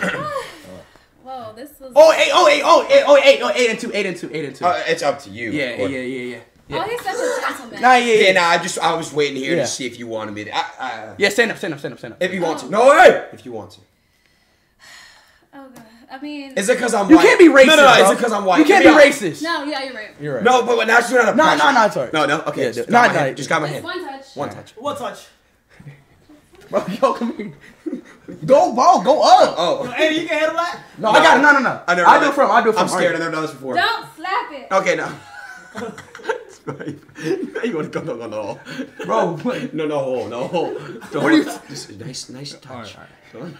Whoa, this was. Oh, eight, oh, eight, oh, eight, oh, eight, oh, eight and two, eight and two, eight and two. uh, it's up to you. yeah, of yeah, yeah, yeah, yeah. Oh, he's such a gentleman. Nah, yeah, Yeah, yeah. nah, I just I was waiting here Yeah. to see if you wanted me to. I, I, Yeah, stand up, stand up, stand up, stand up. If you want Oh. to. No, hey! If you want to. Oh god. I mean. Is it because I'm You white? can't be racist. No, no, no. bro. Is it because I'm white? You can't Give be racist. No, yeah, you're right. You're right. No, but now you're not a No, pressure. no, no, it's alright. No, no. Okay, Yeah, just no, got my no, hand. Just got my hand. one touch. One touch. What touch? Bro, yo, come here. Go, ball, go up. Oh. oh. Hey, you can handle that? No, I got it. No, no, no. I never I do it from. I do it from. I'm scared. I've never done this before. Don't slap it. Okay, no. you want to go? No, no, no. Bro, No, no, no. What are you- Just a nice, nice touch. What are you doing?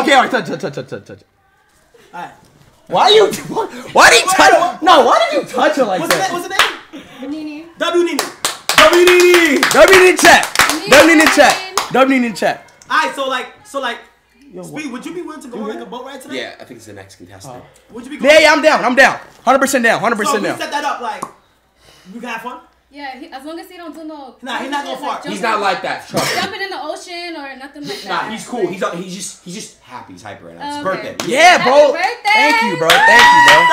Okay, all right, touch, touch, touch, touch, touch, touch. Alright. Why you? Why did you touch? No, why did you touch her like What's that? name? What's the name? Nini. W Nini. WDD. WDD chat. WDD chat. WDD chat. Alright, so like, so like, Speed, would you be willing to go on like a boat ride today? Yeah, I think it's the next contestant. Oh. Would you be? Yeah, yeah, I'm down. I'm down. 100% down. 100% So we down. set that up like, we can have fun. Yeah, he, as long as he don't do no. Nah, he not gonna shit, like. He's not like that. Trust. Jumping in the ocean or nothing like that. Nah, he's cool. He's he's just he's just happy. He's hyper right now. It's Okay. birthday. Yeah, bro. Birthday. Thank you, bro. Thank you, bro.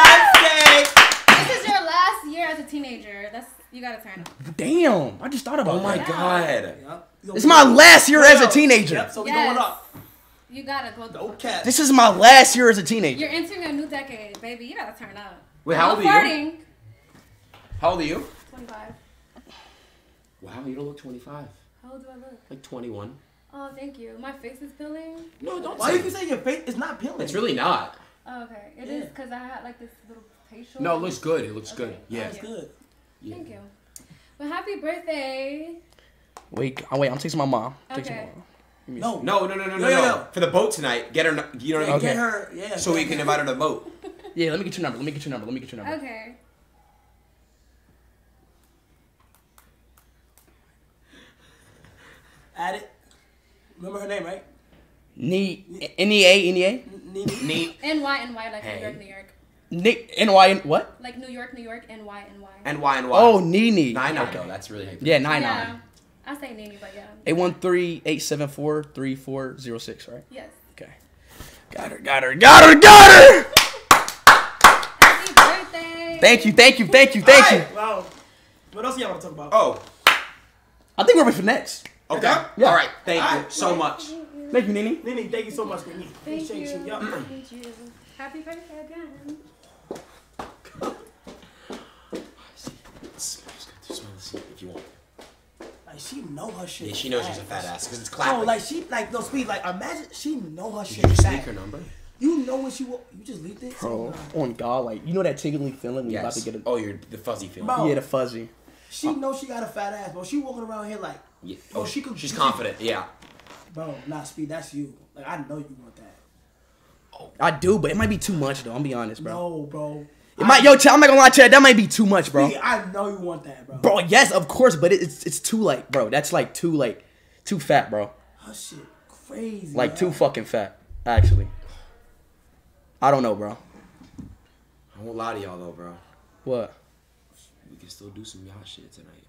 This is your last year as a teenager. That's you gotta turn up. Damn, I just thought about Oh my that. god. This is my last year as a teenager. Yep, so we Yes. going up. You gotta go. The Okay. This is my last year as a teenager. You're entering a new decade, baby. You gotta turn up. Wait, how No old are you? farting. How old are you? 25. Wow, you don't look 25. How old do I look? Like 21. Oh, thank you. My face is peeling. No, don't Why say you can say your face is not peeling? It's really not. Oh, okay. It is because I had like this little facial. No, it looks good. It looks good. Yeah. Thank you. good. Thank you. Well, happy birthday. Wait, oh, wait, I'm texting my mom. Texting Okay. my mom. Give me a No. No, no, no, no, no, no. For the boat tonight, get her. You know what I mean? Okay. Get her, yeah. So we can invite her to the boat. Yeah, let me get your number. Let me get your number. Let me get your number. Okay. Add it. Remember her name, right? Ne- N-E-A, N-E-A? Nini. N Y N Y like New York, New York. Nick, N-Y, what? Like New York, New York, N Y N Y. And Y and Oh, Nini. Nine nine though. That's really hyper. Yeah, 9 yeah. 9. I say Nini, but yeah. 813-874-3406, right? Yes. Okay. Got her, got her, got her, got her! Happy birthday. Thank you, thank you, thank you, thank you. Alright, Wow. What else y'all want to talk about? Oh. I think we're ready for next. Okay. Yeah. All right. Thank you Alright. so much. Thank you, Nini. Nini, thank you so much, Nini. Thank Appreciate you. you. Yup. Thank you. Happy birthday again. If you want. Like she know her shit. Yeah, she knows she's a fat ass because it's clapping. No, like she like no speed. Like imagine she know her Did shit. you fat. sneak her number? You know when she wa- you just leaked it. Bro, on God, like, you know that tingling feeling when you're about to get a... Oh, you're the fuzzy feeling. Bro. Yeah, the fuzzy. She know she got a fat ass, bro. She walking around here like, Yeah. Oh, she could- She's she- confident. Yeah. bro, nah, speed. That's you. Like I know you want that. Oh. I do, but it might be too much, though. I'm be honest, bro. No, bro. It might, yo, Chad, I'm not gonna lie, Chad, that might be too much, bro. I know you want that, bro. Bro, yes, of course, but it's it's too like, bro. That's like too like too fat, bro. Her shit crazy. Like man. too fucking fat, actually. I don't know, bro. I won't lie to y'all though, bro. What? We can still do some yacht shit tonight.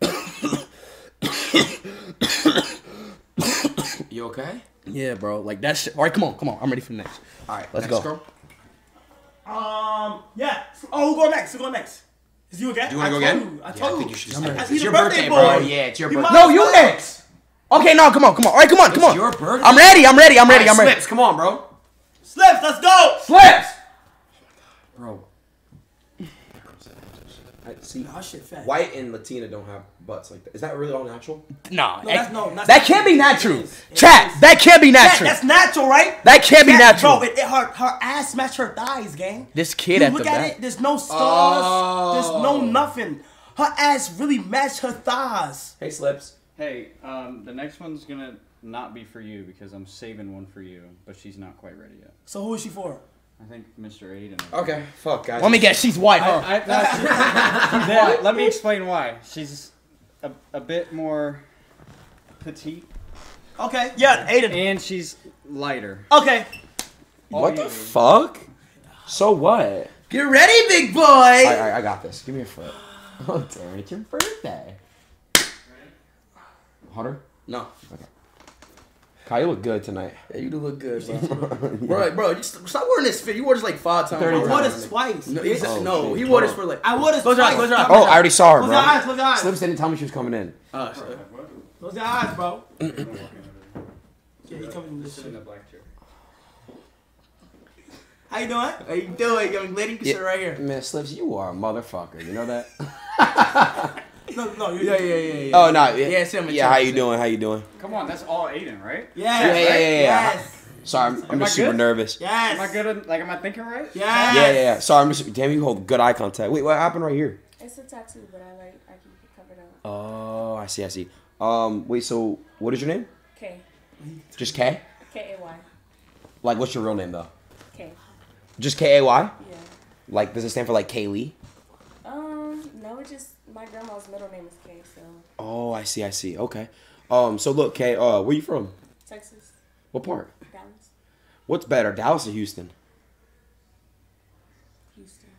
you okay? Yeah, bro. Like that shit. All right, come on, come on. I'm ready for the next. All right. Let's next go. Girl. Um, yeah. Oh, who go next? Who go next? Is you again? Do you wanna I go again? You, I Yeah, I think you. you should just- ready. it's He's your birthday, birthday, boy. bro. Yeah, it's your You birthday. No, you well. next. Okay, no, come on, come on. All right, come on, come It's on. your birthday. I'm ready. I'm ready. I'm ready. All I'm ready. Slips, come on, bro. Slips, let's go. Slips. Bro. I see. Nah, her shit fat. White and Latina don't have butts like that. Is that really all natural? Nah, No, that's no. That's that can't be natural. It is. It Chat, that can't be That- natural. that's natural, right? That can't be That- natural. Bro, it, it, her, her ass match her thighs, gang. This kid you at look the at back. it, there's no stars, there's no Oh. nothing. Her ass really matched her thighs. Hey, Slips. Hey, um, the next one's gonna not be for you because I'm saving one for you, but she's not quite ready yet. So who is she for? I think Mr. Aiden. Okay, fuck, guys. Let me guess. She's white, huh? I, I, no, she- she's white. Let me explain why. She's a, a bit more petite. Okay, yeah, Aiden. And she's lighter. Okay. What the fuck? So what? Get ready, big boy. I, I, I got this. Give me a foot. Oh, damn, it's your birthday. Hunter? No. Okay. Kyle, you look good tonight. Yeah, you do look good, bro. bro, bro, just stop wearing this fit. You wore this like five times. 30 I wore times. this twice. No, bitch. Oh, no he wore this for like. I wore this Close your eyes, twice. close your oh, eyes. Oh, I already saw her, Close bro. your eyes, close your eyes. Slips didn't tell me she was coming in. Oh, shit. Close your eyes, bro. yeah, he coming in this in the shit. black chair. How you doing? How you doing, young lady? You can sit right here. Man, Slips, you are a motherfucker. You know that? No, no, Yeah, yeah, yeah, yeah. Oh no, yeah, Yeah, sit yeah. How you sit doing? How you doing? Come on, that's all Aiden, right? Yeah, Yeah, yeah, yeah, yeah. Yes. Sorry, I'm, I'm just super good? nervous. Yes. Am I good? At, like, am I thinking right? Yeah, yeah, yeah. Sorry, I'm just. Damn, you hold good eye contact. Wait, what happened right here? It's a tattoo, but I like I keep it covered up. Oh, I see, I see. Um, wait. So, what is your name? K. Just K. K A Y. Like, what's your real name though? K. Just K A Y. Yeah. Like, does it stand for like Kaylee? Um, no, it just my grandma's middle name is K, so Oh, I see, I see. Okay. Um, so look, Kay. Uh, where you from? Texas, What part? Dallas, What's better, Dallas or Houston? Houston.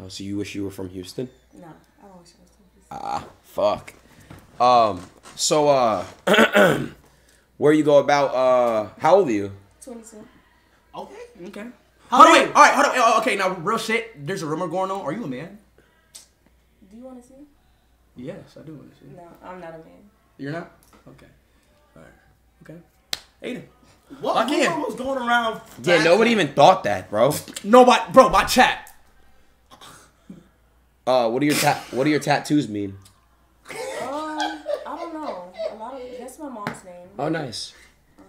Oh, so you wish you were from Houston? No, I don't wish I was from Houston. Ah, fuck. Um, so uh, where you go about? Uh, how old are you? Twenty-two. Okay. Okay. How Hold on, wait. All right, hold on. Oh, Okay, now real shit. There's a rumor going on. Are you a man? Do you want to see? Yes, I do want to see. No, I'm not a man. You're not. Okay. All right. Okay. Aiden. What I can. rumor was going around? Yeah, nobody even thought that, bro. Nobody, bro. My chat. Uh, what do your ta- what do your tattoos mean? Uh, I don't know. A lot of that's my mom's name. Oh, nice. Um,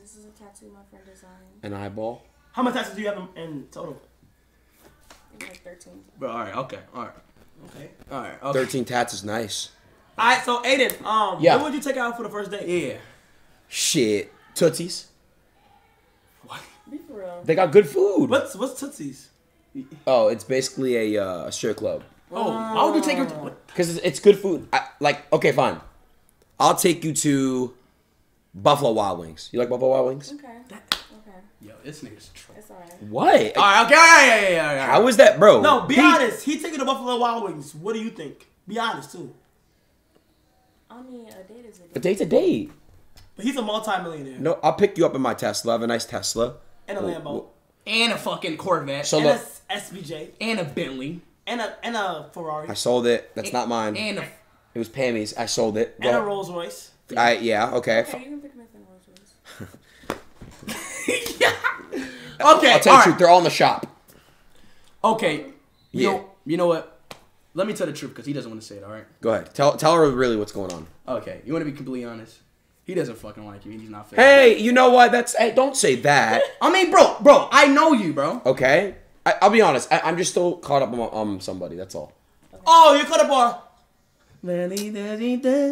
this is a tattoo my friend designed. An eyeball. How many tattoos do you have in, in total? Like thirteen. Bro, all right. Okay. All right. Okay. All right. Okay. Thirteen tats is nice. All right, so Aiden, um, Yeah. what would you take out for the first date? Yeah. Shit, tootsies. Be for real. They got good food. What's what's Tootsies? Oh, it's basically a uh, strip club. Oh, why would you take her? Cause it's, it's good food. I, like, okay, fine. I'll take you to Buffalo Wild Wings. You like Buffalo Wild Wings? Okay. Okay. Yo, this nigga's trouble. It's alright. What? All right. Okay. All right. Yeah. Yeah. Yeah. yeah. How is that, bro? No, be He- honest. He taking the Buffalo Wild Wings. What do you think? Be honest too. I mean, a date is a A date. date's a date. But he's a multimillionaire No, I'll pick you up in my Tesla. I have a nice Tesla. and a Lambo And a fucking Corvette. So and look, a s- SVJ and a Bentley. and a and a Ferrari I sold it. That's not mine. And a. It was Pammy's. I sold it. and a Rolls Royce. I yeah okay. Okay, you can pick me up in Rolls Royce. Okay. I'll tell you the right. truth. They're all in the shop. Okay. You Yeah. know. You know what? Let me tell the truth because he doesn't want to say it. All right. Go ahead. Tell tell her really what's going on. Okay. You want to be completely honest? He doesn't fucking like you. He's not fake. Hey, you know what? That's hey. Don't say that. I mean, bro, bro. I know you, bro. Okay. I, I'll be honest. I, I'm just still caught up on um somebody. That's all. Oh, you could have bought.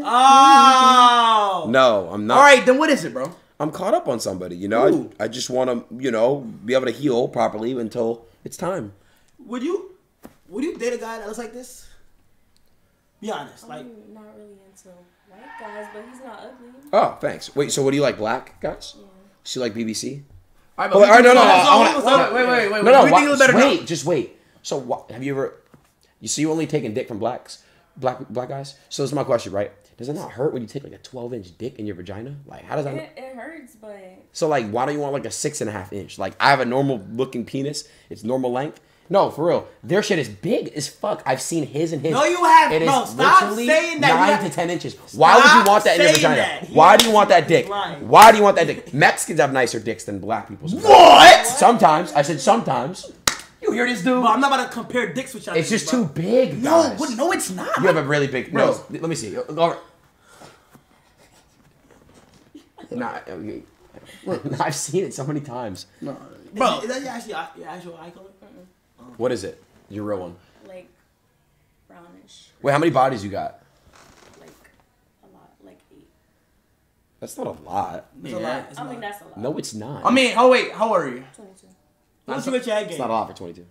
Oh. No, I'm not. All right. Then what is it, bro? I'm caught up on somebody. You know. I, I just want to you know be able to heal properly until it's time. Would you would you date a guy that looks like this? Be honest. Like I'm not really into white guys, but he's not ugly. Oh, thanks. Wait. So what do you like, black guys? So oh, you like BBC? All right, Oh, wait, all right, no, no, no. I wanna- so, wait, wait, wait. No, no. We wha- think wait, just wait. So what? Have you ever? You see, you only taking dick from blacks, black black guys. So this is my question, right? Does it not hurt when you take like a 12 inch dick in your vagina? Like, how does that? It, it hurts, but So like, why don't you want like a six and a half inch? Like, I have a normal looking penis. It's normal length. No, for real. Their shit is big as fuck. I've seen his and his. No, you have- It is no, stop literally saying that. You Nine have- to ten inches. Why would you want that in your vagina? that. Why do you want that dick? lying. Why do you want that dick? Mexicans have nicer dicks than black people's. What? Sometimes. I said sometimes. You hear this dude? But I'm not about to compare dicks with y'all. It's just bro. too big. No, guys. what, no, it's not. You have a really big. Bro. No, let me see. Go over. Nah, okay. I've seen it so many times. No, Is, bro. is that your actual your actual eye color? Uh-huh. What is it? Your real one. like brownish, Wait, how many bodies you got? like a lot, like eight. That's not a lot. It's a lot. It's a I lot. mean, that's a lot. No, it's not. I mean, oh wait, how are you? Twenty-two. What's you with your head it's not a lot for 22.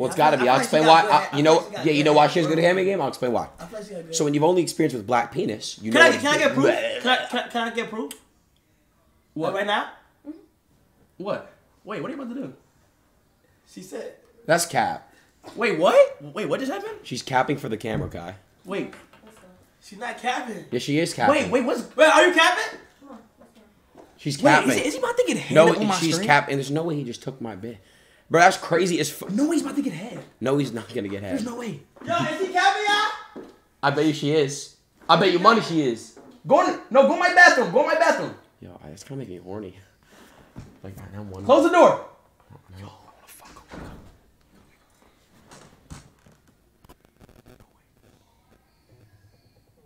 Ten. Well, it's got to be. I I'll explain why. I, you know, feel like she got yeah, you know why she's she has good bro. hammy game. I'll explain why. I feel like she got good. So when you've only experienced with black penis, you Can know. I, can I get proof? Can I, can, can I get proof? What? Like right now? Mm-hmm. What? Wait, what are you about to do? She said. That's cap. Wait, what? Wait, what just happened? She's capping for the camera guy. Wait, She's not capping. Yeah, she is capping. wait, wait, what's? Wait, are you capping? She's Wait, capping. is, he- is he about to get head no, on my she's stream? capping. There's no way he just took my bit. Bro, that's crazy as fuck. No, he's about to get head. No, he's not gonna get head. There's no way. Yo, is he caviar? I bet you she is. I bet you money she is. Go in, no, go in my bathroom. Go in my bathroom. Yo, it's kind of making me horny. Like, I'm one. Close the door. Yo, I'm going to fuck up.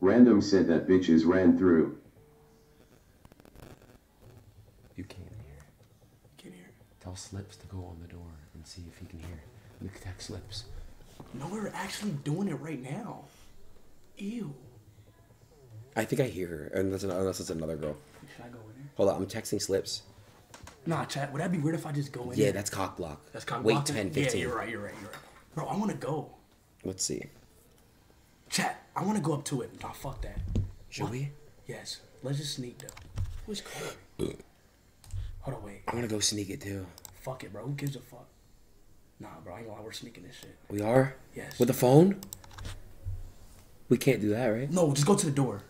Random said that bitches ran through. You tell Slips to go on the door and see if he can hear. We lips. No, we're actually doing it right now. Ew. I think I hear her, unless, unless it's another girl. Should I go in there? Hold on, I'm texting Slips. Nah, chat. Would that be weird if I just go in Yeah, there? that's cock block. That's cock Wait blocking? 10, 15. Yeah, you're right. You're right. You're right. Bro, I want to go. Let's see. Chat. I want to go up to it. Nah, fuck that. Should we? Yes. Let's just sneak though. Who's calling? Hold on, wait. I'm gonna go sneak it too. Fuck it, bro. Who gives a fuck? Nah, bro. I ain't gonna lie. We're sneaking this shit. We are? Yes. With the phone? We can't do that, right? No, just go to the door.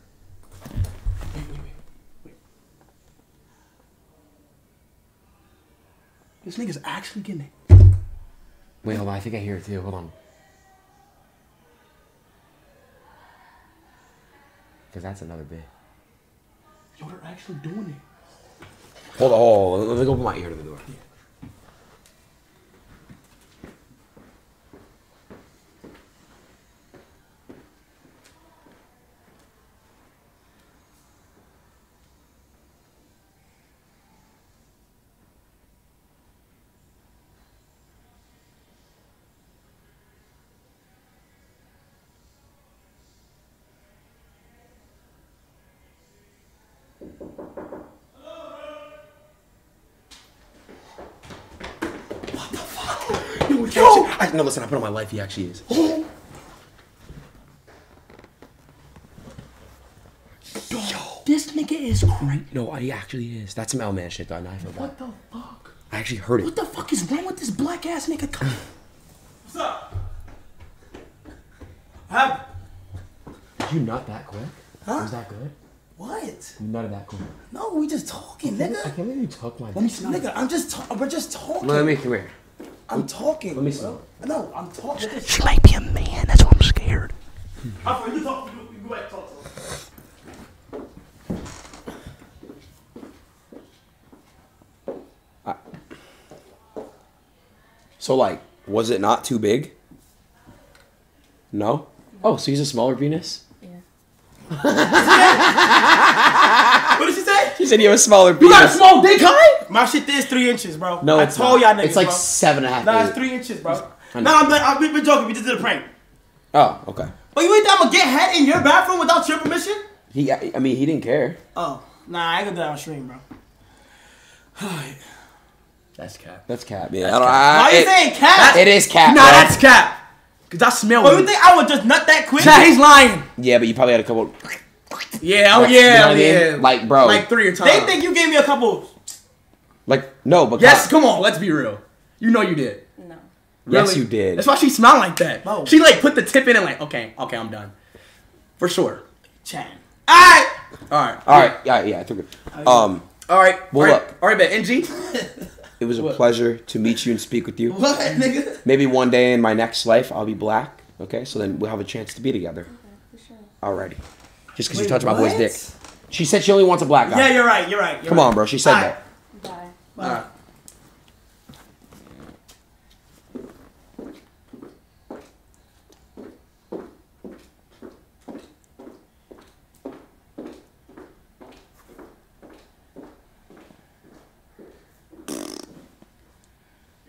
This nigga's actually getting it. Wait, hold on. I think I hear it too. Hold on. Because that's another bit. Yo, they're actually doing it. Hold on. Hold on. Let me go put my ear to the door. Yo, Yo! I, no, listen, I put on my life. He actually is. Oh. Yo, this nigga is crazy. No, he actually is. That's some L man shit, though. Now I feel bad. What the fuck? I actually heard it. What the fuck is wrong with this black ass nigga? What's up? Have Did you not that quick? Huh? Was that good? what? You nutted that quick. No, we just talking, nigga. I can't believe you took my. Let me see, nigga. I'm just ta- we're just talking. Let me come here. I'm talking. Let me bro. No, I'm talking. She might be a man. That's why I'm scared. Hmm. I'm you talk. You, you go ahead, talk to him. So, like, was it not too big? No? Oh, so he's a smaller Venus. What did she say? She said you have a smaller penis. You got a small dick, huh? My shit is three inches, bro. No, I it's told not. y'all niggas, It's like bro. seven and a half, Nah, eight. it's three inches, bro. I No. I'm, I'm, we've been joking. We just did a prank. Oh, okay. But you ain't think I'm gonna get head in your bathroom without your permission? He, I mean, he didn't care. Oh, nah, I ain't gonna do that on stream, bro. That's cap. That's cap. Yeah, That's I don't, cap. I, Why you it- saying cap? It is cap. Nah, bro. that's cap. Cause I smell Oh, it. you think I would just nut that quick? Nah, he's lying. Yeah, but you probably had a couple. Yeah, oh Like, yeah, you know what I mean? yeah. Like, bro. Like three or times. They think you gave me a couple. Like, no, but Yes, come on, let's be real. You know you did. No. Yes, Really? you did. That's why she smiled like that. No. She like put the tip in and like, okay, okay, I'm done. For sure. Chan. Alright. All right. All right, yeah, yeah, I took it. Um, All right. Well, all right, look. all right, bet NG. it was a What? pleasure to meet you and speak with you. What, nigga? Maybe one day in my next life, I'll be black. Okay, so then we'll have a chance to be together. Okay, for sure. Alrighty. Just because you touched my boy's what? dick. She said she only wants a black guy. Yeah, you're right. You're right. You're Come right. on, bro. She said Alright. that. Bye. All right.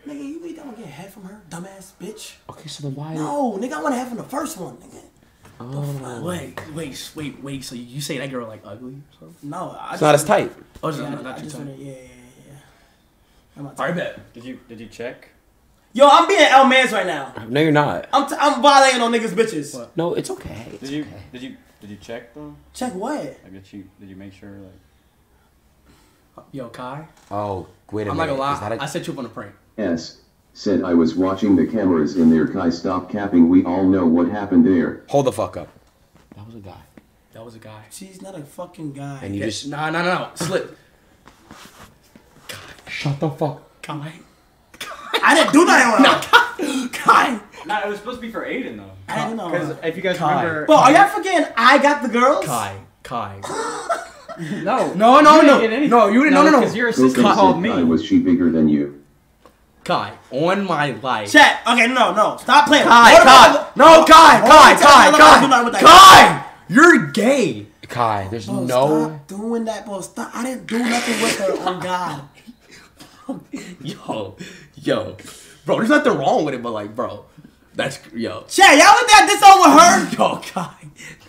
Nigga, you think I'm gonna get head from her, dumbass bitch? Okay, so then why? No, nigga, I want to have from the first one, nigga. Oh. Wait, wait, wait, wait. So you say that girl like ugly? or something? No, I It's not as tight. Oh, it's Yeah, not, I- not I too tight. yeah, yeah, yeah. I'm not All right, bet. Did you did you check? Yo, I'm being L Mans right now. No, you're not. I'm, t- I'm violating on niggas' bitches. No, it's okay. It's Did you okay. did you did you check though? Check what? Like did you did you make sure like Yo, Kai. Oh, wait a I'm not minute. gonna Is that lie. a- I set you up on a prank. S. Said I was watching the cameras in there. Kai, stop capping. We all know what happened there. Hold the fuck up. That was a guy. That was a guy. She's not a fucking guy. And you Yeah, just Nah, nah, nah, no. Slip. God. Shut the fuck. Kai. I didn't do nothing on her. Kai. Nah, it was supposed to be for Adin though. I didn't know. Because if you guys Kai. remember, Bro, are y'all forgetting I got the girls? Kai. Kai. no, No, no, no. didn't get anything. No, you didn't- no, no, no. Because your assistant called me. Kai, was she bigger than you? Kai. On my life. Chat. Okay, no, no. Stop playing. Kai, Hold on, Kai. hold on. No, Hold Kai, on, Kai, hold on, Kai, hold on, do not with Kai. Kai. You're gay. Kai, there's Bro, no. stop doing that, bro. Stop. I didn't do nothing with her. Oh God. yo, yo, bro. There's nothing wrong with it, but like, bro, that's yo. Chad, y'all look at this over her. Yo, God,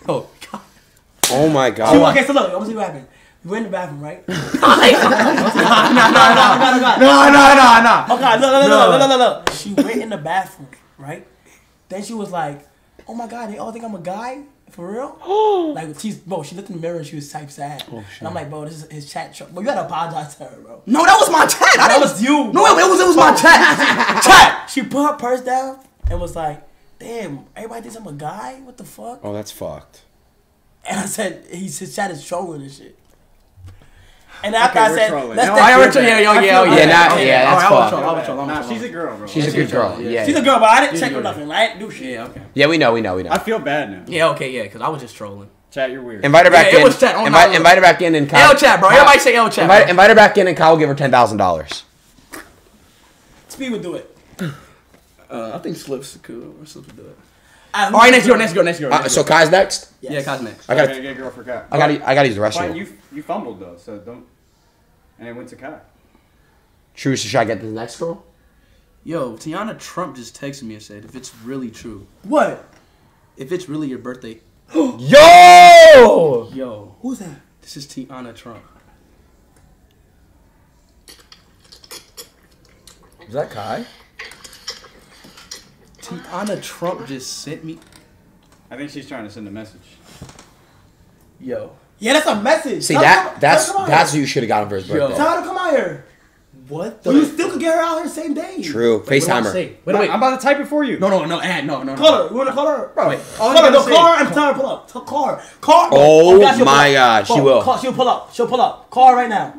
yo, God. Oh my She, god. okay, so look, I'm gonna see what happened. We were in the bathroom, right? nah, nah, nah, nah, nah, nah, nah. Okay, look, look, look, No. look, look, look, look. She went in the bathroom, right? Then she was like, "Oh my god, they all think I'm a guy for real." like she's bro, she looked in the mirror and she was type sad. Oh, and I'm like, bro, this is his chat. Tr- bro, you gotta apologize to her, bro. No, that was my chat. I That didn't- was you. No, it, it was it was my chat. chat. She put her purse down and was like, "Damn, everybody thinks I'm a guy. What the fuck?" Oh, that's fucked. And I said, "He's his chat is trolling and shit." And after Okay, I said, trolling. "Let's No, take I your already- back." yeah, yo, I yeah, feel yeah. Yeah, nah, Okay. yeah, that's I was fucked. I was trolling, Nah, she's a girl, bro. She's a good girl. Yeah. She's a girl, but I didn't She's check a her nothing. I didn't do shit. Yeah, okay. Yeah, we know, we know, we know. I feel bad now. Yeah, okay, yeah, because I was just trolling. Chat, you're weird. Invite her back Yeah, it in. was chat. Oh, invite, look. invite her back in and Kyle. L chat, bro. Everybody say L chat. Invite, invite her back in and Kyle will give her ten thousand dollars. Speed would do it. Uh, I think Slips could. Or Slips would do it. All All right, next girl, next girl, next girl. Uh, next so girl. Kai's next. Yeah, Kai's next. I I got. gotta get a girl for Kai. I got. I got to use the Fine, restroom. You you fumbled though, so don't. And it went to Kai. True. So should I get the next girl? Yo, Tiana Trump just texted me and said, if it's really true, What? if it's really your birthday, Yo. yo, Who's that? this is Tiana Trump. Is that Kai? Tiana Trump just sent me. I think she's trying to send a message. Yo, Yeah, that's a message. See Tell that? come- That's tell her come out that's here. who you should have gotten for his Yo. birthday. Tell her to come out here. what Well, you still could get her out here same day. True. Wait, what do Facetime her. Wait, wait. I'm about to type it for you. No, no, no, ad, no, no, no. Call her. You wanna call her? Bro, wait. Call her. No, gotta call say- her and tell her to pull up. Tell, call her. Call her. Oh, oh God, my up. God, she will. Call, she'll pull up. She'll pull up. Call her right now.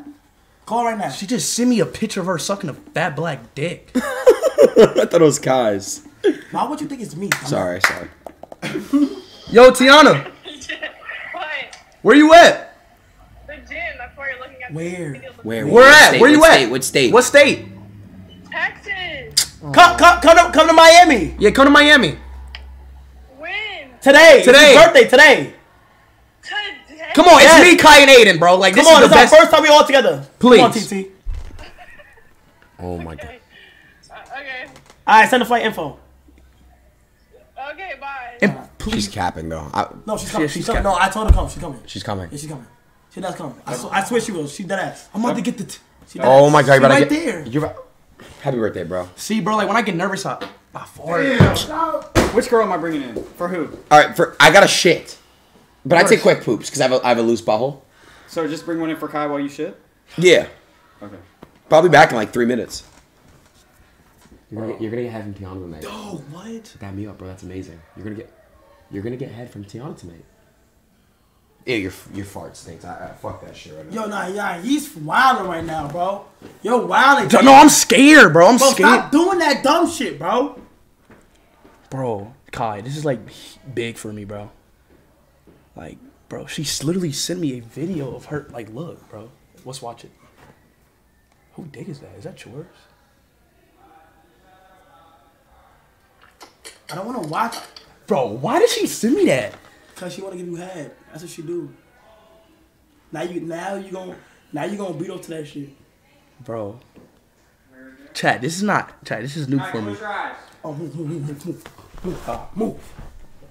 Call her right now. She just sent me a picture of her sucking a fat black dick. I thought it was Kai's. Why would you think it's me? Sorry, sorry. Yo, Tiana, What? Where you at? The gym. That's why you're looking at Where? Where? Where what at? state? Where you what at? State? What state? What state? Texas. Come, come, come to, come to Miami Yeah, come to Miami. When? today. Today. It's his birthday today. Today. Come on, Yes. it's me, Kai, and Adin, bro. Like Come this on, is this the is best. our first time we all together. Please. Come on, TT. Oh my god. Uh, okay. All right, send the flight info. Okay. Bye. And She's capping though. I, No, she's coming. she's she's coming. No, I told her come. She's coming. she's coming. Yeah, she's coming. She does come. I, sw- I swear she will. She dead ass. I'm about to get the. T- She dead Oh ass. my god, you She better right get. there. You're. about- Happy birthday, bro. See, bro, like when I get nervous, I, I fart. Which girl am I bringing in? For who? All right, for I got a shit, but I take quick poops because I have a I have a loose butthole. So just bring one in for Kai while you shit. Yeah, Okay. but I'll be back in like three minutes. You're gonna get, you're gonna get head from Tiana tonight. Oh, what? Dab me up, bro. That's amazing. You're gonna get you're gonna get head from Tiana tonight. Yeah, your your fart stinks. I, I fuck that shit right now. Yo, nah, yeah, he's wilding right now, bro. Yo, wilding. No, I'm scared, bro. I'm Bro, scared. stop doing that dumb shit, bro. Bro, Kai, this is like big for me, bro. Like, bro, she literally sent me a video of her. Like, look, bro. Let's watch it. Who dick is that? Is that yours? I don't want to watch Bro, why did she send me that? because she want to give you head. That's what she do. Now you, now you gon' now you gonna beat up to that shit. Bro. Chat, this is not. Chat, this is new for me. Oh, move, move, move, move, move, move, uh, move.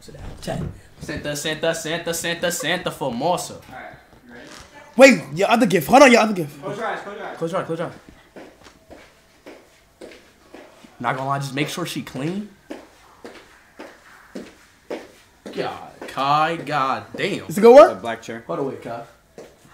Sit down, chat. Santa, Santa, Santa, Santa, Santa for Formosa. Wait, your other gift. Hold on, your other gift. Close your eyes. Close your eyes. Close your eyes, close your eyes. Not gonna lie, just make sure she clean. God, Kai, god damn. Is it gonna work? black chair. Hold on, wait, Kai.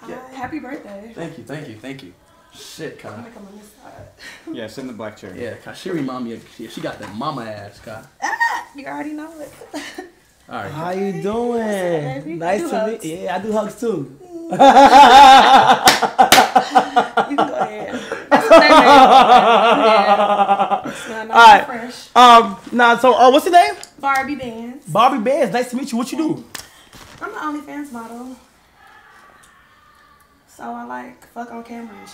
Hi, happy birthday. Thank you, thank you, thank you. Shit, Kai. I'm gonna come on this side. Yeah, sit in the black chair. Yeah, Kai, she remind me of, she, she got that mama ass, Kai. Ah, you already know it. Alright. How you doing? baby? Nice do to meet. hugs. Yeah, I do hugs too. you can go ahead. That's what they made. Yeah. Smell nice All right. fresh. Um. Nah. So, uh, what's your name? Barbie Bands. Barbie Bands. Nice to meet you. What you do? I'm the OnlyFans model. So I like fuck on camera and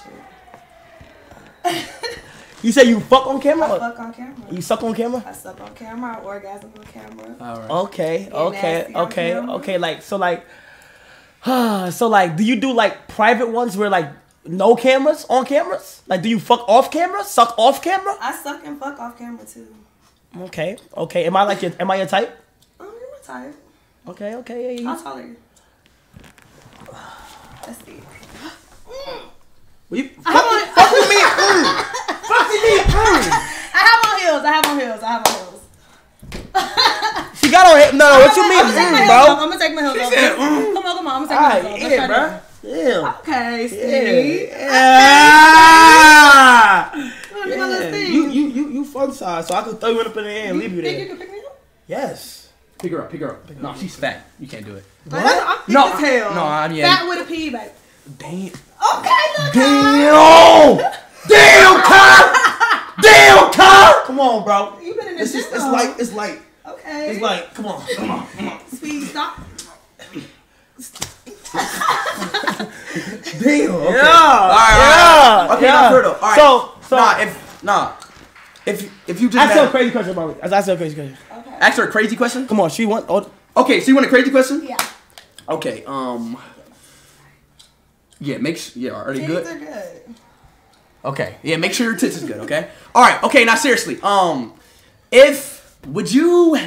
shit. You say you fuck on camera? I fuck on camera. You suck on camera? I suck on camera. I orgasm on camera. Alright. Okay. Get Okay. Okay. Okay. Like so. Like. so like, do you do like private ones where like No cameras? On cameras? Like, do you fuck off camera? Suck off camera? I suck and fuck off camera too. Okay, okay. Am I like your? Am I your type? Oh, you're my type. Okay, okay. Yeah, How you, tall are you? Let's see. Will you I have on. fuck with me. Mm. Fuck with me. Mm. I have on heels. I have on heels. I have on heels. She got on hip. No, what you mean, I'm gonna take my mm, off. bro? I'm gonna take my heels She off. said, mm. Come on, come on. I'm gonna take my Alright, heels off. yeah, bro. Yeah. Okay, Yeah. Steve. Yeah. Look at my little Yeah. Steve. You, you, you, you fun size, so I could throw you up in the air and leave you Think you there. can pick me up? Yes. Pick her up. Pick her up. No, she's fat. You can't do it. Like, that's- I'm thick No, as hell. no, I- yeah. Fat with a P, baby. Damn. Okay, look. Damn! Damn, Kyle! Damn, Kyle! Come on, bro. You been in the It's gym. just, it's though. like, it's like, Okay. it's like, come on, come on, come on. Speed, stop. Damn. Okay. Yeah. All right. Yeah. All right. Okay. yeah. Now. All right. So, so nah, if nah, if if you just ask her a crazy question about me. Ask her a crazy question. Okay. ask her a crazy question. Come on, she want. Oh, Okay, so you want a crazy question? Yeah. Okay. Um. Yeah. Make sure. Yeah. Already good. Titties are good. Okay. Yeah, make sure your tits is good, okay? All right. Okay, now seriously. Um if would you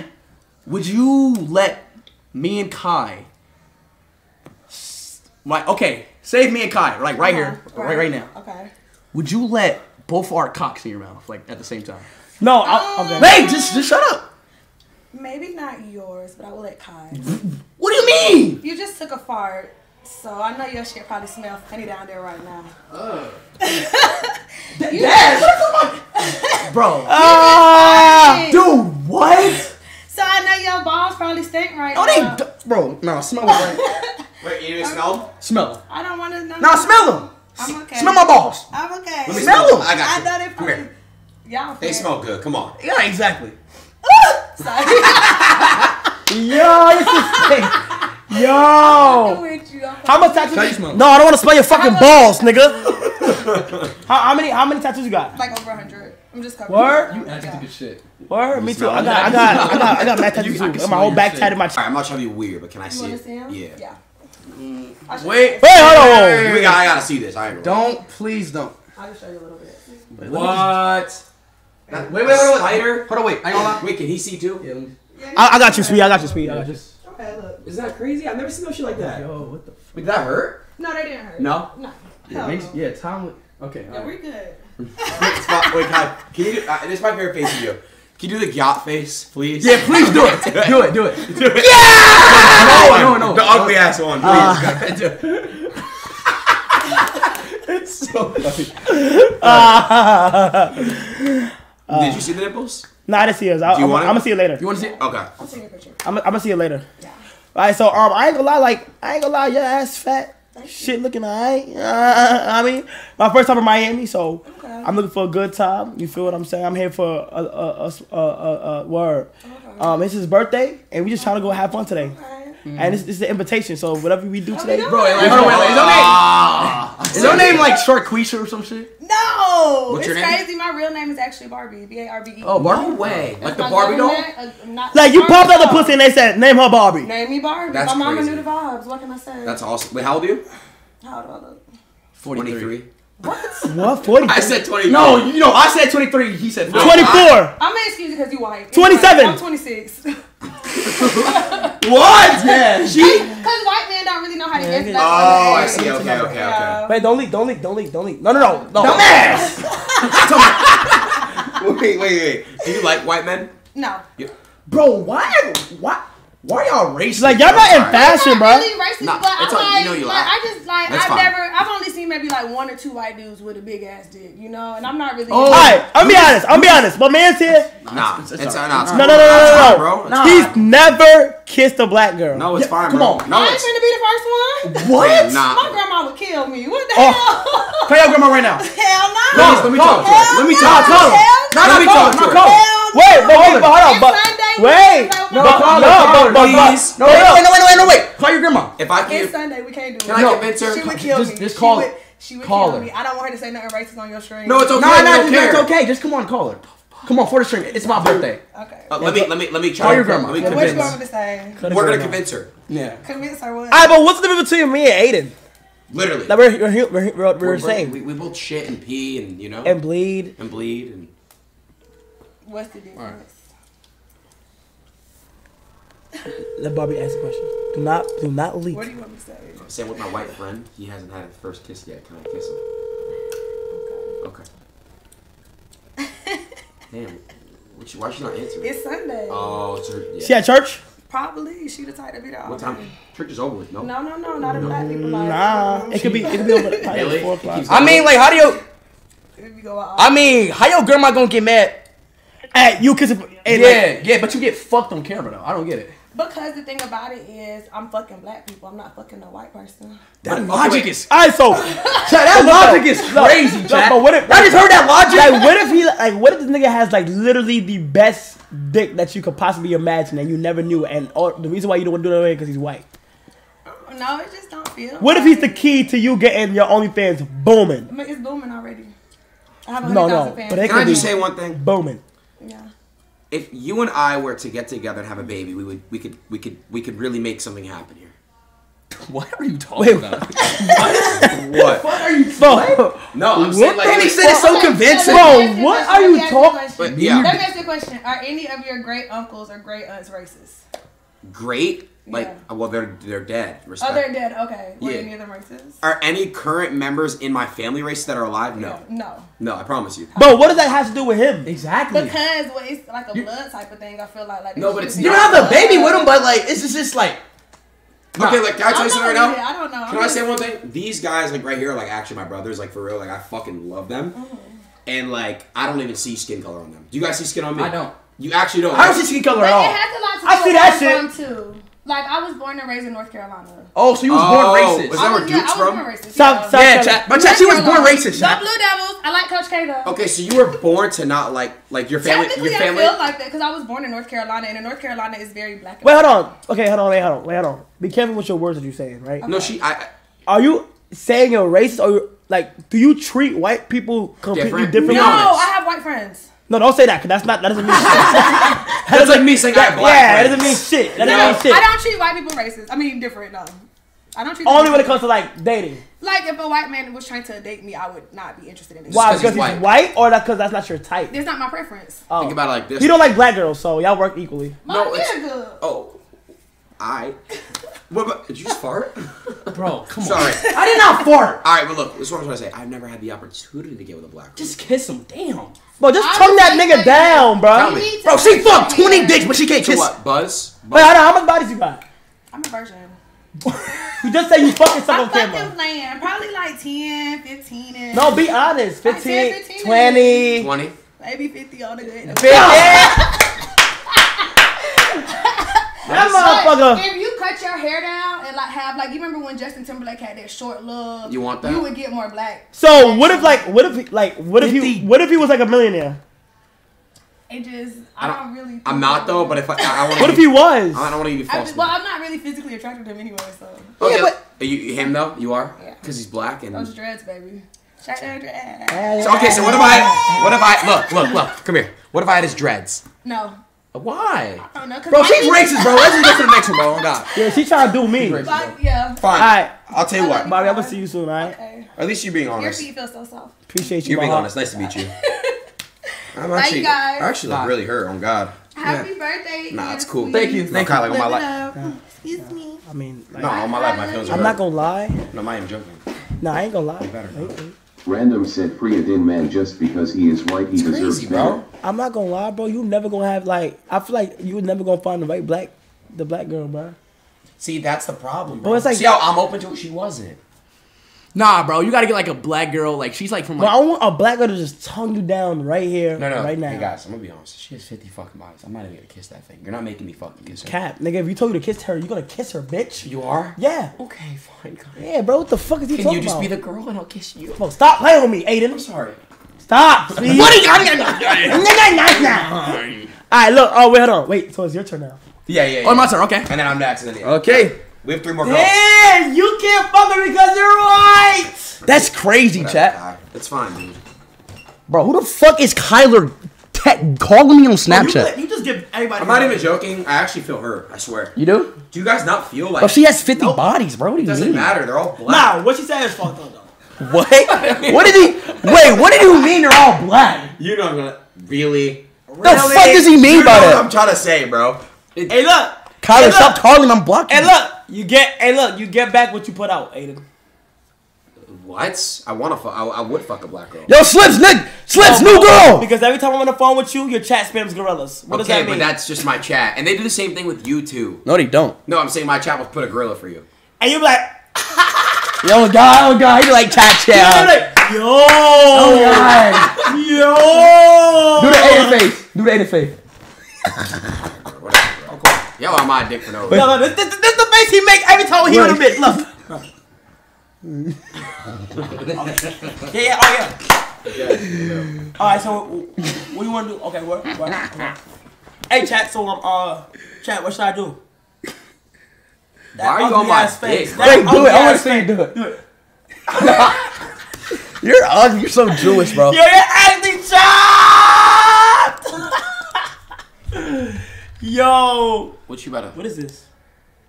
would you let me and Kai s- like okay, save me and Kai, like right here, Uh-huh. right right now. Okay. Would you let both our cocks in your mouth like at the same time? No, I, okay. Hey, just just shut up. Maybe not yours, but I will let Kai. What do you mean? You just took a fart, so I know your shit probably smells funny down there right now. You- Bro. Ah! Dude, what? So I know your balls probably stink right Oh, now. they d- bro, no, smell it right. Wait, you didn't smell? Smell. I don't want to know. Nah, smell them. I'm okay. Smell my balls. I'm okay. Let me Smell smell them. I got I you. know they Come probably. here. Y'all. They smell good. Come on. Yeah, exactly. Sorry. Yo, this is Yo. I'm with you. I'm How much tattoos? How you smell? No, I don't want to smell your fucking balls, nigga. how, how many? How many tattoos you got? Like over 100. I'm just covering. Word? You acting good shit. Word? Me too. smell I got, I got, I got, I got mad You- tattoos I too. my whole back shit. tatted my. Alright, I'm not trying to be weird, but can I You see want it? to see him? Yeah. Yeah. Wait. Wait, hold on. We got, I gotta see this. I ain't. Don't please don't. I'll just show you a little bit. What? Wait, wait, wait, wait. Spider? Hold on, wait. I ain't. Wait, can he see too? Yeah, let me- I, I got you, sweet. I got you, sweet. I got you. Okay, look. Is that crazy? I've never seen no shit like that. Yo, what the? F- Wait, did that hurt? No, they didn't hurt. No? No. yeah, makes, no. yeah, Tom. Okay. Yeah, all we're good. Wait, Spot- wait, Kai, can you do, uh, this is my favorite face of you. Can you do the yacht face, please? Yeah, please do it. do it. Do it. Do it. Yeah! No, no, no. The ugly ass one, please. Uh, do it. it's so funny. Did you see the nipples? Nah, I didn't see yours. I, Do you I'm, want I'm it? gonna see it later. You want to see? it? Okay. I'll take a picture. I'm, I'm gonna see it later. Yeah. All right, so um, I ain't gonna lie, like I ain't gonna lie, your ass fat, shit looking alright. Uh, I mean, my first time in Miami, so I'm looking for a good time. You feel what I'm saying? I'm here for a a a, a, a, a word. Um, it's his birthday, and we just trying to go have fun today. And this, this is an invitation, so whatever we do today, Bro, like, hold on, wait, wait. Is your name? Is your name like Sharquisha or some shit? No, What's it's your name? crazy. My real name is actually Barbie. B A R B E. Oh, Barbie. No way. Like the Barbie doll? government, uh, not like you popped out the pussy and they said name her Barbie. Name me Barbie. That's My mama crazy. knew the vibes. What can I say? That's awesome. Wait, how old are you? How do I look? 43. What? Forty? I said 23. No, you know, I said 23. He said 40. Twenty four. I'm gonna excuse you because you white. 27. I'm 26. What? Yeah. She. Because white men don't really know how to get Oh, that. I see. Okay, okay, okay. Yeah. Wait, don't leak, don't leak, don't leak, don't leak. No, no, no, no. Dumbass. Wait, wait, wait. Do you like white men? No. Yeah. Bro, why? Why? Why y'all racist? Like y'all not in Sorry. fashion, I'm bro. not really racist, Nah, but it's I'm all- you like, know you like. I just like That's I've fine. never, I've only seen maybe like one or two white dudes with a big ass dick, you know, and I'm not really. Oh. All right, I'm be honest. I'm be honest. My man's here. Nah, it's- it's, it's alright. nah, it's No, no, no, no, no, bro. Nah. He's never kissed a black girl. No, it's Yeah, fine, come on. No, I ain't it's finna be the first one. What? Nah. My grandma would kill me. What the Oh. hell? Call your grandma right now. Hell no. Please, let me talk to her. Let me talk to Let me talk her. to No, her. call her. Hell no. Wait, but wait, hold on, but wait, can't play with no, my no, call her, no, call but her, but but please. No, wait, no, wait, no, wait, no, wait, no, wait. Call your grandma. If I It's can, Sunday. We can't do can it. I No. convince her? She would kill Just- me. just she call would, her. She would Call kill her. me. I don't want her to say nothing racist on your stream. No, it's okay. No, no, no, it's okay. Just come on, call her. Come on, for the stream. It's my birthday. Okay. Uh, let me, let me, let me try. Call your grandma. Let me Yeah, What convince. want me to say? We're gonna convince her. Yeah. Convince her what? Alright, but what's the difference between me and Adin? Literally. Like we're we're we're, we're, we're, We're- the same. We, we both shit and pee and you know And bleed. and bleed and What's the difference? Let Bobby ask a question. Do not do not leak. What do you want me to say? Same with my white friend. He hasn't had his first kiss yet. Can I kiss him? Okay. Damn. What she, why she not answering? It's Sunday. Oh, it's her. Yeah. She at church? Probably. She the type to be there What time? Church is over with. No. No, no, no, not in black people life. Nah, it could be it could be over the probably four o'clock. I mean, like, how do you? If you go out. I mean, how your grandma gonna get mad? at you Cause it. Hey, yeah, yeah, but you get fucked on camera though. I don't get it. Because the thing about it is, I'm fucking black people. I'm not fucking a white person. That logic is. Alright, so that logic is crazy, No, Jack. but what if I just heard that logic. Like, what if he like? What if this nigga has like literally the best dick that you could possibly imagine, and you never knew, and all, the reason why you don't want to do that because he's white. No, it just don't feel. What if he's the key to you getting your OnlyFans booming? I mean, it's booming already. I have No, 100,000 no, fans. but it Can I just be say one thing? booming. Yeah. If you and I were to get together and have a baby, we would we could we could we could really make something happen here. What are you talking about? What? What are you? Bro, No, I'm What saying like And he said it so convincing. Bro, what are you talking? But yeah, Let me ask you a question. Are any of your great uncles or great aunts racist? great. Like Yeah. uh, well, they're they're dead. Respect. Oh, they're dead. Okay. Were Yeah. any of them racist? Are any current members in my family race that are alive? No. No. No, I promise you. Bro, what does that have to do with him? Exactly. Because well, it's like a blood type of thing. I feel like like. No, but it's be You don't have the baby with him, but like, it's just, just like. Okay, like can I tell you something right now? with it. I don't know. Can I'm I say one thing? These guys, like right here, are like actually my brothers. Like for real, like I fucking love them. Mm-hmm. And like I don't even see skin color on them. Do you guys see skin on me? I don't. You actually don't. I don't see skin color at all. has a lot to do I see that shit. Too. Like I was born and raised in North Carolina. Oh, so you was Oh, born was racist. that where was, yeah, Duke's from? born racist. Stop, yeah. stop. Yeah, Chad. But Chad, she was born racist. The Blue Devils. I like Coach K though. Okay, so you were born to not like like your family. Technically, Your family. I feel like that because I was born in North Carolina, and in North Carolina is very black. Wait, hold on. Okay, hold on. Wait, hold on. Wait, hold on. Be careful with your words that you're saying, right? no, she. I. I Are you saying you're racist, or you're, like, do you treat white people completely Different? differently? No. I have white friends. No, don't say that, cause that's not. That doesn't mean shit. That's like me saying I have black yeah, that doesn't mean shit. That No, doesn't mean shit. I don't treat white people racist. I mean different. No, I don't treat. them Only when it comes to like dating. Like if a white man was trying to date me, I would not be interested in it. Why? 'cause Because he's he's white, or that because that's not your type. It's not my preference. Oh. Think about it like this. You don't like black girls, so y'all work equally. My No, it's- nigga. Oh. I. What about? Did you just fart? Bro, come on. Sorry. I did not fart. All right, but look, this is what I'm trying to say. I've never had the opportunity to get with a black. Just kiss him. Damn. Bro, just I tongue that nigga that. down, bro. Tell me. Bro, she understand. fucked 20 dicks, but she can't So kiss. what? Buzz. Wait, hold on. How much bodies you got? I'm a virgin. You just say you fucking stuff I'm on fucking playing. Probably like 10, 15. And No, be honest. Like 15, 10, 15 20. Twenty. Maybe 50 on the good. That motherfucker. if you cut your hair down and like have like you remember when Justin Timberlake had that short look, You want that? You would get more black. So what if like what if like what if he what if he was like a millionaire? It just I, I don't, really. Think I'm not though, but if I, I, I want. What if he was? I don't want to give you I false. just, well, I'm not really physically attracted to him anyway, so oh, okay, Yeah, but- are you him though? You are. Yeah. Because he's black and. those dreads, baby. Shout out dreads. So, okay, so what if I? What if I? Look, look, look. Come here. What if I had his dreads? No, Why? I don't know. 'cause Bro, she's racist, bro. Let's just go to the next one, bro. Oh, God. Yeah, she trying to do me. Racist. Like, yeah. Fine. Alright. I'll tell you what. Bobby, I'm gonna see you soon, alright? Okay. At least you're being Your honest. feet feel so soft. Appreciate you. You're being my honest. Nice to meet you. I'm Bye, actually, you guys. I actually look really hurt. On God. Happy birthday. Nah, it's cool. Thank you. Thank kind you. of like all my Live life. up. Excuse me. I mean, like, No, all my life my feelings are I'm hurt. not gonna lie. No, I am joking. Nah, I ain't gonna lie. better not. Random said free a din man just because he is white he deserves crazy, better. bro. I'm not gonna lie, bro. You never gonna have like I feel like you never gonna find the right black the black girl, bro. See, that's the problem, bro. Bro, it's like- See how I'm open to it? She wasn't. Nah, bro. You gotta get like a black girl. Like she's like from But like. I want a black girl to just tongue you down right here, No, no. right now. Hey, guys, I'm gonna be honest. She has 50 fucking bodies. I'm not even gonna kiss that thing. You're not making me fucking kiss her. Cap, nigga, if you told you to kiss her, you gonna kiss her, bitch. You are? Yeah. Okay, fine. God. Yeah, bro. What the fuck is he Can talking you just about? be the girl and I'll kiss you? Bro, stop playing with me, Adin. I'm sorry. Stop. Please. What are you? I'm not nice now. All right, look. Oh, wait, hold on. Wait, so it's your turn now. Yeah, yeah, oh, yeah. Oh, my turn. Okay. And then I'm next, and then yeah. Okay. We have three more girls. Damn, you can't fuck her because you're white. That's crazy, chat. It's fine, dude. Bro, who the fuck is Kyler te- calling me on You, Snapchat. you just give everybody. I'm not even joking. I actually feel hurt. I swear. You do? Do you guys not feel like? Bro, she has 50 bodies, bro. What do It you doesn't mean? matter. They're all black. Nah, what she said is fucked up though. What? what did he? Wait, what did you mean they're all black? You know I'm gonna really. The fuck does he mean you by know that? What I'm trying to say, bro. Hey, look. Kyler, hey, stop calling him. I'm blocking. Hey, look. You get. Hey, look. You get back what you put out, Adin. What? I wanna. Fu- I, I would fuck a black girl. Yo, Slips, Nick, Slips, No, new girl. Because every time I'm on the phone with you, your chat spams gorillas. What does that mean? but that's just my chat, and they do the same thing with you too. No, they don't. No, I'm saying my chat will put a gorilla for you. and you be like, Yo, God, oh God, he like chat you chat. be like, yo, Oh God. yo. Do the Adin face. Do the Adin face. Y'all are my dick for no reason. No, no, this, this, this is the face he make every time he on a bit. Look. yeah, yeah, oh yeah. All right, so what do you want to do? Okay, what? what, what? Hey, chat. So um, uh, chat. What should I do? Why are you on my dick? Wait, do it. I want to see you do it. Do it. You're ugly. You're so Jewish, bro. Yo, you're acting chopped. Yo, What you about what is this?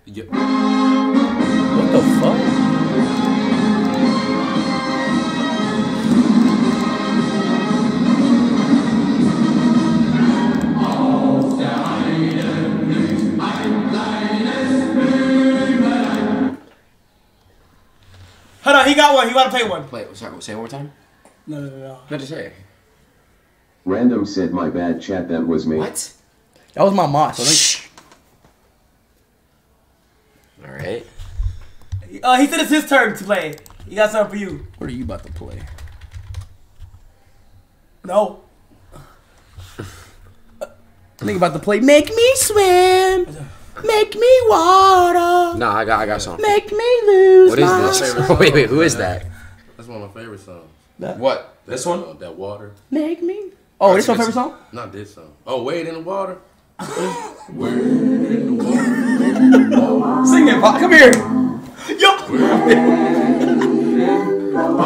to? What the fuck? Hold on, he got one. He got to play one. Play. Sorry. Say it one more time. No, no, no, no. What did you say? Random said my bad chat that was me. What? That was my mod. So All right. Uh, he said it's his turn to play. He got something for you. what are you about to play? No. Nigga about to play. Make me swim. Make me water. No, I got. I got something. Make me lose. What is my- this? wait, wait. Who is that? That's one of my favorite songs. What? This That, one? uh, that water. Make me. Oh, this your favorite song? Not this song. Oh, Wade in the water. Sing it, Pop. Come here. Yo.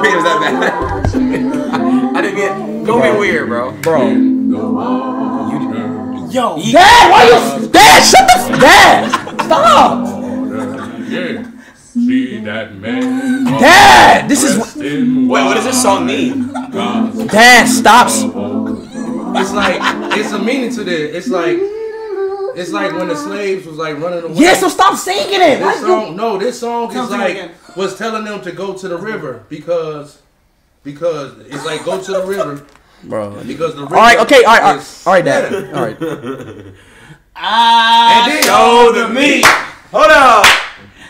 Wait, was that bad? I didn't get. Don't be weird, bro. Bro. Yo. Dad, why you? Dad, shut the. F- Dad, stop. See that man. Dad, this is. Wait, what does this song mean? Dad, stop. It's like it's a meaning to this. It's like it's like when the slaves was like running away. Yeah, so stop singing it. Why This you- song, no, this song Tell is like again. was telling them to go to the river because because it's like go to the river Bro. because the river. All right, okay, all right, all right, all right, Dad. All right. I ah, And then- show the meat Hold up.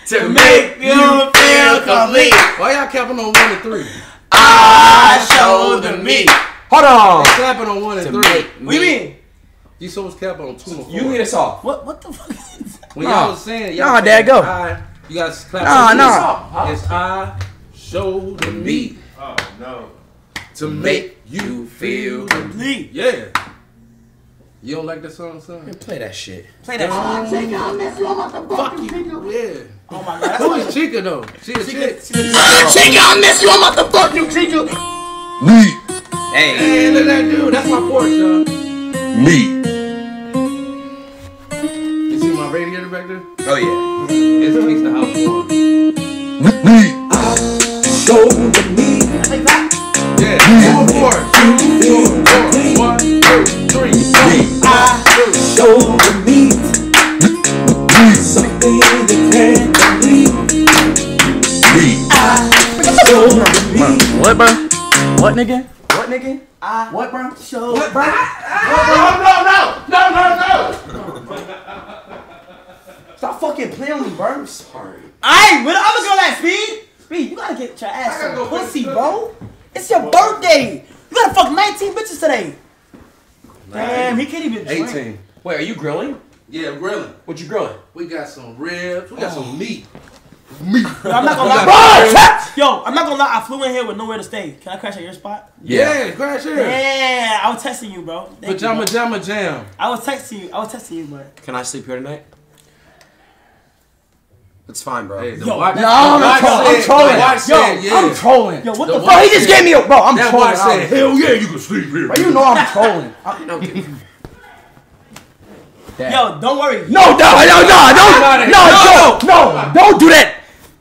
to make you feel complete. Why y'all capping on one and three? I show the meat. Hold on. They clapping on one and To three. make What do you mean? You supposed to cap on two and. You lead us off. What? What the fuck? Is that? When Nah. y'all was saying, y'all Nah, saying Dad, go. I, you guys clap. Nah, on two. nah. It's I show the meat Oh no. To make you feel. Complete. Yeah. You don't like that song, son? Play that shit. Play that. shit. Fuck you. Yeah. Oh my god. Who is Chica though? She a chick. Chica, I miss you. I'm about to fuck you, Chica. Hey. Hey, look at that dude. That's my porch, y'all. Me. You see my radiator back there? Oh yeah. It's keeps the house warm. Show the me. Yeah. Two and four. Two, two, four. One, two, three, four. I show the meat. Something you can't believe. I show the meat. What, bro? What, nigga? What, nigga? I What, bro? show. What, bro? No, no, no, no, no, no. Stop fucking playing with me, bro. Sorry. Alright, where the other girl at? Speed. Speed. You gotta get your ass I some go pussy, fix bro. It's your birthday. You gotta fuck 19 bitches today. Damn, he can't even drink. 18. Wait, are you grilling? Yeah, grilling. What you grilling? We got some ribs. We got some oh. meat. Yo, I'm not gonna lie. Bro, Yo, I'm not gonna lie. I flew in here with nowhere to stay. Can I crash at your spot? Yeah, crash here. Yeah, I was texting you, bro. Thank you, bro. Jama Jam. I was texting you. I was texting you, but Can I sleep here tonight? It's fine, bro. Hey, Yo, watch- no, the I'm watch trolling. said- I'm trolling. the watch Yo, said, yeah. I'm trolling. Yo, what the The fuck? watch He just gave me a bro. I'm that trolling. watch said, hell yeah, you can sleep here. Bro, you know I'm trolling. Yo, don't worry. No, no, no, no, no, no, no, no, don't do that.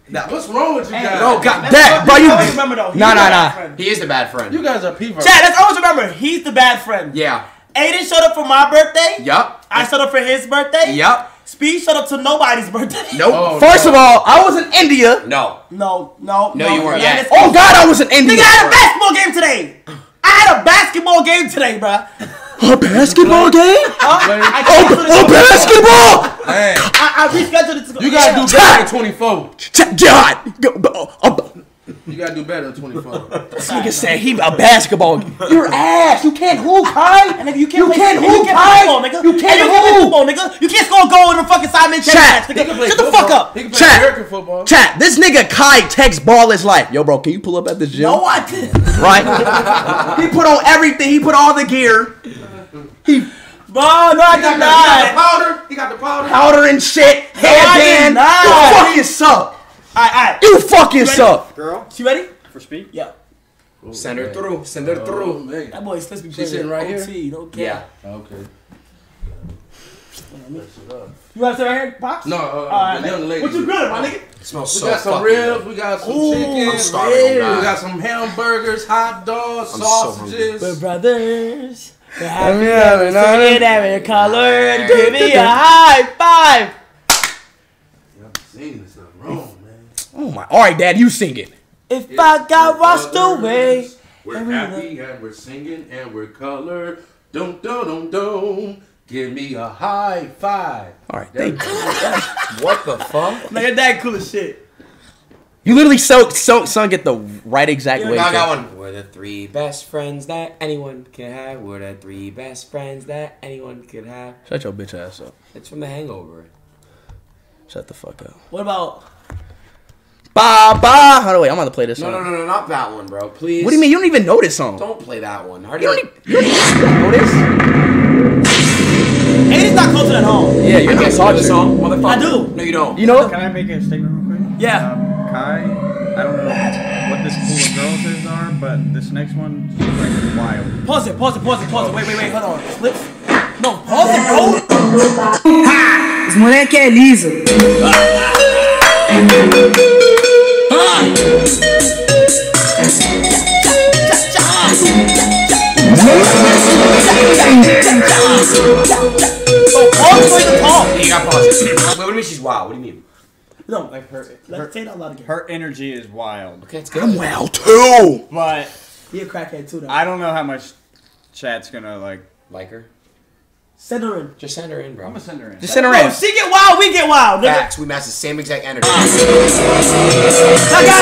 What's wrong with you guys? No, God, That, bro, you. Always remember though. Nah, nah, nah. friend. He is the bad friend. You guys are people. Chad, let's always remember he's the bad friend. Yeah. Adin showed up for my birthday. Yup. I showed up for his birthday. Yup. Speed showed up to nobody's birthday. Nope. Oh, First of all, I was in India. No. No, no, No, you weren't Nah, yet. Oh, oh God, I was in India. Nigga, I had a basketball game today. I had a basketball game today, bruh. A basketball game? Huh? I Oh, oh, basketball! Hey, I, I rescheduled it to go. you gotta do better than 24. Ch- God, oh, You gotta do better than 24. this nigga said he a basketball. Your ass. You can't hoop, Kai. And nigga, you can't You play, can't you hoop, can't Kai. play nigga. You can't you can't hoop. football, nigga. You can't score a goal in a fucking Simon Chat Chat. match, nigga. play Shut the fuck up. He can play Chat. American football. Chat. This nigga Kai takes ball his life. Yo, bro, can you pull up at this gym? No, I didn't. Right? he put on everything. He put all the gear, Bro, no, I He got, did the, he got the powder. He got the powder. powder and shit, I headband. not. You fucking suck. Alright, alright. You fucking ready? suck. Girl, She ready? for speed? Yeah. Send her through. Send her Oh, through. man. That boy's supposed to be She sitting right here? Don't care. Yeah. Okay. You want to sit right here, Pops? No, uh, Alright, the young man. lady. What you grilling, my nigga? It smells We so got some ribs. good. We got some Ooh, chicken. I'm starving, We got some hamburgers, hot dogs, I'm so sausages. We're brothers. We're happy Yeah, that we're man, I singing and we're. Give me a high five. Singing is not wrong, man. Oh my. All right, Dad, you sing it. If I got washed away. We're Every happy and we're singing and we're colored. Dum dum dum dum. Give me a high five. All right, thank you. What the fuck? Nigga, that cool as shit. You literally so so sung it the right exact Yeah, way. No, I too. got one. We're the three best friends that anyone could have. We're the three best friends that anyone could have. Shut your bitch ass up. It's from The Hangover. Shut the fuck up. What about Ba ba. How do wait? I'm gonna play this No, song. no, no, no, not that one, bro. Please. What do you mean? You don't even know this song. Don't play that one. How do You you? don't even, you don't know this? Adin's not close to that home. Yeah, you're I not know the song, motherfucker. I do. No, you don't. You know it? Can I make a statement real quick? Yeah. Um, Kai, I don't know what this pool of girls is are, but this next one is like wild. Pause it, pause it, pause it, pause it. Wait, wait, wait, hold on. Slips. No, pause it, bro. Os moleque é liso. Oh, pause it so you. Yeah, you got pause. Wait, what do you mean she's wild? What do you mean? No, Like her, let's her, say it out loud again. her energy is wild. Okay, it's good. I'm well too. But He a crackhead too, though. I don't know how much chat's gonna like. Like her? Send her in. Just send her in, bro. I'm gonna send her in. Just send her Bro, in. she get wild, we get wild, nigga. Facts. We match the same exact energy. My guy,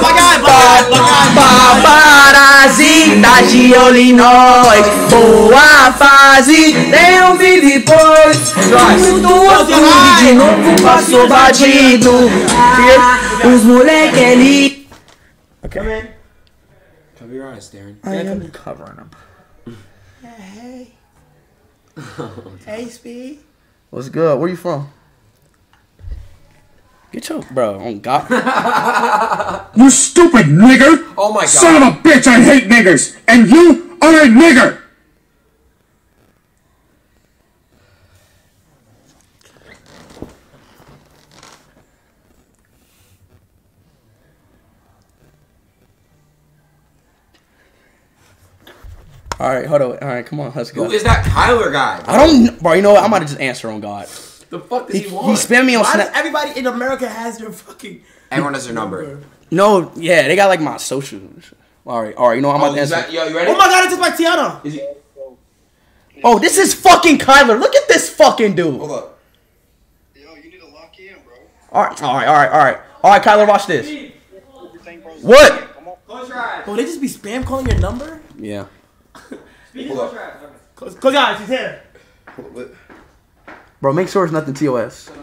my guy, my guy, my guy, my guy. Paparazita de olho em nós. Boa fase, nem ouvi depois. Tudo tudo de novo passou batido. Os moleque é li. Come in. Cover your eyes, Darren. I am covering them. Hey. Hey, Speed. What's good? Where you from? Get your bro on God. You stupid nigger! Oh my god. Son of a bitch, I hate niggers! And you are a nigger! All right, hold on. All right, come on, let's go. Who is that Kyler guy? I don't, bro. You know what? I'm about to just answer on God. The fuck does He, he, he want? spammed me on Why does Snap. everybody in America has their fucking Everyone has their number. No, yeah, they got like my social. All right, all right. You know what? I'm Oh, about to answer. that, yo, you ready? Oh my god, it's just like Tiana. Is he? Oh, this is fucking Kyler. Look at this fucking dude. Hold up. Yo, you need to lock in, bro. All right, all right, all right, all right. All right, Kyler, watch this. What? Bro, they just be spam calling your number? Yeah. Hold up. Close, close your eyes, he's here. Bro, make sure it's nothing TOS.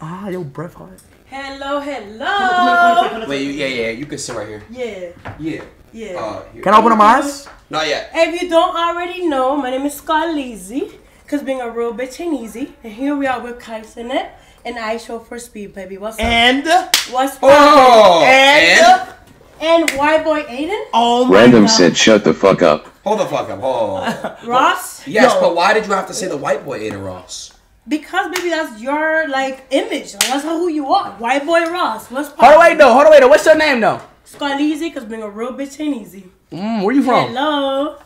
Ah, yo, breath hot. Hello, hello. Wait, you, yeah, yeah, you can sit right here. Yeah, Yeah. yeah. Uh, here. Can I open up my eyes? Not yet. If you don't already know, my name is Scalisi, Cause being a real bitch ain't easy. And here we are with Kai Cenat and I show for speed, baby. What's up? And what's up? Oh, and and white boy Adin? Oh my Random said shut the fuck up. Hold the fuck up. Oh. Ross? Yes, Yo. but why did you have to say the white boy Adin Ross? Because baby, that's your like image. That's who you are. White boy Ross. What's Hold on, wait though. Hold on, wait though. What's your name though? Scott easy, cause being a real bitch ain't easy. Mm, where you from? Hello.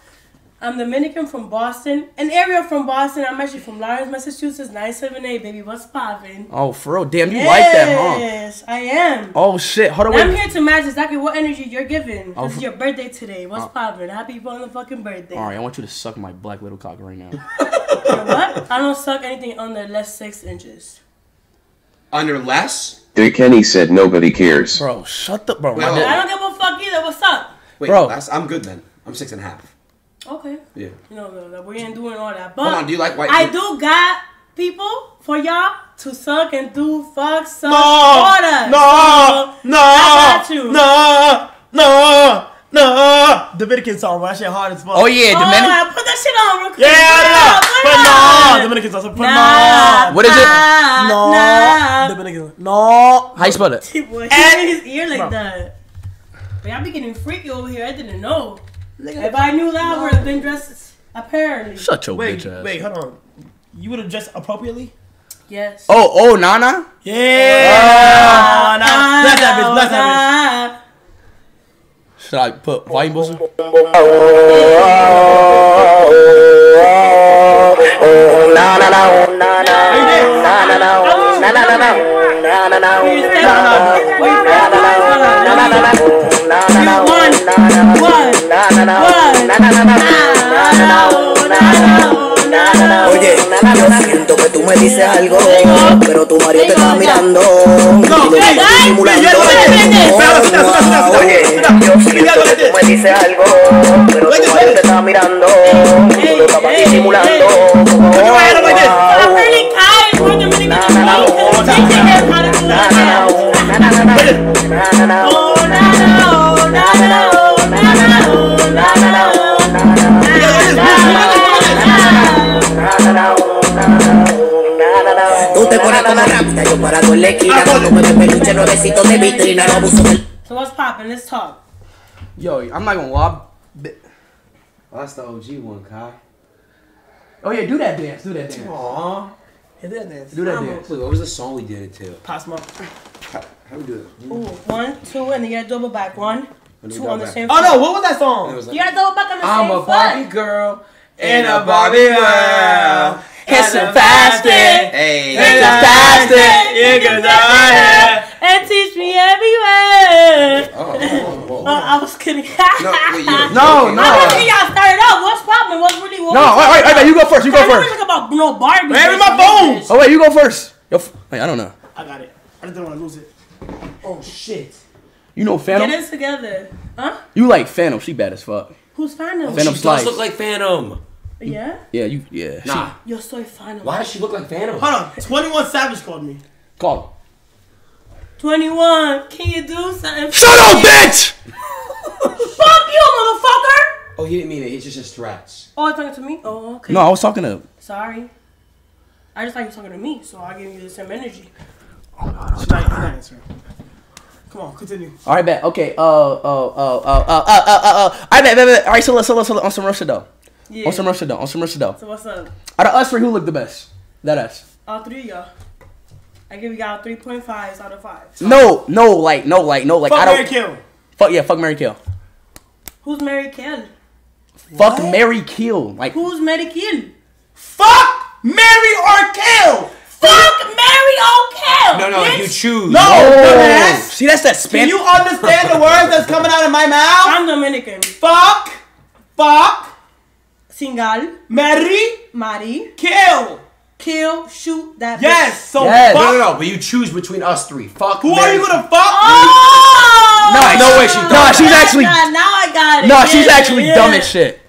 I'm Dominican from Boston. An area from Boston. I'm actually from Lawrence, Massachusetts, 978, baby. What's poppin'? Oh, for real? Damn, you like that, huh? Yes, I am. Oh shit. Hold on, I'm here to match exactly what energy you're giving. Oh, This is your birthday today. What's Oh. poppin'? Happy fucking birthday. All right, I want you to suck my black little cock right now. What? I don't suck anything under less six inches. Under less? Dick Kenny said nobody cares. Bro, shut the bro. Wait, my I don't give a fuck either. What's up? Wait, Bro. less? I'm good then. I'm six and a half. Okay. Yeah. No, no, no. We ain't doing all that. But Hold on, do you like white I do got people for y'all to suck and do fuck suck No, orders. no, So, no, I got you. no, no, no. Dominican song, bro. That shit hard as fuck. Oh, yeah, Oh, Dominican. I put that shit on real quick. Yeah, yeah, Put but it no, on. Dominican song. Put Nah, no. What is it? nah, No, nah. Dominican. No. How you spell it? Boy, he made his ear like Bro. that. But y'all be getting freaky over here. I didn't know. If I knew that, I would have been dressed apparently. Shut your Wait, bitch ass. wait, hold on. You would have dressed appropriately? Yes. Oh, oh, Nana. Yeah. Ah, nah, bless that bitch. Bless that Should I put white buzzer? Oye, yo siento que tú me dices algo, pero tu marido te está mirando. No, Oye, yo siento que tú me dices algo, pero tu marido te está mirando. Y tú lo estás disimulando. I'm really kind. We're Dominican Tú como rápida, yo parado en la esquina. Ah, cuando me peluche nuevecito de vitrina, no abuso del So what's poppin'? Let's talk. Yo, I'm not gonna lie. bi- Oh, that's the OG one, Kai. Oh yeah, do that dance. Do that dance. Aww. Hit that dance. Do that I'm dance. Wait, what was the song we did it to? Pass my. How, how we do it? Ooh, one, two, and then you gotta double back. One, two on go the back. same Oh no, what was that song? And it was You like, gotta double back on the I'm same a Barbie foot. girl In a Barbie world. It's a fasting. Hey. It's a fasting. You can do it. And teach me everywhere. Oh, whoa, whoa, Oh. I was kidding. No, wait, you- No, okay. no. I was thinking y'all started out. What's poppin'? What's really what No, was wait, wait, wait, you go first. You go I never first. think about no Barbie. Wait, bitch, my this phone. Oh wait, you go first. Yo, f- wait, I don't know. I got it. I just didn't want to lose it. Oh shit. You know Phantom. Get Phantom? us together. Huh? You like Phantom? She bad as fuck. Who's Phantom? Phantom She Slice. does look like Phantom. Yeah? Yeah, you. Yeah. she- Nah. Yo soy Phantom. Why does she look like Phantom? Hold on. 21 Savage called me. Call. 21. Can you do something? Shut up, bitch! Fuck you, motherfucker! Oh, he didn't mean it. It's just his threats. Oh, talking to me? Oh, okay. No, I was talking to. Sorry. I just thought you were talking to me, so I'll give you the same energy. She's not, she's not answering. Come on, continue. All right, bet. Okay. Uh, uh, uh, uh, uh, uh, uh, uh, uh. I bet, bet, bet. All right, so let's, so let's, so let's on some Russia though. Yeah. On some Russia though. On some Russia though. So what's up? Out of us three, who looked the best? That us. All three of y'all. I give y'all 3.5s out of 5. No, no, like, no, like, no, like. Fuck I don't. Mary Kill. Fuck yeah, fuck Mary Kill. Who's Mary Kill? Fuck Mary Kill. Like, Who's Mary Kill? Fuck Mary or Kill. Fuck Mary O'Kill! No, no, bitch. you choose. No, dumbass. see, that's that Can Spanish. you understand the words that's coming out of my mouth? I'm Dominican. Fuck. Fuck. Single. Mary. Mari. Kill. Kill. Shoot that Yes. bitch. So Yes. No, fuck. no, no. But you choose between us three. Fuck. Who are you gonna fuck? Oh! No, no way she No, done she's actually. God, now I got it. No, she's Yeah, actually yeah. dumb as shit.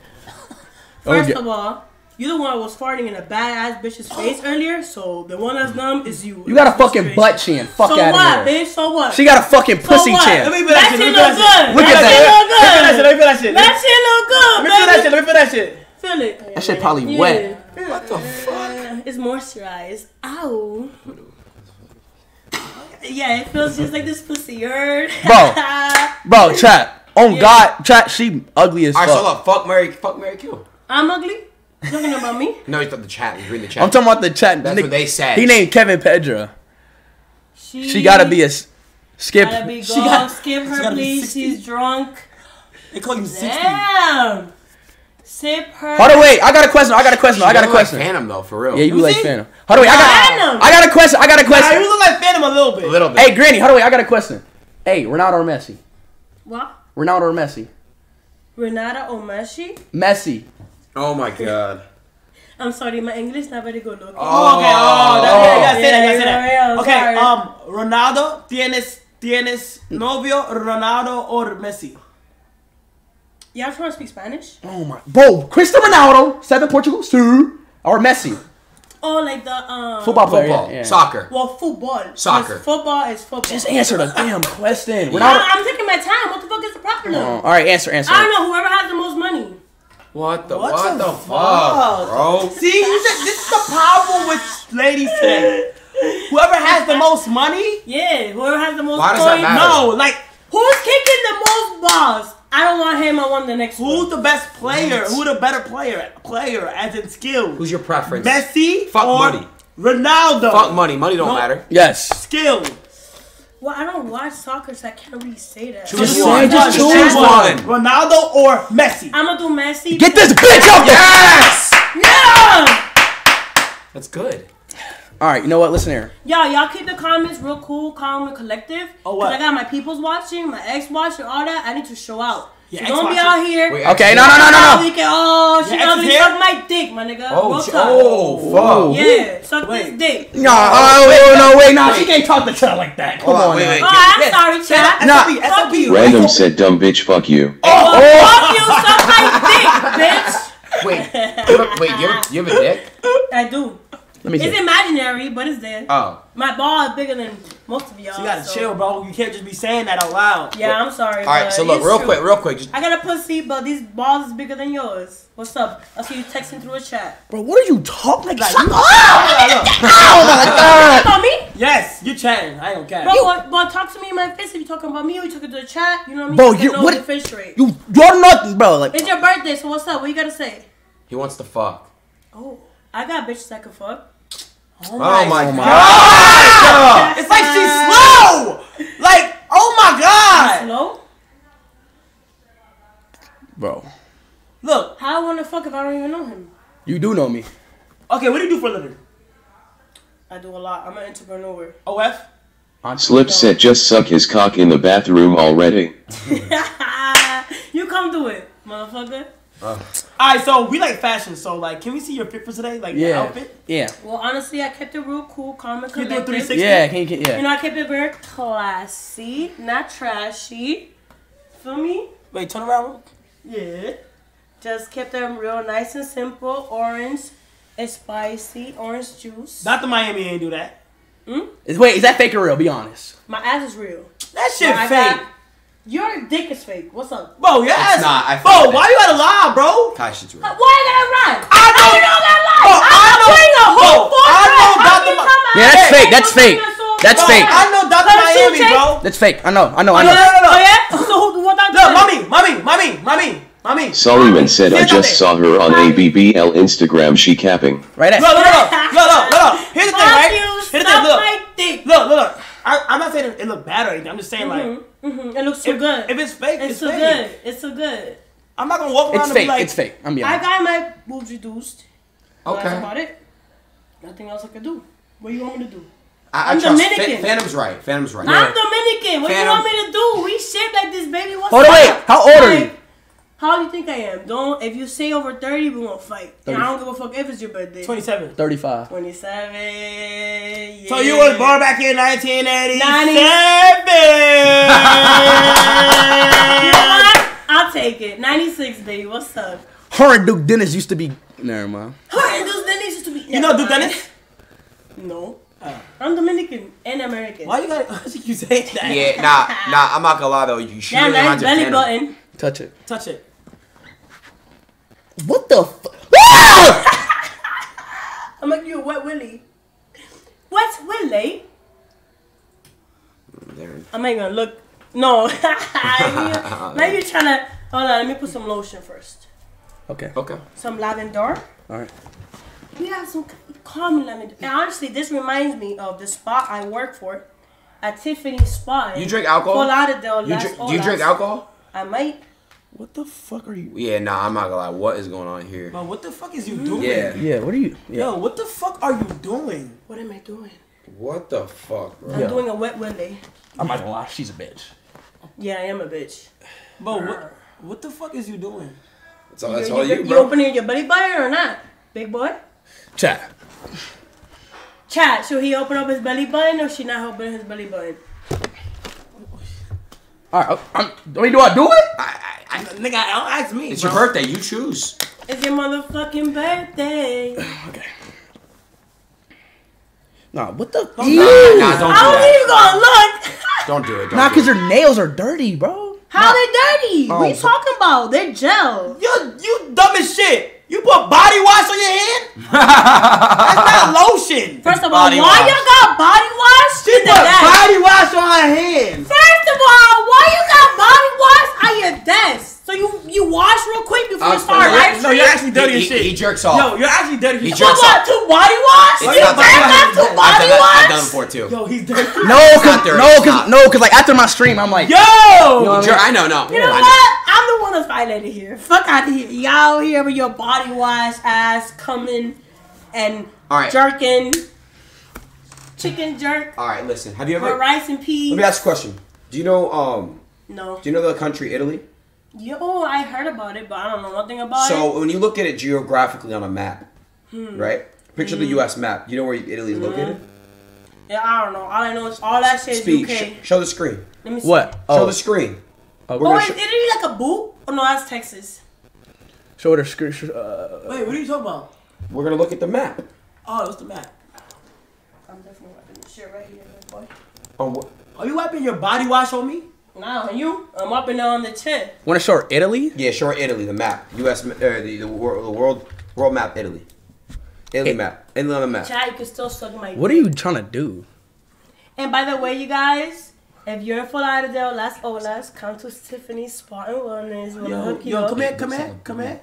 First Okay. of all, you're the one who was farting in a badass bitch's face earlier, so the one that's dumb is you. You got a fucking butt chin. Fuck so out what, of here. So what, bitch? So what? She got a fucking So pussy what? chin. Let me feel that That shit. shit Let me look feel that good. Look that at shit that. look good. Let me feel that shit. Let me feel that shit. That shit look good, Let me feel that shit. Baby. Let feel that shit. It. That shit probably Yeah. wet. What the fuck? It's moisturized. Ow. Yeah, it feels just like this pussy. You heard? Bro. Bro, chat. Oh God, chat. She ugly as All fuck. right, so look, fuck Mary, fuck Mary, kill. I'm ugly. You talking about me? No, you thought the chat. You read the chat. I'm talking about the chat. That's Nick- what they said. He named Kevin Pedra. She, She gotta be a skip. She gotta be She gone. got- Skip she her, gotta please. She's drunk. They call you 60. Damn. Sip her. Hold on, wait. I got a question. I got a question. I got a look like. Phantom though, for real. Yeah, you You like? Phantom. Hold on, wait. I got. Phantom. I got a question. I got a Nah, question. you look like Phantom a little bit. A little bit. Hey, Granny. Hold on, wait. I got a question. Hey, Ronaldo or Messi? What? Ronaldo or Messi? Renata Omeshi. Messi. Messi. Oh my god. I'm sorry, my English not very good. Okay. Oh, okay. Oh, that, yeah, you gotta say Yeah, that. You say yeah, that. yeah, okay. sorry. Um, Ronaldo, tienes, tienes novio, Ronaldo or Messi? Y'all trying to speak Spanish? Oh my. Bro, Cristiano Ronaldo, seven Portugal, two, or Messi, Oh, like the um. football player. Football, Yeah, yeah. soccer. Well, football. Soccer. Football is football. Just answer the damn question. Yeah, Ronaldo. I'm taking my time. What the fuck is the problem? Oh, all right, answer, answer. I don't know. Whoever has the most money. What the What what, the the, fuck? fuck, bro? See, you said- this is the problem with ladies today. Whoever has the most money, Yeah, whoever has the most Why does that matter? no, like Who's kicking the most balls? I don't want him. I want the next who's one. the best player? Who the better player? Player as in skill. Who's your preference? Messi Fuck or money. Ronaldo. Fuck money. Money don't No. matter. Yes. Skill. Well, I don't watch soccer, so I can't really say that. Choose Just one. say- just Just choose one. Ronaldo or Messi. I'm gonna do Messi. Get this bitch up there. Yes. Yeah. That's good. All right, you know what? Listen here. Y'all, y'all keep the comments real cool, calm, and collective. Oh, 'Cause what? Cause I got my peoples watching, my ex watching, all that. I need to show out. Your So ex don't be out here. Wait, Okay, no, no, no, no, no. We can, oh, she Your ex ugly. Suck my dick, my nigga. Oh, Real talk. oh, fuck. Yeah, suck Wait. this dick. No, oh, wait, no, wait, no. Wait. She can't talk to chat like that. Come Hold on, on, wait, wait. Oh, I'm sorry, chat. Nah. Fuck you. Random said dumb bitch fuck you. Oh, Oh. fuck you, oh. suck my dick, bitch. Wait, you have a, wait, you have, you have a dick? I do. Let me It's see. imaginary, but it's there. Oh. My ball is bigger than most of y'all. So you gotta so- chill, bro. You can't just be saying that out loud. Yeah, I'm sorry. All right, so look, real true. quick, real quick. Just, I got a pussy, but these balls is bigger than yours. What's up? I see you texting through a chat. Bro, what are you talking like? Like, Shut you- up. Oh Oh my god. About me? Yes, you chatting. I don't care. Bro, but, but talk to me in my face if you're talking about me or you talking to the chat. You know what I mean? Bro, So you know what? your face rate. You you're nothing, bro. Like It's your birthday, so what's up? What you gotta say? he wants to fuck. Oh, I got bitches that can fuck. Oh, oh my, Oh my god. It's like she's slow. Like, oh my god. Slow? bro, Look, How I wanna fuck if I don't even know him? you do know me. okay, what do you do for a living? I do a lot. I'm an entrepreneur. OF? Slip said just suck his cock in the bathroom already. you come do it, motherfucker. Alright, so we like fashion, so like, can we see your pic for today? Like, your outfit? Yeah. Well, honestly, I kept it real cool, calm and Can you do a 360? Yeah. Can you get You know, I kept it very classy, not trashy. Feel me? Wait, turn around. Yeah. Just kept them real nice and simple. Orange, and spicy orange juice. Dr. Miami ain't do that. Hmm? Is, wait, is that fake or real? Be honest. My ass is real. That shit I fake. Got- Your dick is fake. What's up? Bro, your ass. not, I bro, felt why it. you gotta lie, bro? Kai shit's real. Why you gotta lie? I know. How you know that lie? Bro, I I'm know- putting a whole four I know How Dr. you Ma- Yeah, that's Hey, fake. That's fake. That's Bro, fake. I know Dr. Miami, bro. That's fake. I know. I know. I know. no, no, no. Oh yeah? So who, what doctor? Look, mommy, mommy, mommy, mommy, mommy. Solomon said I just saw her on ABBL Instagram she capping. Right at. Look, look, look, look, look, look, look. Here's the thing, right? Here's the thing, look. my dick. Look, look, look. I, I'm not saying it, it look bad or anything. I'm just saying, like, Mm-hmm. It looks so if, good. if it's fake, it's it's, so fake. good. It's so good. I'm not gonna walk around It's and be like, It's fake. I'm being I honest. got my boobs reduced. But That's Okay. about it. Nothing else I could do. What do you want me to do? I, I I'm trust. Dominican. Fa- Phantom's right. Phantom's right. I'm Dominican. What Phantom. do you want me to do? We shaped like this, baby. What's Hold on, wait. How old are you? Like, How do you think I am? Don't. If you say over thirty, we won't fight. And I don't give a fuck if it's your birthday. 27. Thirty-five. Twenty-seven. Yeah. So you was born back in 1987. You know what? I'll take it. Ninety-six, baby. What's up? Her and Duke Dennis used to be. Never mind. Her and Duke Dennis used to be. You know Duke Dennis? No. Oh. I'm Dominican and American. Why you gotta why you say that? Yeah, nah, nah. I'm not gonna lie though. You should. Yeah, really nice reminds belly button. Touch it. Touch it. What the fuck? I'm like, you a wet willy. Wet willy? I'm not gonna look. No. now you're trying to. Hold on, let me put some lotion first. Okay. Okay. Some lavender. Alright. We have some common lavender. And honestly, this reminds me of the spa I work for at Tiffany's Spa. You drink alcohol? Fort Lauderdale. You drink, do you drink alcohol? I might. What the fuck are you? Yeah, nah, I'm not gonna lie. What is going on here? Bro, what the fuck is you doing? Yeah. Yeah. What are you? Yeah. Yo, what the fuck are you doing? What am I doing? What the fuck, bro? I'm doing a wet willy. I'm not gonna lie. She's a bitch. Yeah, I am a bitch. Bro, what what the fuck is you doing? That's all, that's all you, you, you bro. opening your belly button or not, big boy? Chat. Chat, should he open up his belly button or she not opening his belly button? All right. I'm, I mean, do I do it? I, nigga, don't ask me. It's bro. your birthday. You choose. It's your motherfucking birthday. Okay. Nah. What the? Nah, nah, don't do How are that. you gonna look? Don't do it. Don't Nah, cause it. her nails are dirty, bro. How they dirty? Oh, what Oh, you talking about? They're gel. You you dumb as shit. You put body wash on your hand? That's not lotion. First of all, Body why wash. you got body wash? She in put desk? body wash on her hand. First of all, why you got body wash on your desk? So you you wash real quick before you start no, live No, you're actually dirty He, as shit. he jerks off. Yo, you're actually dirty. He as jerks What off. about two body wash? It's You not back body to I've body done, wash? I've done it before too. Yo, he's dirty. No, cause not dirty, no, cause no, cause like after my stream, I'm like, Yo! You know what I mean? I know, no. You know I what? I'm the one that's violated here. Fuck out of here. Y'all here with your body wash ass coming and All right. jerking. Chicken jerk. All right, listen. Have you ever? rice and peas. Let me ask a question. Do you know um? No. Do you know the country Italy? Yo, I heard about it, but I don't know nothing about it. So when you look at it geographically on a map, Hmm. right? Picture the U.S. map. You know where Italy is located? Yeah, I don't know. All I know is all that shit is Speak. UK. Sh- show the screen. Let me see. what? Show Oh, the screen. We're Oh, gonna is sh- Italy like a boot? Oh no, that's Texas. show her screen. Uh, Wait, what are you talking about? we're gonna look at the map. Oh, it's the map. I'm definitely wiping this shit right here, boy. On what? Are you wiping your body wash on me? Nah, on you. I'm up and down on the chin. want to show Italy? Yeah, show Italy. The map. U.S. Uh, the, the, world, the world world map. Italy. Italy map. Italy on the map. Chad, you can still suck my What are you trying to do? And by the way, you guys, if you're in Fort Lauderdale, Las Olas, come to Tiffany's Spa and Wellness. We'll Yo, hook you yo, up. come here, come here, come here.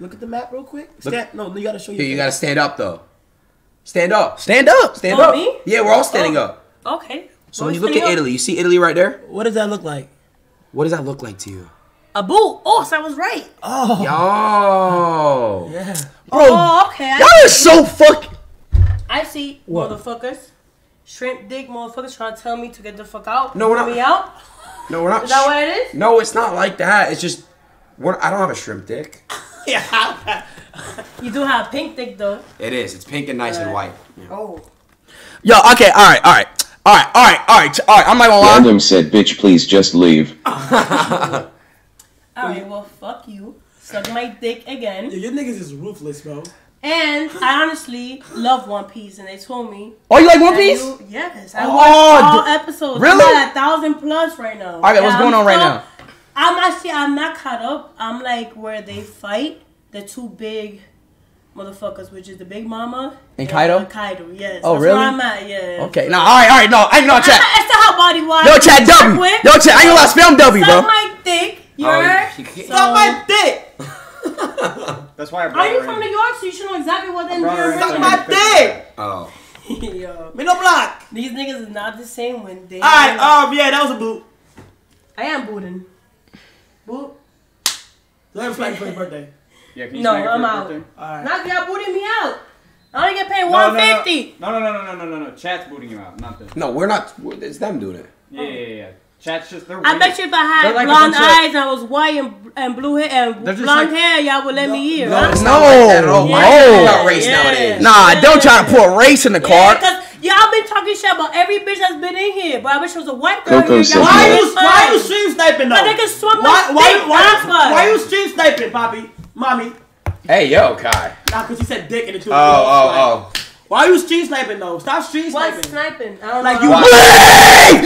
Look at the map real quick. Look- no, you gotta show Here, you gotta stand up though. Stand up. Stand up. Stand Oh, up. me? Yeah, we're all standing Oh. up. Okay. So when you look at standing. Italy, you see Italy right there. What does that look like? What does that look like to you? A boot. Oh, so I was right. Oh, Yo. yeah. Bro, Oh, okay. I y'all are so fuck. I see What? motherfuckers. Shrimp dick motherfuckers trying to tell me to get the fuck out. No, we're Put not- me out. No, we're not. Is that what it is? No, it's not like that. It's just we're, I don't have a shrimp dick. yeah. You do have pink dick though. It is. It's pink and nice and white. Oh. Yo, okay, all right, all right, all right, all right, all right, all right. I'm not gonna lie. Random said, bitch, please just leave. Alright, well, fuck you. Suck my dick again. Yo, your niggas is ruthless, bro. And I honestly love One Piece, and they told me. Oh, you like One Piece? you- yes, I Oh, watched all d- episodes. really? I'm at a thousand plus right now. Okay, what's And going I'm on right still- now? I'm actually I'm not caught up. I'm like where they fight the two big motherfuckers, which is the Big Mama And Kaido? Kaido, yes. Oh, That's really? Where I'm at, yeah. Okay, nah, all right, all right, no, I ain't no That's chat. that's the how body wash. Yo, chat work W. with. Yo, chat, I ain't gonna lie, spam W, Suck bro. my dick. You Oh, heard? you So- Suck my dick. That's why I Are you from. New York? So you should know exactly what them brought her in. New Suck my dick. Oh. Yo, Me no block. these niggas is not the same when they. Alright, um, yeah, that was a boot. I am booting. Boot. Let him smack for your birthday. Yeah, can you No, I'm out. birthday? Alright. Not y'all booting me out. I only get paid No, one no, no. No, no, no, no, no, no, no, no. Chat's booting you out, not this. No, we're not. It's them doing it. Yeah, yeah, yeah, yeah. Chat's just they're. I weird. bet you if I had like blonde of- eyes and I was white and, and blue hair and blonde like- hair, y'all would let me hear. No, huh? No, like that at all. Why no. are you about race Yeah. nowadays? Nah, don't try to put race in the Yeah, card. cause y'all been talking shit about every bitch that's been in here, but I wish it was a white girl Coco here. said Y'all Why no. you, why you stream sniping though? But they can swim why, my why, why, why. why you stream sniping, Poppy? Mommy. Hey, yo, Kai. Nah, cause you said dick in the two. Oh, oh, oh. Why you stream sniping though? Stop stream What's sniping. sniping? I don't Like know. you-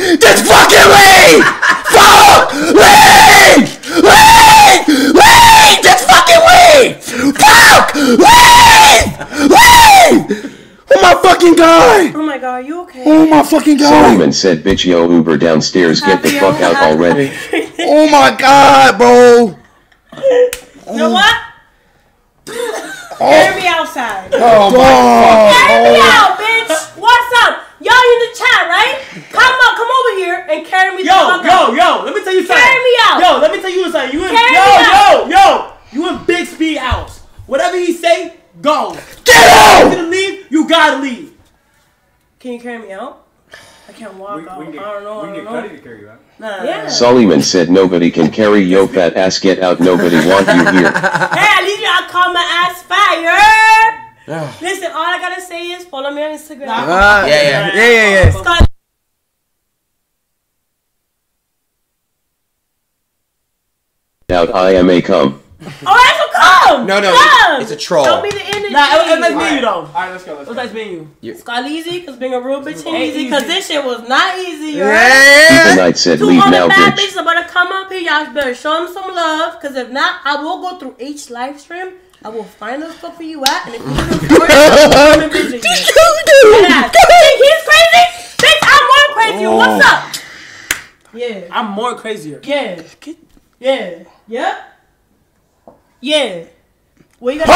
Leave! Just fucking leave! Fuck! Leave! Leave! Leave! Just fucking leave! Fuck! Leave! Leave! Oh my fucking god! Oh my god, are you okay? Oh my fucking god. Solomon said, bitch yo Uber downstairs, get the fuck out already. Oh my god, bro. You know what? Oh. Carry me outside. Oh, my Carry me God. out, bitch. What's up? Y'all in the chat, right? Come on, come over here and carry me the Yo, fuck yo, out. yo, let me tell you something. Carry me out. Yo, let me tell you something. You in, Carry yo, me yo, out. yo. You in Big Speed house. Whatever he say, go. Get out. If you gonna leave, you gotta leave. Can you carry me out? I can't walk out. I don't know. I don't know. to carry you out. Nah. Yeah. Solomon said nobody can carry yo fat ass get out nobody want you here. Hey, at least y'all call my ass fire. Listen, all I gotta say is follow me on Instagram. Ah, yeah, yeah. Yeah, yeah, yeah. Scott- Out I am a cum. Oh, that's. No, no, Come. it's a troll. Show me the energy. Nah, it, it, let's meet you though. Alright, let's go. Let's It was nice meeting you. Scott easy, cause being a real bitch ain't Ain't easy, cause this shit was not easy. you Ethan Knight said, leave 200 now, bad bitch. bitches about to come up here. Y'all better show them some love. Because if not, I will go through each live stream. I will find the stuff for you at. And if you can afford it, I'll come and visit you. Yeah. Think he's crazy? Bitch, I'm more crazy. Oh. What's up? Yeah. I'm more crazier. Yeah. Yeah. Yeah. Yeah. What you got?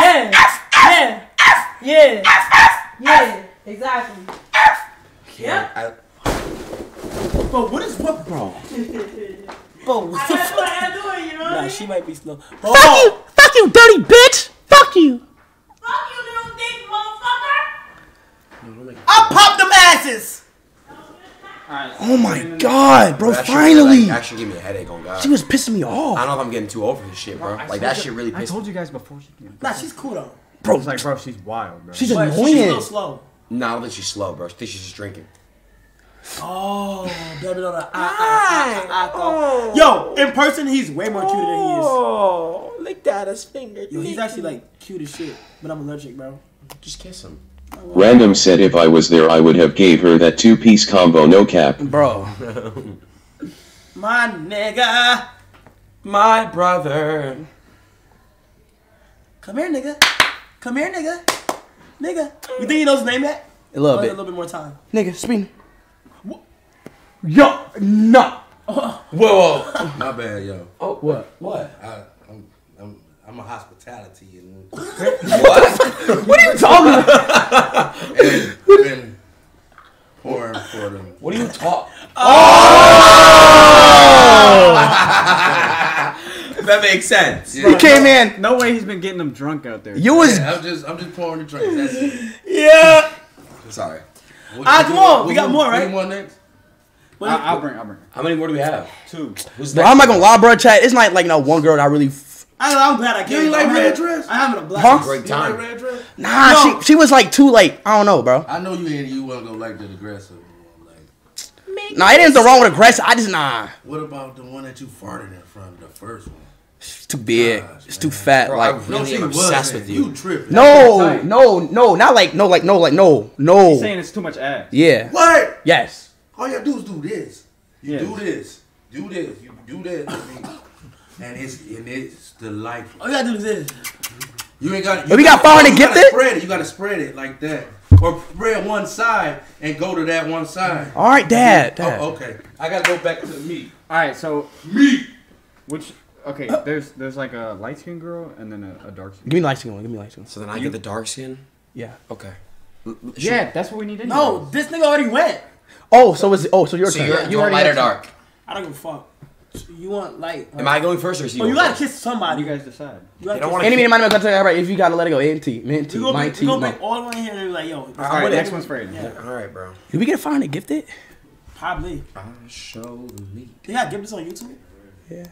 Yeah. Yeah. Yeah. Yeah. Exactly. Yeah. Bro, what is what, bro? Bro, what the That's what? I'm doing, you know? Nah, she might be slow. Bro, Fuck you! Fuck you, dirty bitch! Fuck you! Fuck you, little dick motherfucker! I popped them asses! Oh my god, bro, That finally! Really, like, actually give me a headache on God. She was pissing me off. I don't know if I'm getting too old for this shit, bro. Like that shit really I pissed told me. you guys before she came. Nah, she's cool though. Bro, it's like, bro, she's wild, bro. She's But annoying. she's a little slow. No, I don't think she's slow, bro. I think she's just drinking. Oh, baby, no, no, I, I, I, I, I thought. Yo, in person, he's way more cuter than he is. Oh, lick that his finger. Yo, he's actually like cute as shit, but I'm allergic, bro. Just kiss him. Random said if I was there I would have gave her that two piece combo no cap. Bro. My nigga. My brother. Come here, nigga. Come here, nigga. Nigga. You think he knows his name yet? A little Or bit. A little bit more time. Nigga, spin. Yo, no. Whoa, whoa. My bad, yo. Oh, what? What? I, I'm, I'm, I'm a hospitality and What? What are you talking about? and been pouring for them. What are you talking? oh that makes sense. He came in. No way he's been getting them drunk out there. You was. Yeah, I'm just, I'm just pouring the drinks. That's it. Yeah. Sorry. What- Ah, what come on. We got you- more, what right? you want next? What I, is- I'll bring. I'll bring. How many more do we have? Two. Who's Bro, next? I'm not gonna lie, bro. Chat. It's not like no one girl that I really. F- I, I'm glad I came. You ain't like I'm red having- dress? I'm having a blast. Huh? Great You like time. red dress? nah, No. she she was like too late. I don't know, bro. I know you ain't. You want to go like the aggressive. one, Like, Nah, it ain't the wrong with aggressive. I just nah. what about the one that you farted in front of the first one? It's too big. It's too fat. Bro, I like really she am was, obsessed man. with you. You tripping? no, no, no, not like no, like no, like no, no. He's saying it's too much ass. Yeah. What? Yes. All you gotta do is do this. You Yeah. do this. Do this. You do this. I mean, and it's and it's delightful. All you gotta do is this. You ain't got. But we got found and you gotta gifted? Spread it. You gotta spread it like that, or spread one side and go to that one side. All right, Dad. Dad. Oh, okay. I gotta go back to the meat. All right, so Meat. which? Okay, uh. there's there's like a light skinned girl and then a, a dark skin. Give me light skin one. Give me light skin. So then I get the dark skin. Yeah. Okay. Yeah, that's what we need. No, this nigga already went. Oh, so is oh, so your So turn. you're, You you already light had or dark? I don't give a fuck. You want light? Am I going first or is he Oh, you gotta first? kiss somebody. You guys decide. You gotta They don't wanna Any, many, money, money, money, right? If you gotta let it go, A and T, mint T, We gonna my bring, T. gonna my- all the one in here and be like, yo. All right, what next one's for Adin. Yeah, All right, bro. Did we get a find and gifted? probably. I show the meat. They gotta give this on YouTube. Yeah.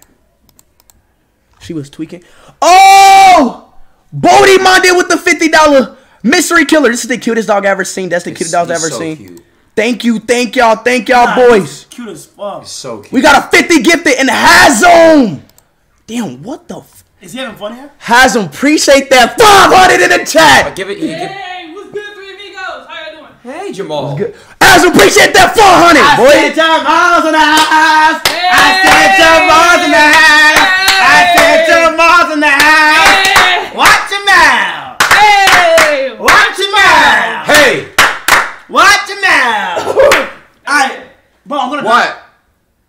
She was tweaking. Oh! Bodie Monday with the $50 mystery killer. This is the cutest dog I've ever seen. That's the cutest dog I've ever so seen. Cute. Thank you, thank y'all, thank y'all, Nah, boys. this Cute as fuck. He's so cute. We got a 50 gifted in Hazum. Damn, what the f- Is he having fun here? Hazum, appreciate that. 500 in the I'll chat. give it. You give, Hey, what's good, three amigos? How y'all doing? hey, Jamal. Good. Hazum, appreciate that 400, I boy. said your mom's in the house. I said your mom's in the house. I said your mom's in the house. Bro, I'm gonna What? die.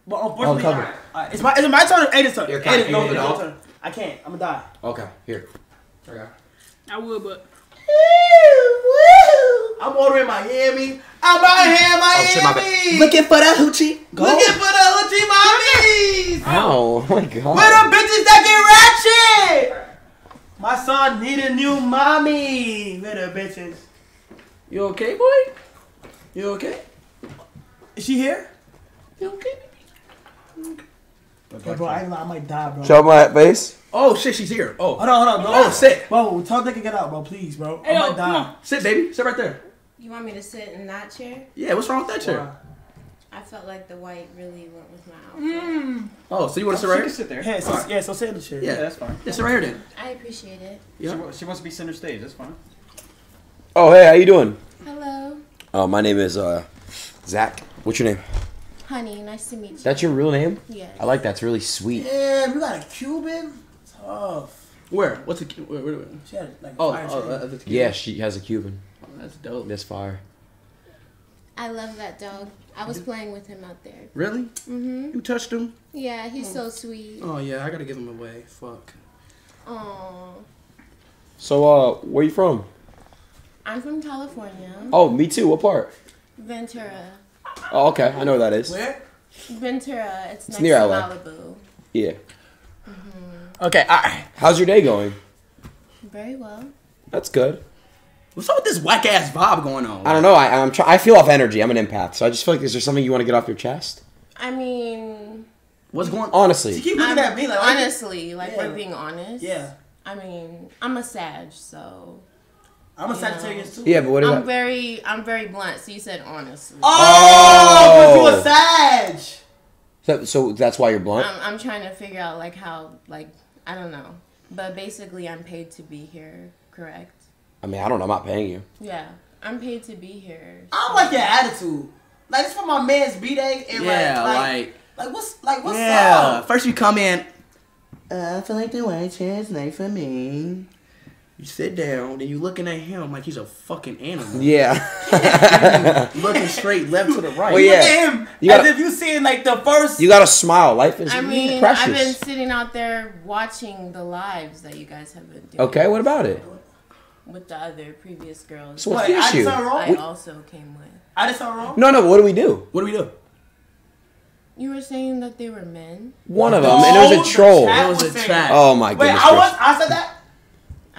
But unfortunately, Oh, cover. Alright, it's my is it my turn or Adin's turn? Your Adin, cat, no, it's your turn. I can't. I'm gonna die. Okay, here. Okay. I would, but. I'm ordering Miami. I'm out here, Miami. Oh, shit. Looking for the hoochie. Looking for the hoochie mommies. Oh my god. Where the bitches that get ratchet? My son need a new mommy. Where the bitches? You okay, boy? You okay? Is she here? You okay? Hey, bro, I ain't gonna lie, I might die, bro. Show my face. Oh shit, she's here. Oh, Hold on, hold on, bro. Oh, sit. Bro, tell they can get out, bro. Please, bro. Hey, I yo, might come die. on. Sit, baby. Sit right there. You want me to sit in that chair? Yeah, what's wrong with that chair? I felt like the white really went with my outfit. Oh, so you want to sit right here? sit there. Yeah, so, yeah, so sit in the chair. Yeah, that's fine. Yeah, sit right here then. I appreciate it. Yeah. She, she wants to be center stage. That's fine. Oh hey, how you doing? Hello, Oh, my name is uh Zach. What's your name? honey. Nice to meet you. That's your real name? Yeah. I like that. It's really sweet. Damn, you got a Cuban? Tough. Where? What's the? Where, where, where? She had like Oh, fire oh, uh, that's cute. Yeah, she has a Cuban. That's dope. That's fire. I love that dog. I was playing with him out there. Really? Mm-hmm. You touched him? Yeah, he's so sweet. Oh yeah, I gotta give him away. Fuck. Oh, So uh, where you from? I'm from California. Oh, me too. What part? Ventura. Oh, okay. I know where that is. Where? Ventura. It's, It's next near to LA. Malibu. Yeah. Mm-hmm. Okay, alright. How's your day going? Very well. That's good. What's up with this whack ass vibe going on? I don't know. I, I'm try- I feel off energy. I'm an empath, so I just feel like is there something you want to get off your chest? I mean, What's going? Honestly. keep looking I'm- at me like honestly, like Yeah. we're being honest. Yeah. I mean, I'm a Sag, so. I'm a you. Sagittarius too. Yeah, but what I'm about? very, I'm very blunt. So you said honest. Oh, Oh. you a Sag. So, so that's why you're blunt. I'm, I'm trying to figure out like how, like I don't know, but basically I'm paid to be here. Correct? I mean, I don't know. I'm not paying you. Yeah, I'm paid to be here. I don't like your attitude. Like it's for my man's b day and Yeah, like, like, like. like what's like what's yeah. up? First you come in. Uh, I feel like the white chair is nice for me. You sit down, then you looking at him like he's a fucking animal. Yeah. looking straight left to the right. Well, Look yeah. at him You as gotta- if you seeing like the first. You gotta smile. Life is I mean, precious. I've been sitting out there watching the lives that you guys have been doing. Okay, what about it? With the other previous girls. So what's the I did issue? something wrong? I also came with. I just saw wrong. No, no. What do we do? What do we do? You were saying that they were men. One of No, them, and it was a troll. It was a saying- chat. Oh my Wait, goodness. I was. I said that.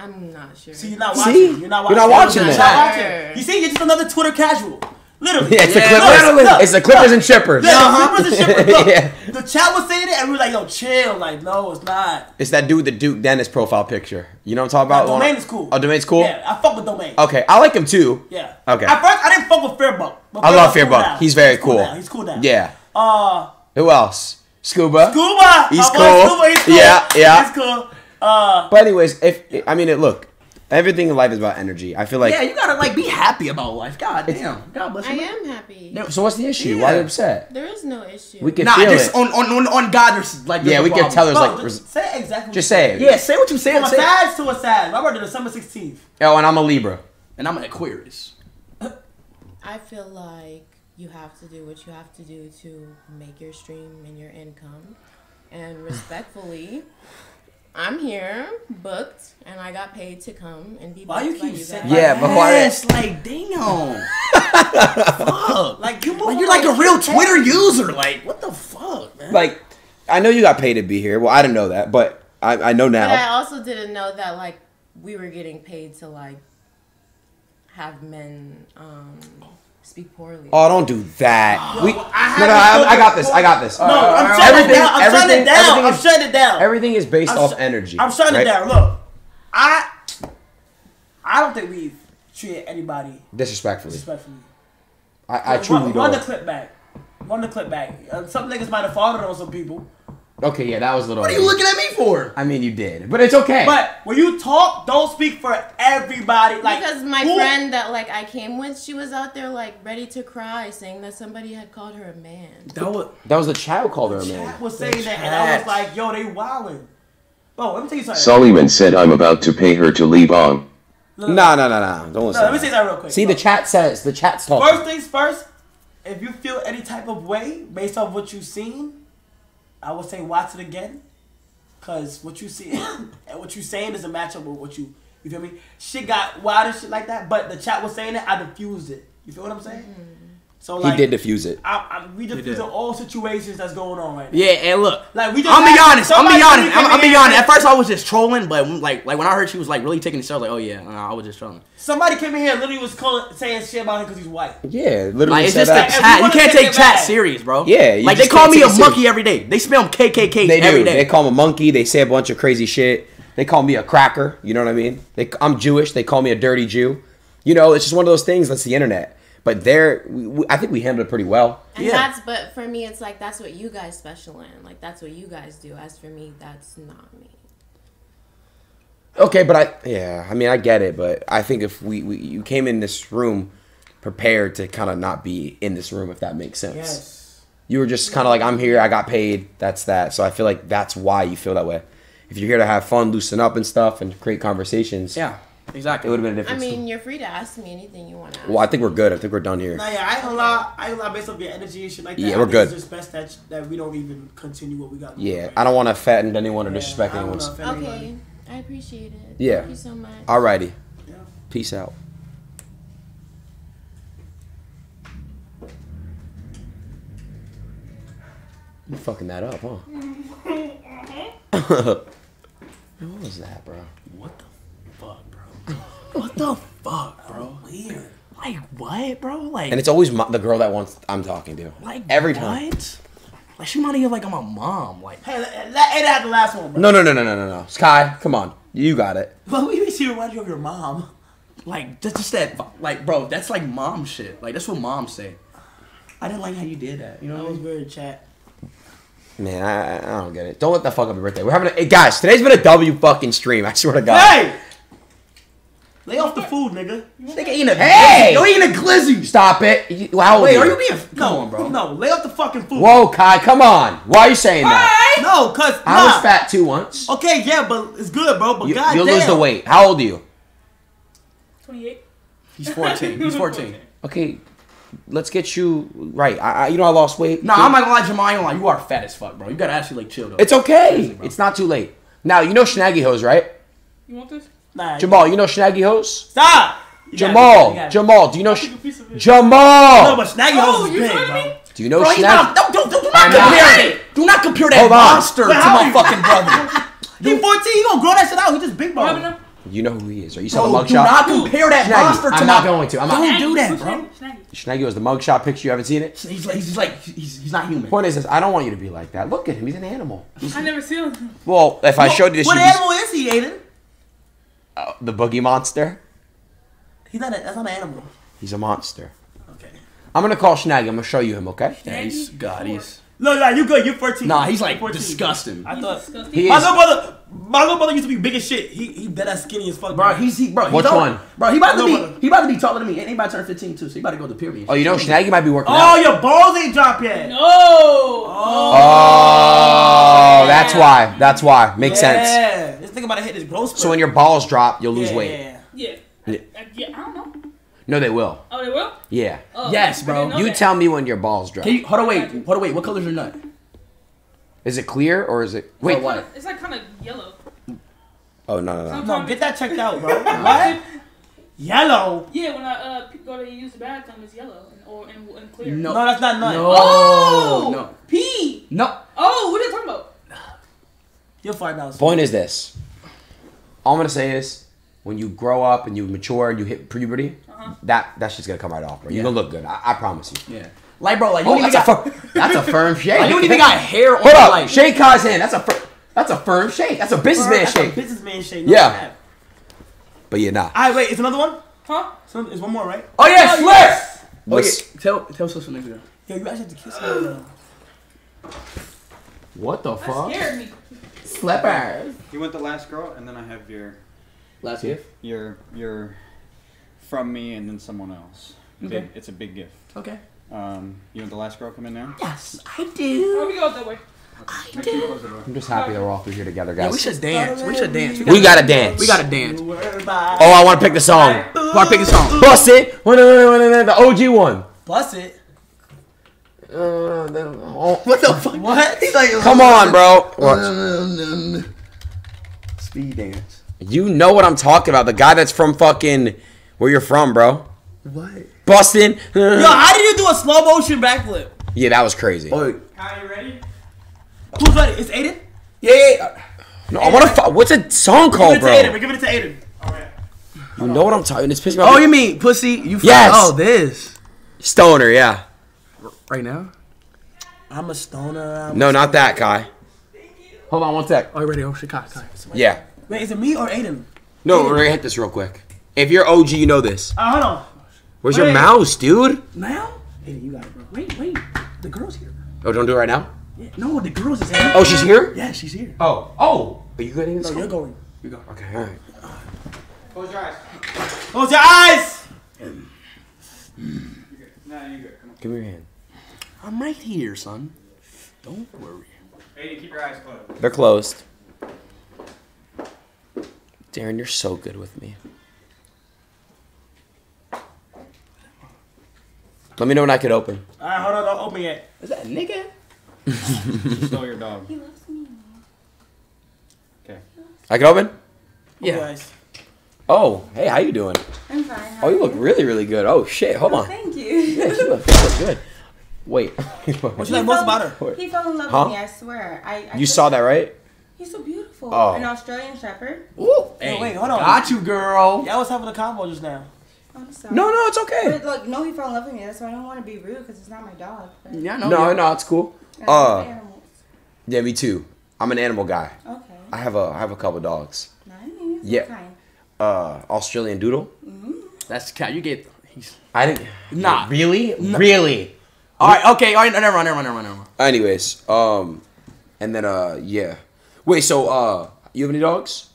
I'm not sure. See, you're not See? watching. You're not You're watching. not watching You're that. not watching. You see, you're just another Twitter casual. Literally. Yeah, it's the Yeah, Clippers. look, look, it's the Clippers and Chippers. Yeah, the Clippers and Shippers. Look, Yeah. the chat was saying it, and we were like, "Yo, chill." Like, no, it's not. It's that dude with the Duke Dennis profile picture. You know what I'm talking about? Nah, Domain is cool. Oh, Domain's cool. Yeah, I fuck with Domain. Okay, I like him too. Yeah. Okay. At first, I didn't fuck with Fairbuck. but I love Fairbuck's cool Fearbuck. now. He's very cool. cool. now. He's cool now. Yeah. Uh, Who else? Scuba. Scuba. He's My boy cool. Scuba, he's cool. Yeah, yeah. He's cool. Uh, But anyways, if I mean it, look, everything in life is about energy. I feel like. yeah, you gotta like be happy about life. God damn. God bless you. I am happy. No, So what's the issue? Why are you upset? There is no issue. We can Nah, feel just it. on, on on on God. There's like yeah, we a can tell there's bro, like. just res- say exactly. Just say it. Yeah, say what you say. From a say it. Sag to a Sag. My birthday December 16th. Oh, and I'm a Libra. And I'm an Aquarius. I feel like you have to do what you have to do to make your stream and your income. And respectfully, I'm here, booked, and I got paid to come and be Why booked you keep you saying. Yeah, but why? Yes, like damn. fuck. Like you, Like you're like a real Twitter user. Like what the fuck, man? Like, I know you got paid to be here. Well, I didn't know that, but I, I know now. But I also didn't know that like we were getting paid to like have men um, speak poorly. Oh, don't do that. we, I no, no, I, I got this. I got this. No, I'm shutting it down. I'm shutting it down. everything I'm is- shutting it down. Everything is based I'm off sh- energy. I'm shutting right? it down. Look, I, I don't think we've treated anybody Disrespectfully. disrespectfully. I, I Run- truly run, don't. Run the clip back. Run the clip back. Uh, some niggas might have fallen on some people. Okay, yeah, that was a little. what are you looking at me for? I mean, you did, but it's okay. But when you talk, don't speak for everybody. Like because my who- friend that like I came with, she was out there like ready to cry, saying that somebody had called her a man. That was that was the child called her a man. chat was saying that, and I was like, yo, they wildin'. Bro, let me tell you something. Suleiman said I'm about to pay her to leave on. No, no, no, no. Don't listen. No, let me say something real quick. See, the chat says the chat's talking. First things first, if you feel any type of way based off what you've seen, I would say watch it again. Cause what you see and what you saying doesn't match up with what you you feel me? Shit got wild and shit like that, but the chat was saying it, I diffused it. You feel what I'm saying? Mm-hmm. So He did diffuse it. I, I, we did. diffusing all situations that's going on right now. Yeah, and look, Like we just I'm be honest. I'm be honest. I'm, I'm be honest. At first, I was just trolling, but like, like when I heard she was like really taking it serious, I was like, oh yeah, nah, I was just trolling. Somebody came in here and literally was calling, saying shit about him because he's white. Yeah, literally Like it's said just the that. chat. You can't take take chat back. serious, bro. Yeah, you like they call me a monkey serious. every day. They spell KKK They every do. day. They call him a monkey. They say a bunch of crazy shit. They call me a cracker. You know what I mean? They, I'm Jewish. They call me a dirty Jew. You know, it's just one of those things. That's the internet. But there, we, we- I think we handled it pretty well. And that's but for me it's like that's what you guys special in. Like that's what you guys do. As for me, that's not me. Okay, but I yeah, I mean I get it, but I think if we, we you came in this room prepared to kind of not be in this room, if that makes sense. Yes. You were just kind of like I'm here, I got paid, that's that. So I feel like that's why you feel that way. If you're here to have fun, loosen up and stuff, and create conversations, yeah, exactly. it would have been a I different. I mean, you're free to ask me anything you want to ask. well, I think we're good. I think we're done here. Nah, yeah, I ain't gonna lie. I ain't gonna based off your energy and shit like that. Yeah, we're think good. It's just best that that we don't even continue what we got. going Yeah, right I don't want to offend anyone or Yeah, disrespect I don't anyone's. Okay, I appreciate it. Yeah. Thank you so much. Alrighty. Peace out. You're fucking that up, huh? what was that, bro? What the fuck, bro? What the fuck, bro? Weird. Like what, bro? Like And it's always my, the girl that wants I'm talking to. like every time. What? Like she might even like I'm a mom. Like Hey, let, let, that the last one, bro. No, no, no, no, no, no, no. Sky, come on. You got it. But we she remind you of your mom. like just, just that like bro, that's like mom shit. Like that's what moms say. I didn't like how you did that. You know That I was mean? weird, chat. Man, I, I don't get it. Don't let that fuck up your birthday. We're having a hey, guys. Today's been a W fucking stream. I swear to God. Hey, lay off the food, nigga. Nigga eating a Hey! Yo, eating a glizzy. Stop it. You- How Wait, are are you? you being? Come No, on, bro. No, lay off the fucking food. Whoa, Kai, come on. Why are you saying that? No, cause I was fat too once. Okay, yeah, but it's good, bro. But You, God will damn. lose the weight. How old are you? 28. He's 14. He's 14. Okay, let's get you right. I, I you know I lost weight. Nah, I'm not gonna lie, Jamal. I ain't gonna lie. You are fat as fuck, bro. You gotta actually like chill though. It's okay. It's not too late. Now you know Snaggy Hose, right? You want this? Nah, Jamal, you know Snaggy Hose? Stop. You Jamal, gotta- Jamal, do you know Sh- No, Jamal? but Snaggy Oh, Hose is you big, trying bro. Do you know Bro, he's Snaggy? not. Don't, don't, don't, do I'm not not. compare it. Do not compare that Hold on. monster to my fucking brother. He 14. He gonna grow that shit out. He just big What bro. You know who he is. Are you saw the Bro, mugshot? do not compare that Snaggy, monster to I'm my. not going to. I'm not. Don't do that, bro. Snaggy was the mugshot picture. You haven't seen it? He's like, he's like, he's, he's not human. Point is this: I don't want you to be like that. Look at him; he's an animal. I never seen him. Well, if I showed you this, What you'd be- animal is he, Adin? Uh, the boogie monster. He's not. A, that's not an animal. He's a monster. Okay. I'm gonna call Snaggy. I'm gonna show you him. Okay? Yeah, he's God. He's No, nah, you good. You're 14. nah. He's like 14. disgusting. I thought. Disgusting. My little brother, my little brother used to be big as shit. He he dead ass skinny as fuck. Bro, he's he, bro. He Which don't- one? Bro, he about to be brother. he about to be taller than me. And he about to turn 15 too. So he about to go to period. Oh, you know Snaggy might be working Oh, out. your balls ain't dropped yet. No. Oh. oh, that's why. That's why. Makes sense. Yeah, this thing about to hit his growth spurt. So when your balls drop, you'll lose yeah, weight. Yeah. Yeah. Yeah. I, yeah, I don't know. No, they will. Oh, they will? Yeah. Oh, Yes, bro. You that. tell me when your balls drop. Can you hold on? Wait, hold on. Wait. What color's your nut? Is it clear or is it? Wait. Or what? It's like kind of yellow. Oh no no no. No, get that checked out, bro. what? Yellow. Yeah, when I uh, p- go to use the bathroom, it's yellow and, or and, and clear. No. No, that's not nut. No. Oh! No. P. No. Oh, what are you talking about? You'll find out. Point is this. All I'm gonna say is, when you grow up and you mature and you hit puberty, Uh-huh. that that shit's gonna come right off, bro. You're gonna look good. I, I promise you. Yeah. Like, bro. Like, you Oh, don't even that's a got. fir- that's a firm shake. Like, you don't even got hair on. Hold up, Like, shake Kai's hand. That's a fir- that's a firm shake. That's a businessman That's a shake. businessman shake. No Yeah. But you're not. All right, wait. It's another one. Huh? So it's one more, right? Oh yeah, Oh, slip. yes. Oh What's- Tell tell us some nigga. Yo, you actually have to kiss me. though. What the That scared me. Slippers. You want the last girl, and then I have your Last gift. your your from me, and then someone else. Okay. Big, it's a big gift. Okay. Um, you want the last girl come in now? Yes, I do. Oh, we go that way. I I'm just happy that we're all three here together, Yeah, guys. we should dance. We should dance. We gotta dance. We gotta dance. Oh, I want to pick the song. I Want to pick the song? Bust it. The OG one. Bust it. what the fuck? What? He's like, Come on, bro. Watch. Speed dance. You know what I'm talking about. The guy that's from fucking where you're from, bro. What? Boston. Yo, how did you do a slow motion backflip? Yeah, that was crazy. Are you ready? Who's ready? It's Adin? Yeah, yeah. No, I want to. What's a song called, Give it to Adin. bro? We're giving it to Adin. You know what I'm talking. It's pissing me off. Oh, you mean pussy? You fuck- Yes. Oh, this. Stoner? Yeah. Right now? I'm a stoner. I'm No, a not that guy. Hold on one sec. Oh, you ready? Oh, shit, Kai, Kai. Yeah. Wait, is it me or Adin? No, we're gonna hit this real quick. If you're OG, you know this. Uh, hold on. Where's your Wait. mouse, dude? Now? Adin, you got it, bro. Wait, wait. The girl's here. Oh, don't do it right now. Yeah. No, the girl's is here. Oh, she's here? Yeah, she's here. Oh, oh. Are you getting this? No, you're going. You go. Okay, all right. Close your eyes. Close your eyes. you're good Nah, you're good. Come on. Give me your hand. I'm right here, son. Don't worry. Adin, keep your eyes closed. They're closed. Darren, you're so good with me. Let me know when I could open. All right, hold on. Don't open yet. Is that a nigga? You stole your dog. He loves me. Okay. I can open? Yeah. Guys. Oh, hey, how you doing? I'm fine. How Oh, you are look really, really good. Oh shit, hold oh, on. Thank you. Yeah, you look, you look good. Wait. What you like most about her? He fell in love Huh? with me. I swear. I. I You saw that, right? He's so beautiful. Oh. An Australian Shepherd. Ooh, Hey, wait, hold on. Got you, girl. Y'all was having a combo just now. I'm sorry. No, no, it's okay. But like, no, he fell in love with me. That's why I don't want to be rude because it's not my dog. But Yeah, I No, know. no, it's cool. I Uh, animals. yeah, me too. I'm an animal guy. Okay. I have a, I have a couple dogs. Nice. Yeah. What kind? Uh, Australian Doodle. Mm. That's the cat. You get. He's. I didn't. Nah. Really? No. Really? All right. Okay. All right. Never mind. Never mind. Never mind. Never mind. Anyways, um, and then uh, yeah. Wait, so uh, you have any dogs?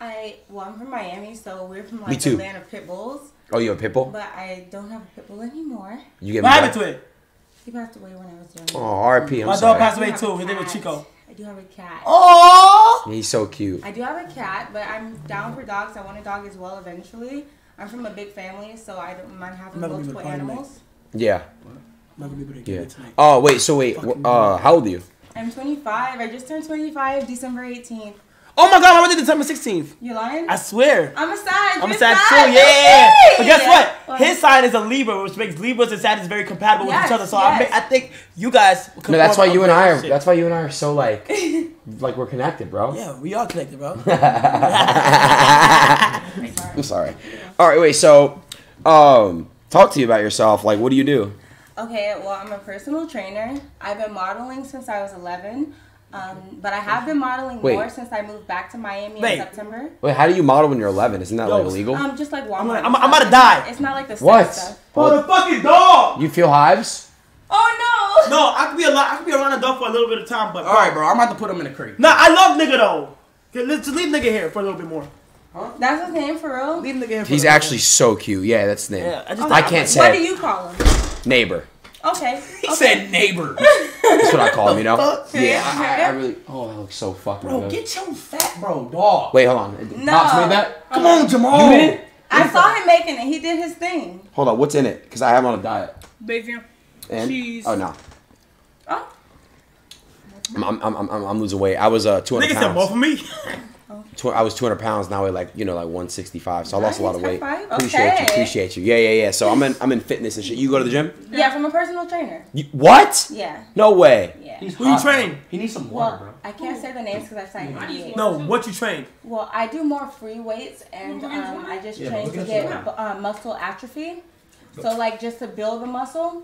I well, I'm from Miami, so we're from like Me too. the land of pit bulls. Oh, you have a pit bull? But I don't have a pit bull anymore. You get What me happened dog? to it? He passed away when I was young. Oh, R.I.P. I'm My sorry. dog passed away too. a His name was. Chico. I do have a cat. Oh! He's so cute. I do have a cat, but I'm down for dogs. I want a dog as well eventually. I'm from a big family, so I don't mind having I'm not gonna be multiple able to animals. Yeah. I'm not gonna be able to get Yeah. tonight. Oh wait, so wait, uh, how old are you? I'm 25. I just turned 25 December 18th. Oh my god, my birthday December 16th. You lying? I swear. I'm a Sag. I'm a You're Sag Sag. too, yeah. Okay. But guess what? What? His sign is a Libra, which makes Libras and Sagittarius very compatible with each other. So I, yes. ma- I think you guys. could No, that's why you and I are. relationship. That's why you and I are so like, like we're connected, bro. Yeah, we are connected, bro. I'm sorry. All right, wait. So, um, talk to you about yourself. Like, what do you do? Okay, well, I'm a personal trainer. I've been modeling since I was 11. Um, but I have been modeling Wait. more since I moved back to Miami Wait. in September. Wait, how do you model when you're 11? Isn't that Yo, like illegal? Um, just like Walmart. I'm gonna- I'm- I'm about to die. It's not like the what? sex stuff. For the fucking dog. You feel hives? Oh No, No, I could be a lot. I could be around a dog for a little bit of time, but All right, bro. I'm about to put him in a crate. Nah, I love nigga though. Okay, let's leave nigga here for a little bit more. no! That's his name for real? Leave nigga here. For He's a little actually so cute. Yeah, that's the name. Yeah, I just- I can't say. What do you call him? neighbor. Okay. He okay. said neighbor. That's what I call him. You know? fuck? Yeah, I, I, I really. Oh, that looks so fucking Bro, good. get your fat bro dog. Wait, hold on. No. Pops made that. Come on, Jamal. You made it? I saw him making it. He did his thing. Hold on. What's in it? Because I am on a diet. Bacon. And Cheese. oh no. Oh. I'm, I'm, I'm, I'm, I'm losing weight. I was uh 200 Nigga said more pounds. for me. Tw- I was 200 pounds. Now I weigh like you know like 165. So I lost a lot of weight. high five. Appreciate you. Appreciate you. Yeah, yeah, yeah. So I'm in I'm in fitness and shit. You go to the gym? Yeah, from a personal trainer. You, what? Yeah. No way. Yeah. Who you train? He needs some water, Well, I can't say the names because I've signed NDA. No, what you train? Well, I do more free weights, and um, I just Yeah, train to get uh, muscle atrophy. So, like, just to build the muscle,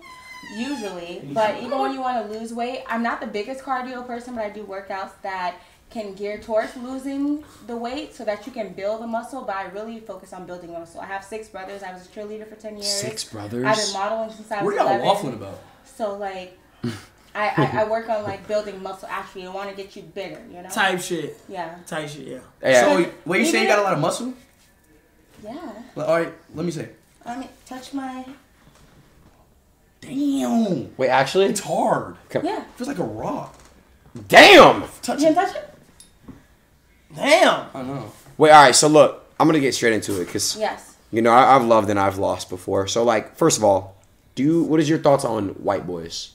usually. But even when you want to lose weight, I'm not the biggest cardio person, but I do workouts that can gear towards losing the weight so that you can build the muscle. But I really focus on building muscle. I have six brothers. I was a cheerleader for 10 years. Six brothers? I've been modeling since I was What are y'all 11. waffling about? So, like, I, I, I work on, like, building muscle atrophy. I want to get you bigger, you know? Type shit. Yeah. Type shit. Yeah. Yeah. So, wait, you say you got a lot of muscle? Yeah. Well, All right, let me see. I mean, touch my. Damn. Wait, actually? It's hard. Come- Yeah. feels like a rock. Damn. Touch You it. touch it? Damn. I know. Wait, all right. So look, I'm gonna get straight into it because Yes. you know I, I've loved and I've lost before. So like, first of all, do you, what is your thoughts on white boys?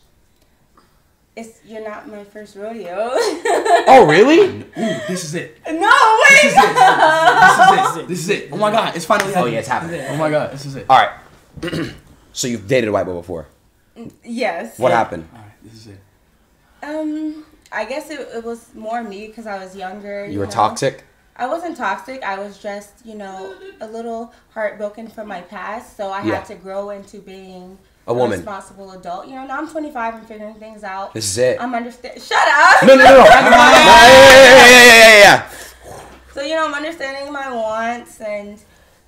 It's you're not my first rodeo. Oh really? Ooh, this is it. No, wait. This is it. This is it. This is it. Oh my god, it's finally Oh happening. yeah, it's happening. Oh my god, this is it. All right. so you've dated a white boy before. yes. What happened? All right, this is it. Um, I guess it, it was more me because I was younger. You were know. toxic. I wasn't toxic. I was just, you know, a little heartbroken from my past. So I Yeah. had to grow into being A woman. responsible adult. You know, now I'm 25 and figuring things out. This is it. I'm understand. Shut up. No, no, no, no. No, yeah, yeah, yeah, yeah, yeah, yeah. So you know, I'm understanding my wants and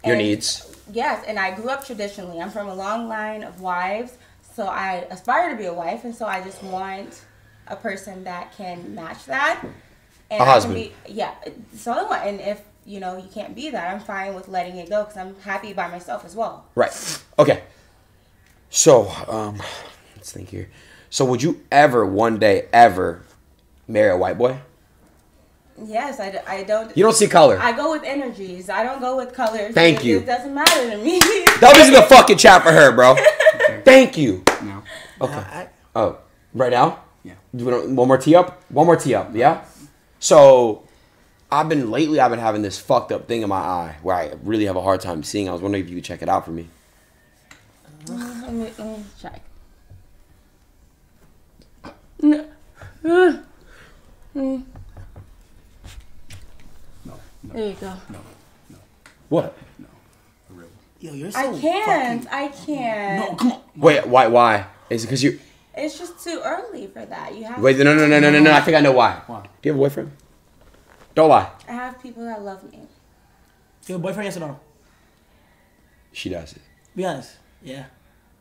Your and- needs. Yes, and I grew up traditionally. I'm from a long line of wives, so I aspire to be a wife, and so I just want a person that can match that. And A I can husband. Be, yeah, it's all I want. And if you know you can't be that, I'm fine with letting it go because I'm happy by myself as well. Right. Okay. So, um, let's think here. So, would you ever, one day, ever marry a white boy? Yes, I, d- I don't. You don't see color. I go with energies. I don't go with colors. Thank It- you. It doesn't matter to me. That was in the fucking chat for her, bro. Thank you. No. Okay. Oh, right now? Yeah. Do we one more tee up? One more tee up, yeah? So, I've been, lately, I've been having this fucked up thing in my eye where I really have a hard time seeing. I was wondering if you could check it out for me. let, me, let me check. No. Uh, mm. There you go. No. No. What? No. Yo, you're so I can't. I can't. No, come on. Wait, why? Why? Is it because you. It's just too early for that. You have. Wait, no, no, no, no, no, no. I think I know why. Why? Do you have a boyfriend? Don't lie. I have people that love me. You have a boyfriend, yes or no? She does it. Be honest. Yeah.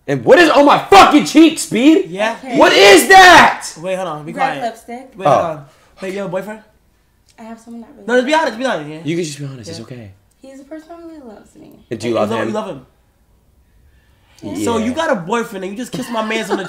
And what is on my fucking cheek, Speed? Yeah. Okay. What is that? Wait, hold on. Be Red quiet. lipstick. Wait, Oh. hold on. Wait, you have a boyfriend? I have someone that really. No, just be honest. Be honest. Yeah. You can just be honest. It's okay. He's a person that really loves me. And do you love him? You love him. Yeah. So you got a boyfriend and you just kissed my man's on the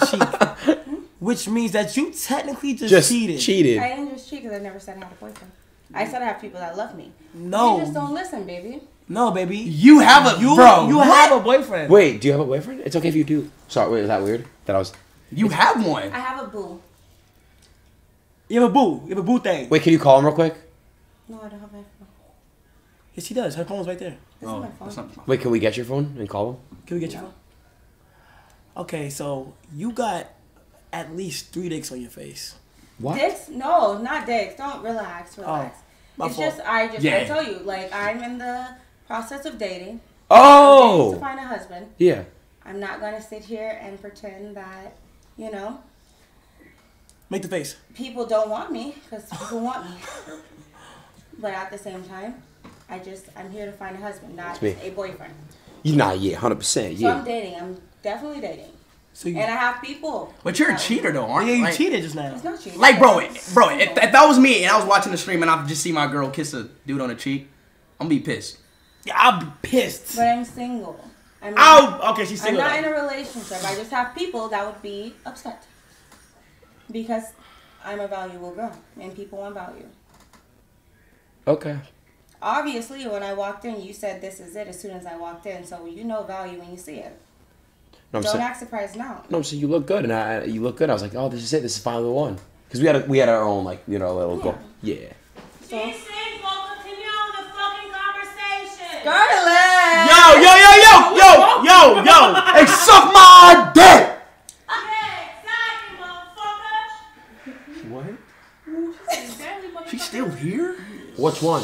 cheek, which means that you technically just, Just cheated. cheated. I didn't just cheat because I never said I had a boyfriend. I said I have people that love me. No. You just don't listen, baby. No, baby. You have a You, bro. you what? have a boyfriend. Wait, do you have a boyfriend? It's okay if you do. Sorry, wait, is that weird? That I was. You have one. I have a boo. You have a boo. You have a boo thing. Wait, can you call him real quick? No, I don't have my phone. Yes, he does. Her phone's right there. This Oh, is my phone. that's not my Wait, can we get your phone and call him? Can we get your phone? Okay, so you got at least three dicks on your face. What? Dicks? No, not dicks. Don't relax, oh, relax. Oh, my it's fault. just I just Yeah. I tell you, like I'm in the process of dating. Oh. I'm to find a husband. Yeah. I'm not gonna sit here and pretend that, you know, Make the face. people don't want me because people want me. But at the same time, I just I'm here to find a husband, not a boyfriend. You nah, yeah, hundred percent, Yeah. So I'm dating. I'm definitely dating. So you, and I have people. But you're a cheater though, aren't yeah, you? you Like- cheated just now. It's not cheating. Like, bro, It's bro, if, if that was me and I was watching the stream and I just see my girl kiss a dude on the cheek, I'm gonna be pissed. Yeah, I'll be pissed. But I'm single. I'm Ow! Okay, she's single I'm not now. in a relationship. I just have people that would be upset because I'm a valuable girl and people want value. Okay. Obviously, when I walked in, you said this is it as soon as I walked in, so you know value when you see it. No, I'm Don't saying. act surprised now. No, I'm saying you look good, and I, you look good. I was like, oh, this is it. This is finally the one. Because we had a, we had our own like you know little yeah. goal. Yeah. So, Scarlett! Yo, yo, yo, yo, yo, yo, yo! Hey, suck my dick! What? She's still here? Which one?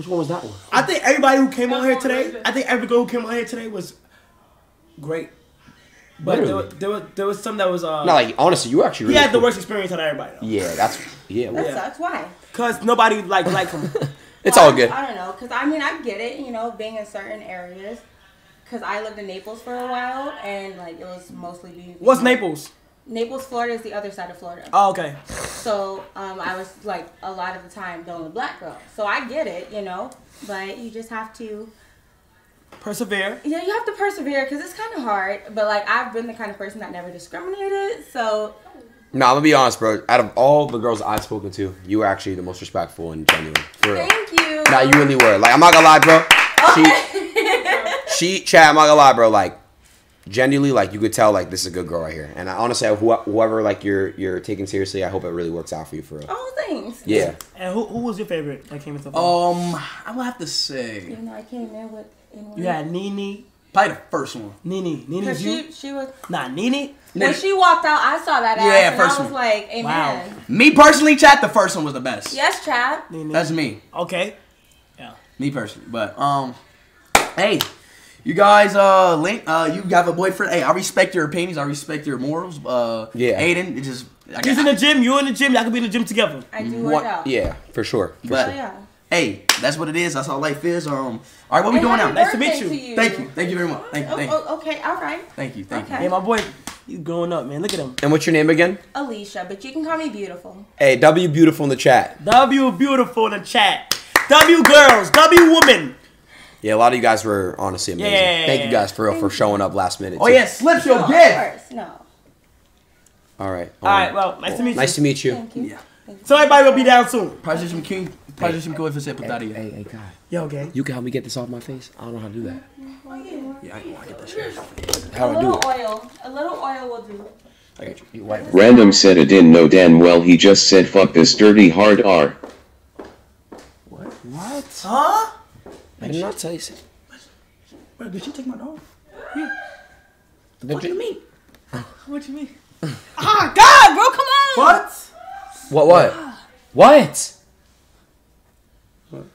Which one was that one? I think everybody who came on here today, I think every girl who came on here today was great. But there, Literally. was, there was there was some that was uh. No, like honestly, you were actually. he Really had the worst experience out of everybody. Though. Yeah, that's yeah. that well, sucks. Why? Cause nobody like liked him. It's Well, all good. I don't know, cause I mean I get it, you know, being in certain areas. Cause I lived in Naples for a while, and like it was mostly. What's Naples? Naples, Florida is the other side of Florida. Oh, okay. So um, I was like a lot of the time dealing with black girl. So I get it, you know, but you just have to. Persevere. Yeah, you have to persevere because it's kind of hard. But like I've been the kind of person that never discriminated. So No, I'm gonna be honest, bro. Out of all the girls I've spoken to, you were actually the most respectful and genuine. For real. thank you. Nah, you really were. Like, I'm not gonna lie, bro. She, she, chat. I'm not gonna lie, bro. Like, genuinely, like you could tell, like this is a good girl right here. And I, honestly, who, whoever like you're you're taking seriously, I hope it really works out for you for real. Oh, thanks. Yeah. And who, who was your favorite that came into the? Um, I will have to say Even though I came in with. In You had Nene. probably the first one. Nini, Nene's Cause you? she, she was. Nah, Nene. When she walked out, I saw that ass, Yeah, and I was one. like, "Amen." Me personally, chat. The first one was the best. Yes, Chad. That's me. Okay. Yeah. Me personally, but um, hey, you guys, uh, link, uh, you have a boyfriend. Hey, I respect your opinions. I respect your morals. Uh, Yeah. Adin, it just I He's in the gym. You in the gym. Y'all could be in the gym together. I do What- work out. Yeah, for sure. For But sure. hey, that's what it is. That's how life is. Um, all right, what we And doing now? Nice to meet you. to you. Thank you. Thank you very much. Thank you. Oh, Thank you. oh, okay, all right. Thank you. Thank Okay. Yeah, my boy, he's growing up, man. Look at him. And what's your name again? Alicia, but you can call me beautiful. Hey, W beautiful in the chat. W beautiful in the chat. W girls. W women. Yeah, a lot of you guys were honestly amazing. Yeah. Thank you guys for real for showing up last minute. Oh too. yeah, slips your No, gift. of course, no. All right. All right, well, nice to meet you. Nice to meet you. Thank you. So everybody will be down soon. Position king. Position coefficient putaria. Hey, hey, God. Yo, okay. You can help me get this off my face? I don't know how to do that. Yeah, I want to get that shit. How a do I do it? A little oil. A little oil will do. I got you. You wipe. Random said it didn't know damn well he just said fuck this dirty hard R. What? What? Huh? I did not tell you. so. Did she take my dog? What do you mean? What do you mean? ah, God, bro, come on. What? What? What? What?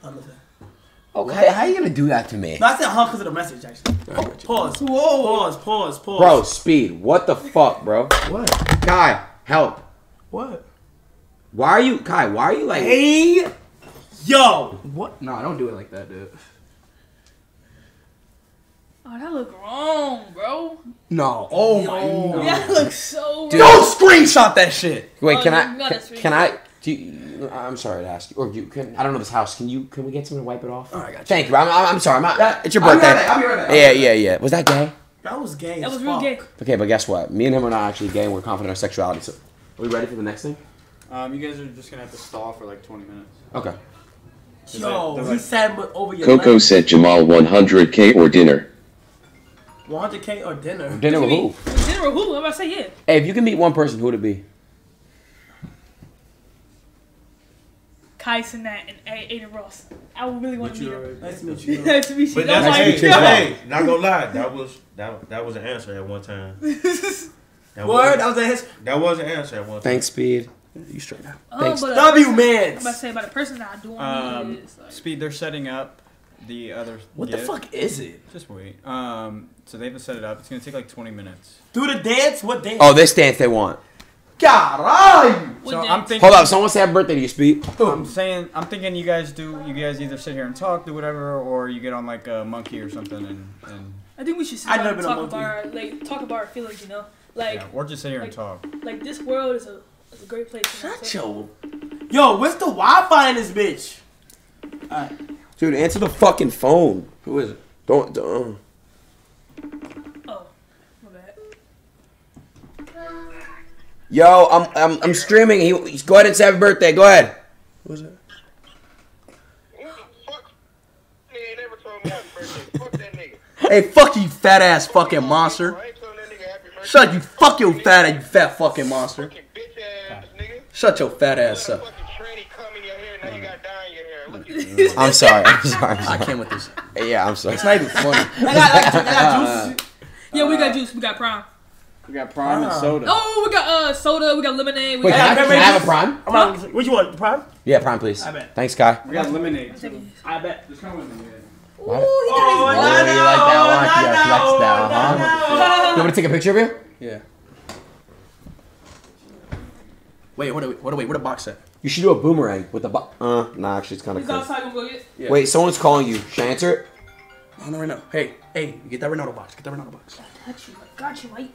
Okay, how you gonna do that to me? No, I said huh because of the message, actually. Oh, pause. Whoa. Pause, pause, pause. Bro, speed. What the fuck, bro? What? Kai, help. What? Why are you, Kai? Why are you like? Hey, yo. What? No, I don't do it like that, dude. Oh, that look wrong, bro. No. Oh my god. That looks so Dude. wrong. Don't screenshot that shit. Wait, Oh, can I? gotta Can, speak. can I? Do you, I'm sorry to ask you, or you can I don't know this house. Can you? Can we get someone to wipe it off? All right, I got you. Thank you. I'm, I'm, I'm sorry. I'm not, Yeah, it's your I'll birthday. right I'll be right back, I'll Yeah, yeah, yeah. Was that gay? That was gay. That as was real gay. Okay, but guess what? Me and him are not actually gay. and We're confident in our sexuality. So, are we ready for the next thing? Um, you guys are just gonna have to stall for like 20 minutes. Okay. Yo, They're he like- said over your Coco leg. said Jamal 100k or dinner. 100k or dinner. Dinner with who? General who? I'm about to say yeah. Hey, if you can meet one person, who would it be? Kai Cenat and A- Adin Ross. I would really want to meet her. Nice to meet you. nice to meet you. But That's that's Nice to meet you hey, hey, not gonna lie, that was that that was an answer at one time. That Word, that was, an answer. that was an answer at one time. Thanks, Speed. You straight up. Oh, Thanks. but a W person- man. I'm about to say about a person that I do want to Um, meet like, Speed, they're setting up the other. What the fuck is it? Just wait. Um, so they haven't set it up. It's gonna take like 20 minutes. Do the dance. What dance? Oh, this dance they want. Caralho! what So day? I'm thinking. Hold up, someone say happy birthday to you, Speed. I'm saying, I'm thinking you guys do. You guys either sit here and talk, do whatever, or you get on like a monkey or something and and I think we should sit I've down never and been a talk about our like talk about our feelings. You know, like yeah, or just sit here and like- talk. like this world is a is a great place. You? Shut your. Yo, what's the Wi-Fi in this bitch? Dude, answer the fucking phone. Who is it? Don't. don't. Oh, my bad. Yo, I'm I'm, I'm streaming. He, he's- go ahead and say happy birthday. Go ahead. Who is it? Nigga never told me happy birthday. Fuck that. Hey, fuck you, fat ass fucking monster. I ain't told that nigga happy birthday. Shut you, fuck your fat, you fat fucking monster. Bitch ass nigga. Shut your fat ass up. Your hair. Look at you. I'm sorry. I'm sorry. I'm sorry. can't with this. Yeah, I'm sorry. It's not even funny. I got, I got, I got juice. Yeah, we got juice. We got prime. We got prime and Ah. soda. Oh, we got uh soda. We got lemonade. We Wait, got can I, can I have a prime? I'm. What you want? Prime? Yeah, prime, please. I bet. Thanks, Guy. We got lemonade. Too. I bet. There's kind of lemonade. What? Oh, Oh, no, you like that one? no, Yeah, no, flex down, no, huh? You want me to take a picture of you? Yeah. Wait, what? Wait, what? Wait, what a box set? You should do a boomerang with the bo- Uh, nah, actually, it's kind of He's cool. outside. Gonna go get. Yeah. Wait, someone's calling you. Should I answer it? No, right now. Hey, hey, get that Ronaldo box. Get that Ronaldo box. Got you. I got you, mate.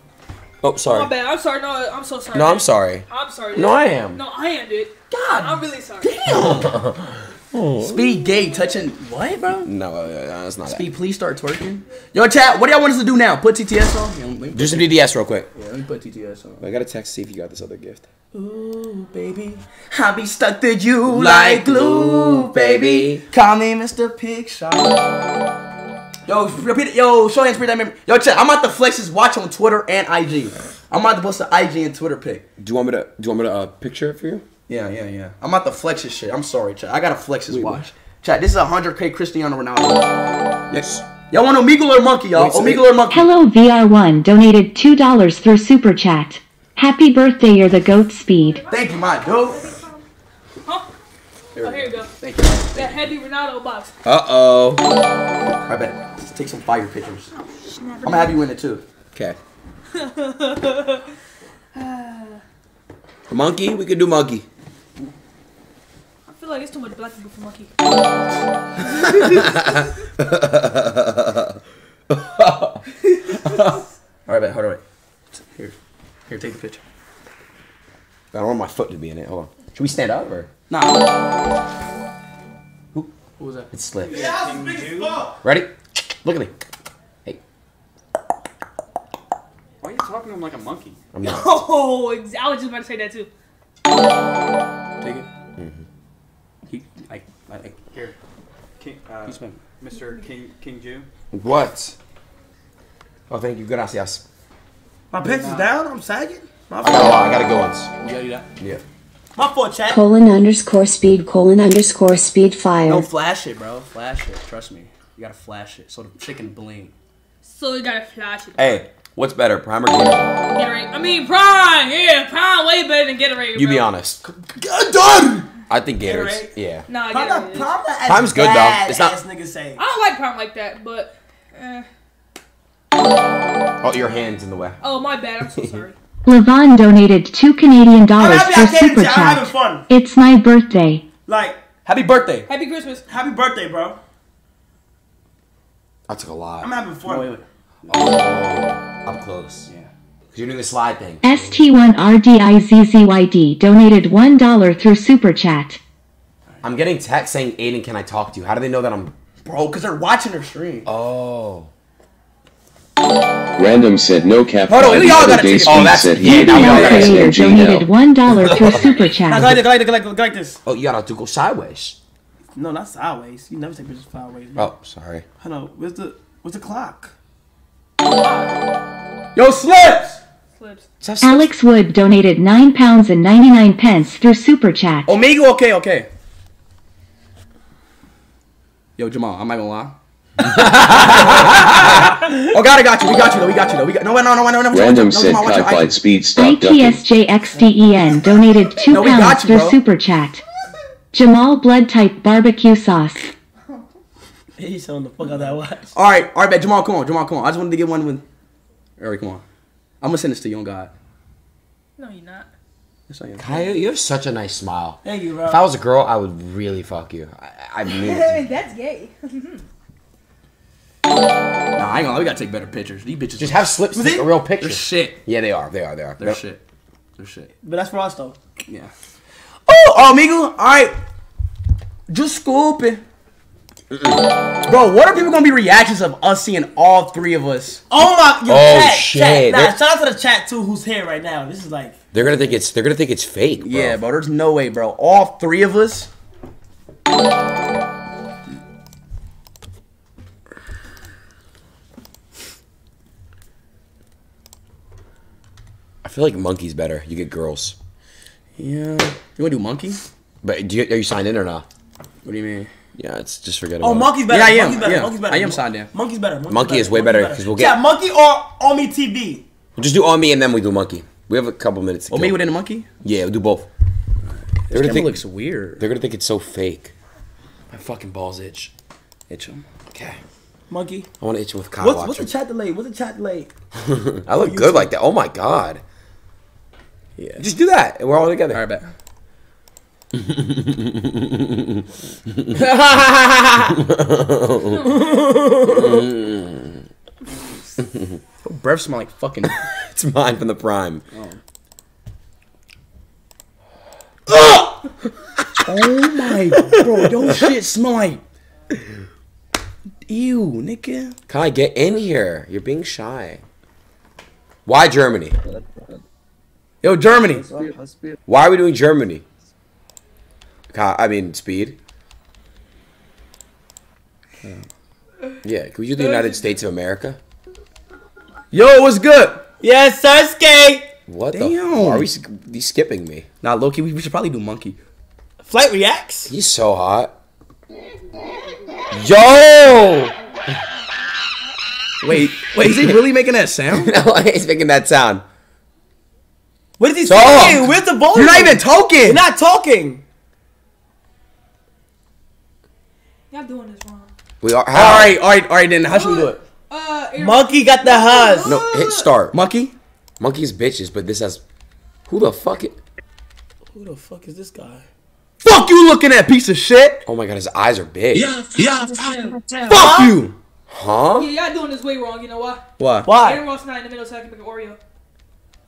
Oh, sorry. My sorry. bad. I'm sorry. No, I'm so sorry. No, I'm sorry. I'm sorry. No. I am. No, I am, dude. God, I'm really sorry. Speed gay touching what, bro? No, uh, uh, it's not that. Speed, please start twerking. Yo, chat. What do y'all want us to do now? Put TTS on. Yeah, let me put- Just do DDS real quick. Yeah, let me put TTS on. I gotta text see if you got this other gift. Ooh, baby, I be stuck to you like glue, baby. Call me Mr. Pig Shot. Yo, repeat it. Yo, show hands, repeat that memory. Yo, check. I'm about to flex his watch on Twitter and IG. I'm about to post an IG and Twitter pic. Do you want me to? Do you want me to uh, picture it for you? Yeah, yeah, yeah. I'm about to flex his shit. I'm sorry, chat. I gotta flex his watch. Chat, this is a 100k Cristiano Ronaldo. Yes. Y'all want Omegle or Monkey, y'all? Wait, so- Omegle or Monkey? Hello VR1 donated $2 through Super Chat. Happy birthday, you're the goat speed. Thank you, my dude. Huh? Oh, here you go. Thank you. That heavy Ronaldo box. Uh oh. I bet. Let's take some fire pictures. I'm gonna have you in it too. Okay. Monkey, we can do monkey. I feel like it's too much black people for monkey. All right, bet. Hold on, wait. Here, here, take the picture. I don't want my foot to be in it. Hold on. Should we stand up or? Nah. Who? Who was that? It's slick. Yeah, Ready? Look at me. Hey, Why are you talking to him like a monkey? I'm not. Oh, ex- I was just about to say that too. Take it. Mm -hmm. He like like here. King, uh, Mr. King King Jew. What? Oh, thank you. Gracias. My pants is down. I'm sagging. My I got a lot. I got a good ones. You gotta do that. Yeah. My fault, chat. Colon underscore speed colon underscore speed fire. No, flash it, bro. Flash it. Trust me. You gotta flash it so the chicken bling. So you gotta flash it. Hey, what's better, Prime or Gatorade? Gatorade. I mean, Prime. Yeah, Prime way better than Gatorade. You bro. be honest. done. I think Gatorade's. Yeah. Nah, Prime Gatorade. not, Prime not as Prime's good, though. It's not- as niggas say. I don't like Prime like that, but. Eh. Oh, your hands in the way. Oh, my bad. I'm so sorry. Levon donated two Canadian dollars happy through Super to- I'm having Chat. fun. It's my birthday. Like, Happy birthday. Happy Christmas. happy birthday, bro. I took a lot. I'm having fun. Oh, wait, wait. Oh, up close. Yeah. Cause you're doing the slide thing. ST1RDIZZYD donated $1 through Super Chat. I'm getting text saying, Adin, can I talk to you? How do they know that I'm? Bro, because oh, they're watching her stream. Oh. Random said no cap. Hold on, Friday we all the gotta take it. Speed Oh, that's- said yeah, he now we all got to take Creator donated $1 through Super Now, Chat. go like this, go like this, go like go like this. Oh, you gotta have to go sideways. No, not sideways. You never take pictures sideways, bro. Oh, sorry. Hold on. Where's the where's the clock? Yo, slips. Slips. Alex Wood donated 9 pounds and 99 pence through Super Chat. Omega, okay, okay. Yo, Jamal, I'm not gonna lie. oh God, I got you. We got you though. We got you though. We got no, no, no, no, no. no Random no, said Jamal, watch Kai your Flight. Speed stop ducking. ITSJXDEN donated 2 No, pounds you, through. Super Chat. Jamal Blood Type Barbecue Sauce. He's selling the fuck out of that watch. All right, all right, bet Jamal, come on, Jamal, come on. I just wanted to get one with. All right, come on. I'm gonna send this to you on God. No, you're not. Yes, I am. Kaya, you have such a nice smile. Thank you, bro. If I was a girl, I would really fuck you. I, I mean. That's gay. Mm-hmm. Nah, I ain't gonna lie. We gotta take better pictures. These bitches Just have slips take a real picture. They're shit. Yeah, they are. They are. They are. They're shit. They're shit. But that's for us though. Yeah. Oh, oh, amigo. All right. Just scooping. Bro, what are people gonna be reactions of us seeing all three of us? Oh my yo, Oh, chat, shit. Chat. Nah, shout out to the chat too who's here right now. This is like They're gonna think it's. They're gonna think it's fake. Bro. Yeah, bro. There's no way, bro. All three of us. Feel like monkey's better. You get girls. Yeah. You wanna do monkey? But do you, are you signed in or not? What do you mean? Yeah, it's just forget Oh about monkey's better. Yeah, I am. Monkey's better. Yeah, Monkey's better. I am signed in. Monkey's better. Monkey's Monkey better. is way Monkey's better, 'cause we'll get- Yeah, monkey or Ome TV. We'll just do on me and then we do monkey. We have a couple minutes. To Oh, kill. me within a monkey? Yeah, we'll do both. This They're gonna camera think looks weird. They're gonna think it's so fake. My fucking balls itch. Itch them. Okay. Monkey. I want to itch 'em with Kyle What's, what's the chat delay? What's the chat delay? I look oh, good like that. Oh my god. Yeah. Just do that, and we're all together. All right, bet. Your breath smell like fucking. it's mine from the prime. oh, oh my, bro, your shit smell like. Ew, nigga. Kai, get in here. You're being shy. Why Germany? Yo, Germany. Why are we doing Germany? I mean speed. Yeah, can we do the United States of America? Yo, what's good? Yes, Sasuke. What the? Damn. F- are we? He's skipping me. Nah, Loki, we, we should probably do monkey. Flight reacts. He's so hot. Yo! Wait, wait, is he really making that sound? no, he's making that sound. What is he Talk. saying? Where's the volume? You're not even talking. You're not talking. Y'all doing this wrong. We are. All right, all right, all right. Then how should we do it? Uh, Monkey got the huzz. No, hit start. Monkey. Monkey's bitches, but this has. Who the fuck? It, Who the fuck is this guy? Fuck you, looking at piece of shit. oh my god, his eyes are big. Yeah, yeah. Fuck you. Huh? Yeah, y'all doing this way wrong. You know why? Why? Why? Adin Ross not in the middle, so I can make an Oreo.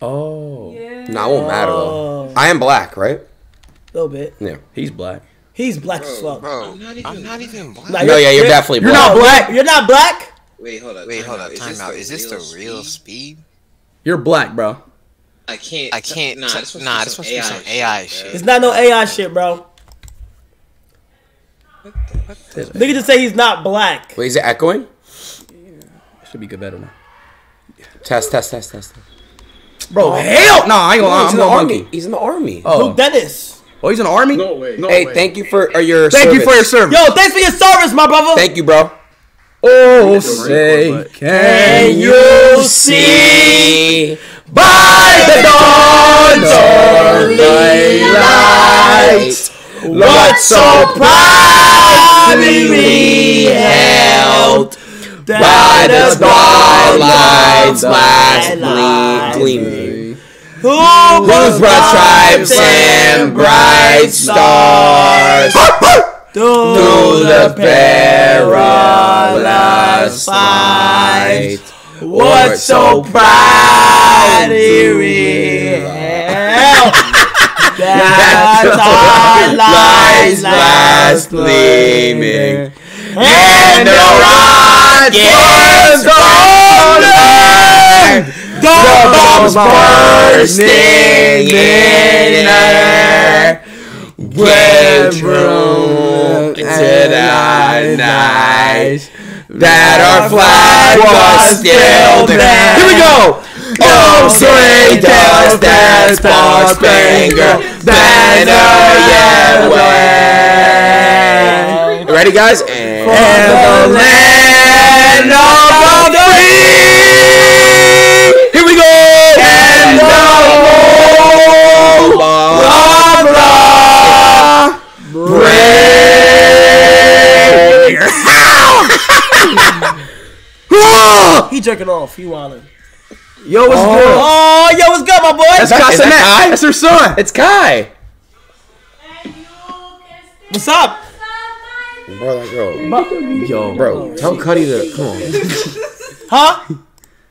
Oh. Yeah. Nah, it won't matter Oh. though. I am black, right? A little bit. Yeah. He's black. He's black as fuck. Bro, I'm not even black. Nah, No, yeah, you're definitely You're not black. You're not black. Wait, hold up. Wait, hold up. Time out. Is this the real speed? You're black, bro. I can't. I can't. Nah, this must nah, this must be some AI shit. It's not no AI shit, bro. Nigga just say he's not black. Wait, is it echoing? Yeah. Should be good better now. Test, test, test, test. Bro, hell no, I ain't gonna lie. he's I'm in the going army. monkey. He's in the army. Oh. Luke Dennis. Oh, he's in the army? No way. No hey, way. thank you for uh, your. Thank you for your service. Yo, thanks for your service, my brother. Thank you, bro. Oh, say, can you see by the dawn's early light what so proudly we held by the starlight's last gleaming. Who Whose broad stripes and bright stars? Through the perilous fight. What so proudly we held that our lives last gleaming. And the rockets rolling, the bombs bursting in air. Went through to the night. that our flag was still there. Here we go. Oh, swing down that star spangled banner, yeah, way. Ready, guys? And the land of the free. here we go. And the whole of the He jerking off. He wildin'. Yo, what's oh. good? Oh, yo, what's good, my boy? That's Kai that Kai? That's her son. It's Kai. What's up? Bro, that girl. Yo, Bro, tell Cuddy to come on. Huh?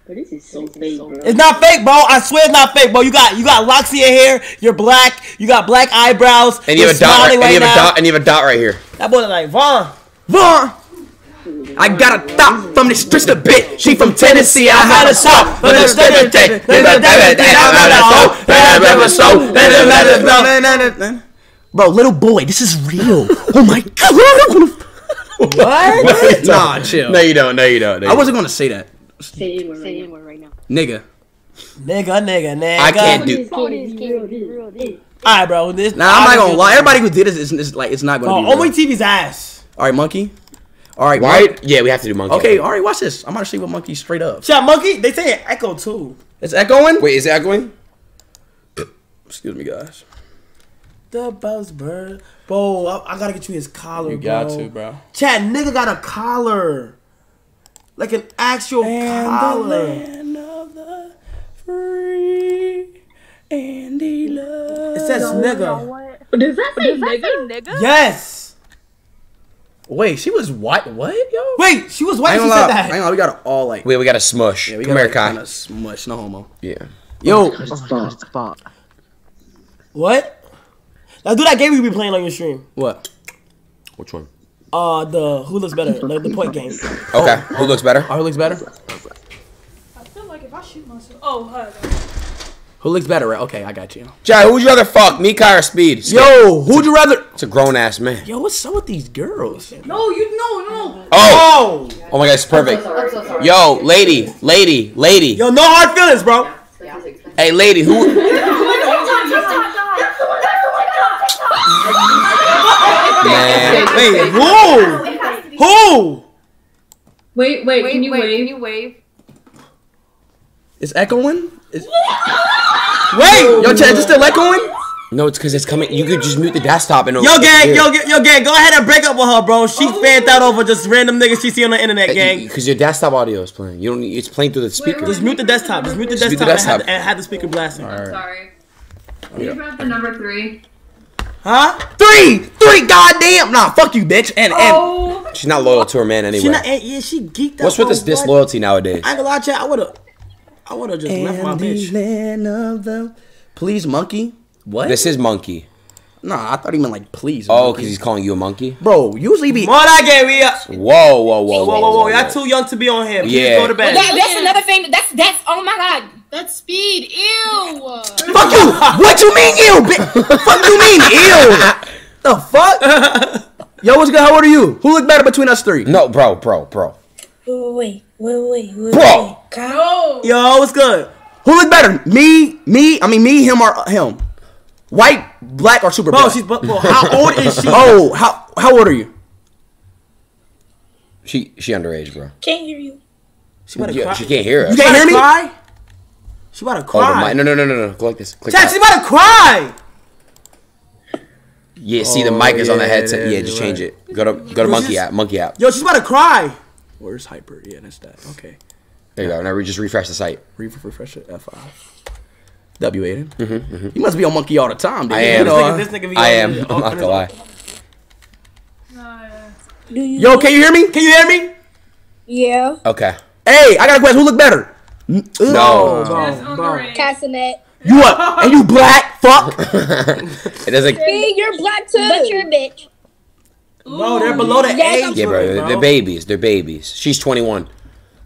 This is so fake, bro. It's not fake, bro. I swear it's not fake, bro. You got you got locks in your hair. You're black. You got black eyebrows. And you have a dot. Right, smiling and you have a now. dot. And you have a dot right here. That boy like Vaughn. Vaughn. I got a thought from this streets a bit. She from Tennessee. I had a shot, but it's steady day. Bro, little boy, this is real. Oh my god. What? Nah, chill. No, you don't. No, you don't. No, you I wasn't gonna say that. Say it word, say it right now. Nigga. Nigga, nigga, nigga. I can't do. This kid is real, this real, this. Alright, bro. This. Nah, I'm not gonna lie. Everybody who did this is, is like it's not gonna Oh, be. Omni real. TV's ass. All right, monkey. All right, Right? Monk- Yeah, we have to do monkey. Okay, all right. Watch this. I'm gonna show you what monkey straight up. Shot monkey. They say it echo too. It's echoing. Wait, is it echoing? Excuse me, guys. The buzz bird. Bro, I, I gotta get you his collar, You bro. got to, bro. Chad, nigga got a collar. Like an actual and collar. of the free and the love. It says nigga. Does that say nigga? Yes. Wait, she was white. What, yo? Wait, she was white. ain't She gonna said that. ain't gonna we got to all like. Wait, we got a smush. Yeah, we Come got here, like, Kai. kind smush. No homo. Yeah. Yo, oh What? Now do that game we be playing on your stream. what? Which one? Uh, the who looks better, like the point game. Okay. Who looks better? Oh, who looks better. I feel like if I shoot myself. Oh, hi. Who looks better? Right? Okay, I got you. Jai, who would you rather fuck, me, Kai, or Speed? Yo, who'd you rather? It's a grown ass man. Yo, what's up with these girls? No, you no no. Oh! Oh my god, it's perfect. I'm so sorry. Yo, lady, lady, lady. Yo, no hard feelings, bro. Hey, lady, who? Man. Wait, who? Who? Wait, wait, can you wait, wave? Can you wave? Is echoing? Is... Wait! Yo, Chad, is it still echoing? No, it's because it's coming. You could just mute the desktop and. Yo, gang, yo, gang, yo, gang, go ahead and break up with her, bro. She oh. fanned out over just random niggas she see on the internet, gang. Because your desktop audio is playing. You don't. Need, it's playing through the speaker. Just mute the desktop. Just mute the Just mute desktop, the and, have, and have the speaker blasting. Sorry. Yeah. You brought the number three. Huh? Three, three, goddamn. Nah, fuck you, bitch. And and She's not loyal to her man anyway. She not, eh, yeah, she geeked out. What's with bro. this disloyalty nowadays? I ain't gonna lie, chat. I would've, I would've just left my And the bitch. land of the please monkey. What? This is monkey. Nah, I thought he meant like please. Oh, monkey. because he's calling you a monkey. Bro, usually be. More that game, we up. Whoa, whoa, whoa, Whoa, whoa, whoa, Y'all too young to be on here. Please Yeah. go to bed. That, that's another thing. That's that's. Oh my god. That's speed. Ew. Fuck you! What you mean, ew? Fuck you mean, ew? The fuck? Yo, what's good? How old are you? Who look better between us three? No, bro, bro, bro. Wait, wait, wait, wait. Bro. No. Yo, what's good? Who look better? Me, me. I mean, me, him, or him? White, black, or super Bro, black? she's bro, how old is she? Oh, how how old are you? She she underage, bro. Can't hear you. She Yeah, cry. she can't hear us. You can't hear me? Cry? She about to Over cry. my, no, no, no, no, no. Go like this. Click Chat, that. she's about to cry. Yeah, see the Oh, mic is on the headset. it Yeah, is, just change right. it. Go to go to monkey this? app. Monkey app. Yo, she's about to cry. Where's hyper? Yeah, that's that. Okay. There you go. Now we just refresh the site. Re- refresh it. F five. W Adin. Mm-hmm, mm-hmm. You must be on monkey all the time, dude. I You am. know, uh, This nigga be I am. I'm not gonna lie. Do you? Yo, can you hear me? Can you hear me? Yeah. Okay. Hey, I got a question. Who look better? N- No. Bro, bro. Castanet. You what? And you black? Fuck. it doesn't. Hey, you're black too. But you're a bitch. Bro, they're below the Yes, age. Yeah, bro. limit, They're, they're babies. They're babies. She's 21.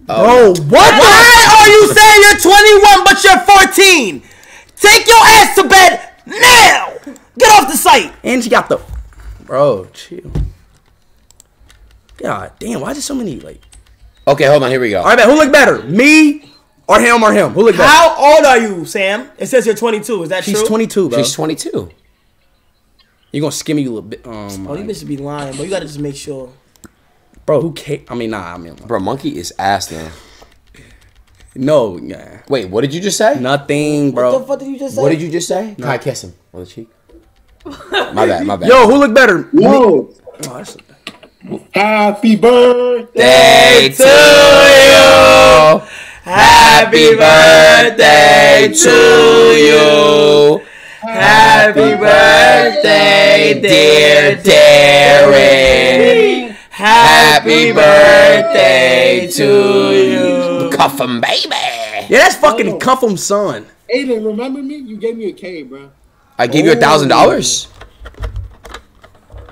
Bro, what? Why are you saying you're 21 but you're 14? Take your ass to bed now. Get off the site. And she got the. Bro, chill. God damn, why is there so many like? Okay, hold on. Here we go. All right, man. Who look better, me or him or him? Who look better? How old are you, Sam? It says you're 22. Is that She's true? 22, bro. She's 22. You're gonna skim you a little bit? Um, Oh, you bitches be lying, but you gotta just make sure. bro, who ca I mean, nah. I mean, Bro, monkey is ass now. no, yeah, Wait, what did you just say? nothing, bro. What the fuck did you just say? What did you just say? Kai, kiss him on the cheek. My bad. My bad. Yo, who look better? Me- Whoa. Oh, that's- Happy birthday. To you. Happy birthday to you. Happy birthday, dear Darren. Happy birthday to you. Cuff him, baby. yeah, that's fucking oh. Cuffum son. Adin, remember me? You gave me a K, bro. I gave you a thousand dollars. Oh.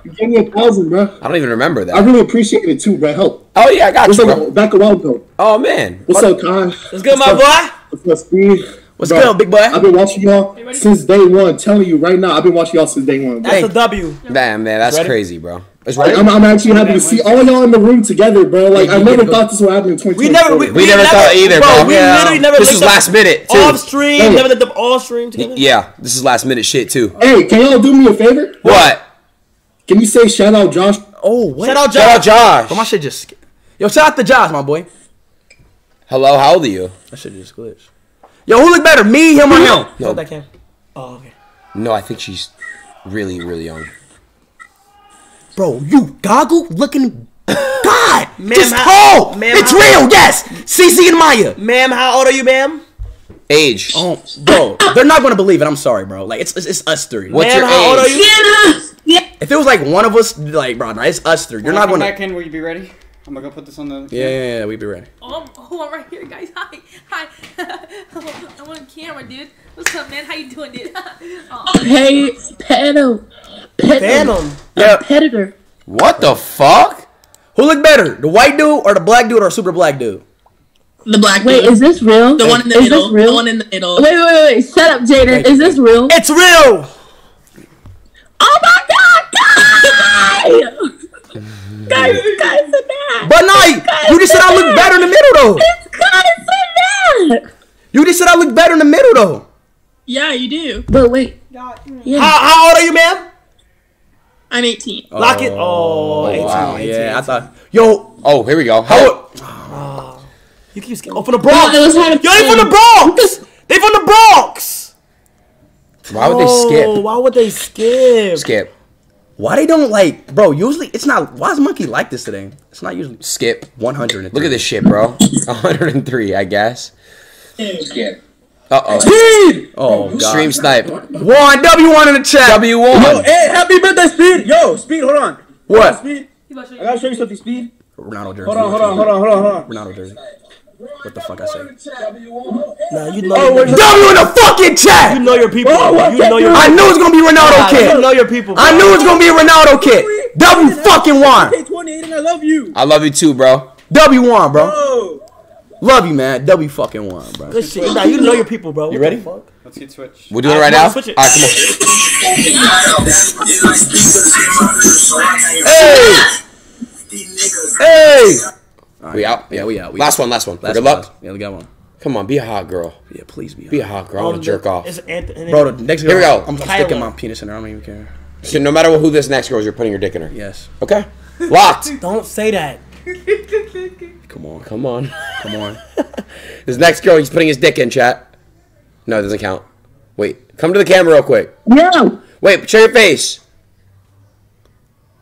You gave me a thousand, bro. I don't even remember that. I really appreciate it too, bro. Help. Oh yeah, I got What's you, up? bro. Back a while ago. Oh man. What's up, Kai? What's good, my boy? What's up, Steve? What's Bro, good, big boy? I've been watching y'all since day one. Telling you right now, I've been watching y'all since day one. That's a W. Damn, man, that's Ready? crazy, bro. It's Like, right. I'm, I'm actually happy to see all y'all in the room together, bro. Like Yeah, I never thought this would happen in 2020. We never, we, We never thought either, bro. We Yeah. literally never. This linked was last minute, too. Off stream, Hey. never did them all stream together. Yeah, this is last minute shit too. Hey, can y'all do me a favor? What? Can you say shout out Josh? Oh, what? Shout out Shout out Josh. Josh. Bro, my shit just. sk- Yo, shout out to Josh, my boy. Hello, how old are you? That shit just glitched. Yo, who look better, me, him, or him? No, that cam. Oh, okay. no, I think she's really, really young. Bro, you goggle looking. God, Ma'am, just how- tall. ma'am, it's how- real, yes. CC and Maya. Ma'am, how old are you, ma'am? Age. Um, bro, they're not gonna believe it. I'm sorry, bro. Like it's it's, it's us three. What's Ma'am, your how old are age? you? If it was like one of us, like bro, nah, it's us three. You're When not gonna. back in, will you be ready? I'm gonna go put this on the. Yeah, yeah, yeah. We'd be ready. Oh, I'm, oh, I'm right here, guys. Hi, hi. I'm on camera, dude. What's up, man? How you doing, dude? oh. Hey, pedo. Pedo. Phantom. Yeah. Competitor. What the fuck? Who looked better, the white dude or the black dude or super black dude? The black Wait, dude. is this real? The one in the is middle. This real? The one in the middle. Wait, wait, wait, wait. Shut up, Jaden. Is this real? It's real. Oh my God, guys! guys, guys are that. But no, you just said I look better in the middle though. Guys are that. You just said I look better in the middle though. Yeah, you do. But wait. How, how old are you, ma'am? I'm 18. Lock it. Oh, oh, 18, wow, 18, yeah, I thought. Yo, Oh, here we go. how? Oh, you keep skipping. oh from the Bronx. No, it was hard to Yo, they from the Bronx. They from the Bronx. Why would they Oh, skip? Why would they skip? Skip. Why they don't like, bro? Usually it's not. Why is Monkey like this today? It's not usually Skip. one hundred. Look at this shit, bro. 103, I guess. Skip. Uh oh. Speed. Oh god. Stream snipe. One W one in the chat. W1. Yo, hey, happy birthday, Speed. Yo, Speed, hold on. What? Speed. I gotta show you something, Speed. Ronaldo jersey. Hold on, hold on, hold on, hold on, hold on. Ronaldo jersey. What the fuck I say? Nah, you know. W in the fucking chat. You know your people. you know your. I knew it was gonna be Ronaldo Nah, kid. You know your people. I knew it was gonna be a Ronaldo kid. W fucking one. 28 and I love you. I love you too, bro. W one, bro. Oh. Love you, man. W fucking one, bro. Good shit. Nah, you know your people, bro. You ready? fuck? Let's get switch. We're doing it Uh, right no, now? switch it. Alright, come on. Hey. Hey. We out? Yeah, we out. We Last out. one, last one. Last Good one, luck. last- Yeah, we got one. Come on, be a hot girl. Yeah, please be. Be a hot girl. I want to jerk off. Anthony. Bro, the next girl. Here we go. I'm, I'm Kyla. sticking my penis in her. I don't even care. So no matter who this next girl is, you're putting your dick in her. Yes. Okay? Locked. Don't say that. Come on. Come on. Come on. This next girl, he's putting his dick in, chat. No, it doesn't count. Wait. Come to the camera real quick. No. Wait, show your face.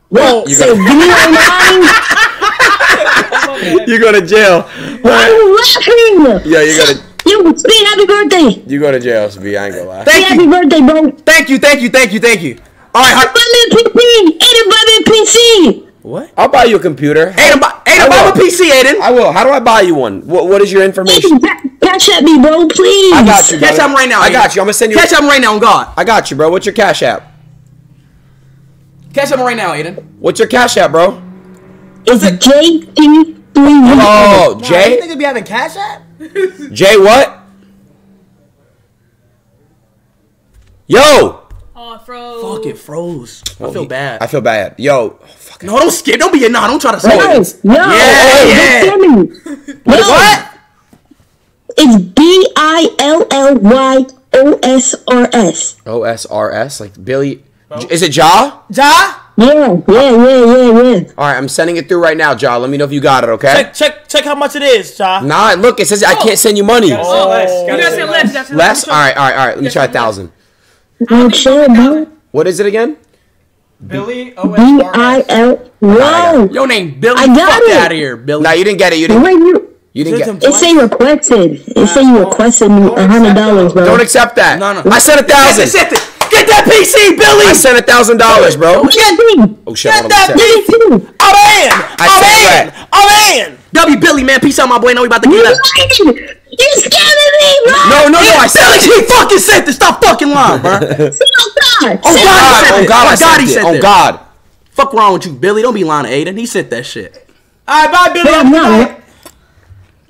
Whoa. You So got- give me your line. You go to jail. I'm laughing. Yeah, you go to Yo, Speed, happy birthday. you go to jail, SB. I ain't gonna lie. Thank happy birthday, bro. Thank you. Thank you. Thank you. Thank you. All right. Buy me a PC. Adin, buy me a PC. What? I'll buy you a computer. Adin, buy, I Adin, buy will. a PC, Adin. I will. How do I buy you one? What, what is your information? Adin, cash at me, bro, please. I got you. Catch brother. him right now. I got you. I'm gonna send you. Catch him right now, on God. I got you, bro. What's your cash app? Cash him right now, Adin. What's your cash app, bro? It's JT3. Oh, Nah, Jay. you think be having cash app? Jay, what? Yo. Oh, froze! Fuck it, froze. I Oh, feel he- bad. I feel bad. Yo. Fuck. no, don't skip. Don't be a nah. Don't try to say No, it. no. Yeah, yeah. Don't tell me. What? No. what? It's B I L L Y O S R S. O S R S like Billy. Is it Ja? Ja? Yeah, yeah, yeah, yeah, yeah. All right, I'm sending it through right now, Ja. Let me know if you got it, okay? Check, check, check how much it is, Ja. Nah, look, it says I can't send you money. Oh, oh You gotta say less. You gotta say Less? All right, all right, all right. Let me try a thousand. Don't chill, bro. What is it again? Billy B I L. Whoa. Your name Billy. I got Fuck it. out of here, Billy. No, you didn't get it. You didn't. Wait, you. You didn't get. It say requested. It say you requested me a hundred dollars, bro. Don't accept that. No, no. I said a thousand. Get, it. Get that PC, Billy. I sent a thousand dollars, bro. Get. Oh shit! Get hold that let me beat. Get me. I'm in. I I'm said in. I'm in. W Billy, man. Peace out, my boy. Know we about to get up. lying. You scamming me, bro. No, no, no. I Billy, said he fucking said this. Stop fucking lying, bro. Oh, God. Oh, God, it. he said Oh. God, Oh, oh God, he sent it. Oh. God. Fuck wrong with you, Billy? Don't be lying to Adin. He said that shit. All right, bye, Billy. But I'm Have a not. good right? night.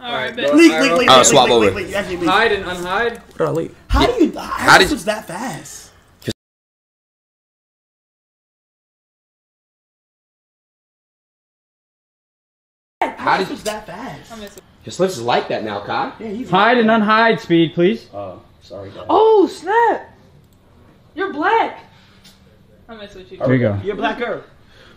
Alright, bet. Leak, leak, leak, I'll leak, swap leak, over. leak, leak, leak. Actually, leak. Hide and unhide. What did I leave? How do you? How, How did did- you switch that fast? How did switch that fast? your slips is like that now, Kai? Yeah, he's Hide and unhide. Speed, please. Oh, sorry. Dad. Oh, snap. You're black. I'm messing with you. Here we go. You're a black girl.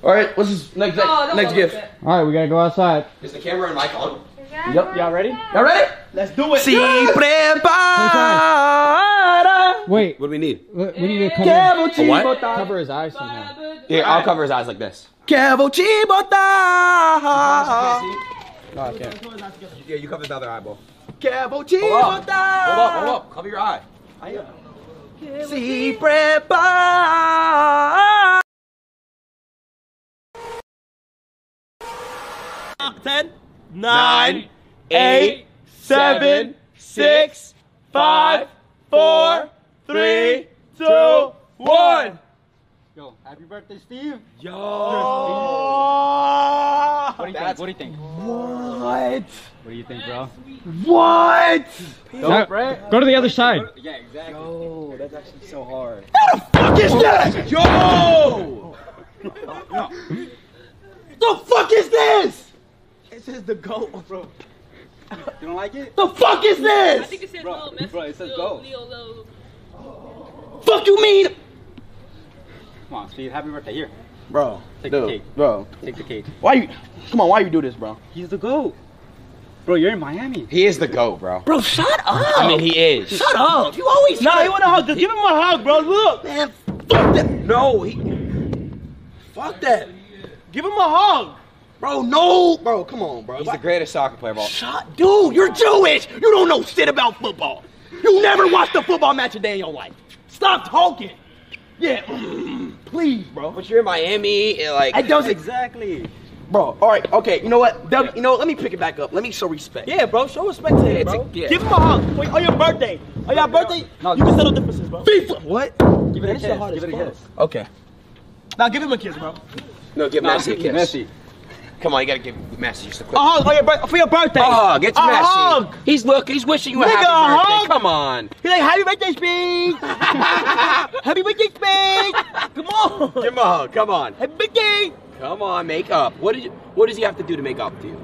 All right. What's this next No, next gift? All right, we gotta go outside. Is the camera and mic on? Yep. Y'all ready? Y'all ready? Let's do it. Si prepara. Wait, What do we need? we we need to eh. cover, A what? cover his eyes somehow. Here, I'll cover his eyes like this. Kevo Chibota. No, I can't. Yeah, you cover the other eyeball. Kevo Hold up. Hold up, hold up. Cover your eye. Si prepara. Ten, nine, eight, seven, six, five, four, three, two, one. Yo, happy birthday, Steve. Yo. What do you think? What do you think? What? What do you think, bro? What? Go, go to the other side. Yeah, exactly. Yo, that's actually so hard. How the fuck is that? Yo! no. The fuck is this? It says the goat, bro. You don't like it? The fuck is this? I think it says Bro, little Messi. bro, it says Leo, go. Leo, Leo. Fuck you mean? Come on, Speed. Happy birthday. Here. Bro, Take the cake. bro. Take the cake. Why you? Come on, why you do this, bro? He's the GOAT. Bro, you're in Miami. He is the GOAT, bro. Bro, shut up. I mean, he is. Shut up. You always. Nah, you want a hug? Just give him a hug, bro. Look, man. Fuck that. No, he. Fuck that. Give him a hug, bro. No, bro. Come on, bro. He's the greatest soccer player of all. Shut, dude. You're Jewish. You don't know shit about football. You never watched a football match a day in your life. Stop talking. Yeah, mm, please, bro. But you're in Miami, and like. I don't Exactly. Bro, all right, okay. You know what? Doug, You know, what? let me pick it back up. Let me show respect. Yeah, bro. Show respect to him, bro. Give him a hug. Wait, on your birthday. On your birthday, No, you can settle differences, bro. FIFA. What? Give it a Man, this shit kiss. Give it a kiss. Okay. Now give him a kiss, bro. No, give No, Messi a kiss. Messi. Come on, you gotta give Messi just a quick. A hug oh, on your for your birthday. A hug. It's a Messi. hug. He's look. He's wishing you a Nigga, happy a birthday. hug. Come on. He's like, happy birthday, Speed. happy birthday, Speed. Come on. Give him a hug. Come on. Happy birthday. Come on. Make up. What did you, What does he have to do to make up to you?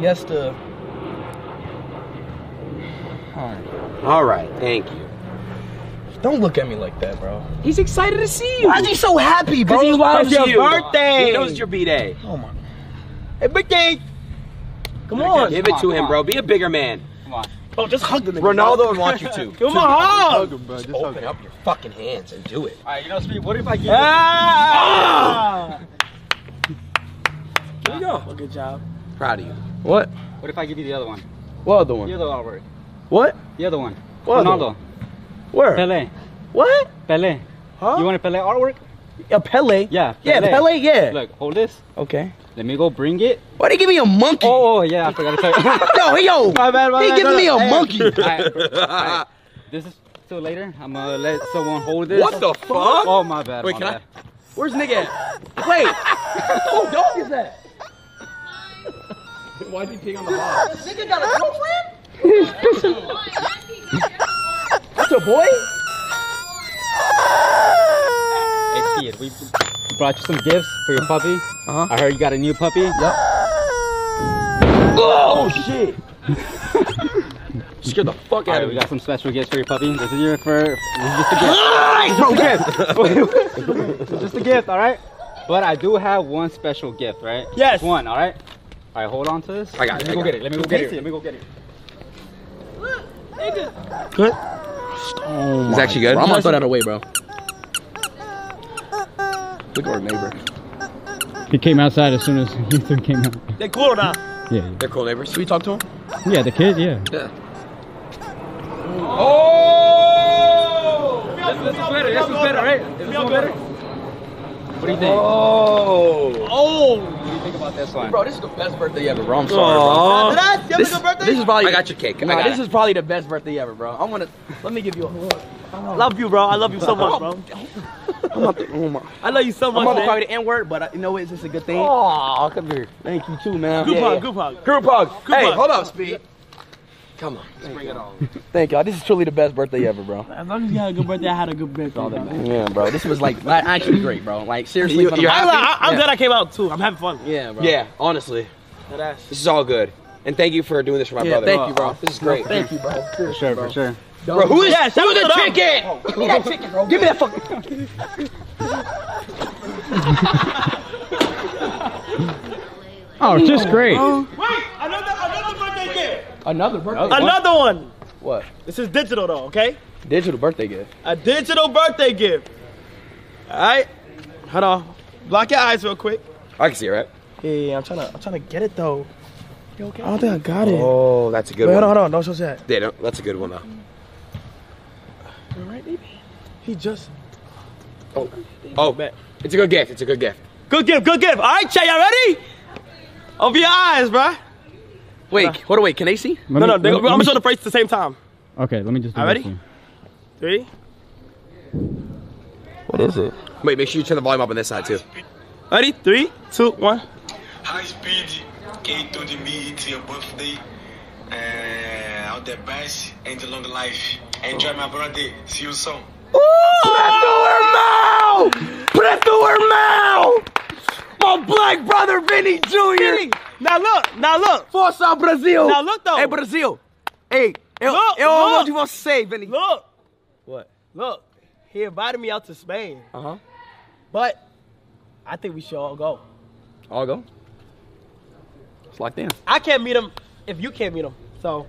Yes, the. All right. Thank you. Don't look at me like that, bro. He's excited to see you. Why is he so happy, bro? Because he loves It's your you. birthday. He knows it's your b day. Oh my. Happy birthday. Come on. Give it on, to him, on. bro. Be a bigger man. Come on. Oh, just hug the nigga. Ronaldo would want you to. Give him a hug. Just open up your fucking hands and do it. All right, you know, Speed. What if I give Ah! Here we go. Good job. Proud of you. What? What if I give you the other one? What other one? The other artwork. What? The other one. What other Ronaldo. Where? Pele. What? Pele. Huh? You want a Pele artwork? A Pele? Yeah. Yeah, Pele, yeah. Look, hold this. Okay. Let me go bring it. Why they give me a monkey? Oh, oh yeah, I forgot to tell you. yo, hey, yo. My bad, my He bad, giving no, me no. a Hey. monkey. Alright, alright. This is till later. I'm gonna let someone hold this. What the fuck? Oh my bad. Wait, my can I- Where's nigga at? Wait. Who dog is that? Why'd you pee on the box? Nigga got a girlfriend? That's a boy? Hey, Speed, we brought you some gifts for your puppy. Uh-huh. I heard you got a new puppy. Yep. Oh shit. Scared the fuck out right, of we got some special gifts for your puppy. This is your for. This is just a gift. Nice, bro, gift. Wait, wait. This is just a gift, all right? But I do have one special gift, right? Yes. Just one, all right? All right, hold on to this. I got it. Let it, me I go get it. Let me go get it. Let me go get it. Good. Oh It's actually good? Bro, I'm gonna throw that away, bro. Look at our neighbor. He came outside as soon as Houston came out. They cool now. Yeah. They're cool neighbors. Should we talk to him? Yeah, the kid, yeah. Yeah. Oh! This is better. This is better, right? This is better. What do you think? Oh! Oh! About this one? Bro, this is the best birthday ever, bro. I'm sorry, Aw. bro. Did I? You have This- a good birthday? this is probably- I got your cake. Nah, got this it. is probably the best birthday ever, bro. I'm gonna let me give you a hug. Love you, bro. I love you so much, bro. I'm not the, oh my. I love you so much. I'm man. gonna call you the N word, but uh, you know what? It's just a good thing. Aw, come here. Thank you too, man. Group Yeah, hug, yeah. group hug, Group hug. Group hey, hug. hold up, Speed. Come on. Let's bring it on. Thank y'all. This is truly the best birthday ever, bro. As long as you had a good birthday, I had a good birthday. bro. Yeah, bro. This was like like, actually great, bro. Like seriously, You- for the- you're happy? I, I'm yeah. glad I came out too. I'm having fun. Yeah, bro. Yeah, honestly. This is all good. And thank you for doing this for my Yeah, brother. thank you, bro. This is great. Thank you, bro. For sure, for sure. Bro, who is, Yeah, shout who out the to them. chicken? Give me that chicken, bro. Give me that fucking. Oh, just great. Wait, another another birthday gift. Another birthday. Another one. What? This is digital though, okay? Digital birthday gift. A digital birthday gift. All right. Hold on. Block your eyes real quick. I can see it, right? Yeah, I'm trying to I'm trying to get it though. You okay? Oh, I don't think I got it. Oh, that's a good Wait, one. hold on, hold on. Don't show that. Yeah, no, that's a good one though. You all right, baby? He just. Oh, oh, it's a good gift. It's a good gift. Good gift, good gift. All right, Chay, y'all ready? Open your eyes, bro. Wait, hold on, wait. Can they see? No, no, they, I'm gonna show the face at the same time. Okay, let me just do All ready? one. Three. What is it? Wait, make sure you turn the volume up on this side too. Ready? Three, two, one. Speed, K told me it's your birthday. Uh, all the best and long life. Enjoy my birthday. See you soon. Put it through her mouth! Put it through her mouth! My black brother Vini Jr. Now look, now look. Força Brazil. Now look though. Hey, Brazil. Hey, eu, Look, eu you want to say, Vini. Look, What? look. He invited me out to Spain, Uh huh. but I think we should all go. I'll go. It's locked in. I can't meet him if you can't meet him. So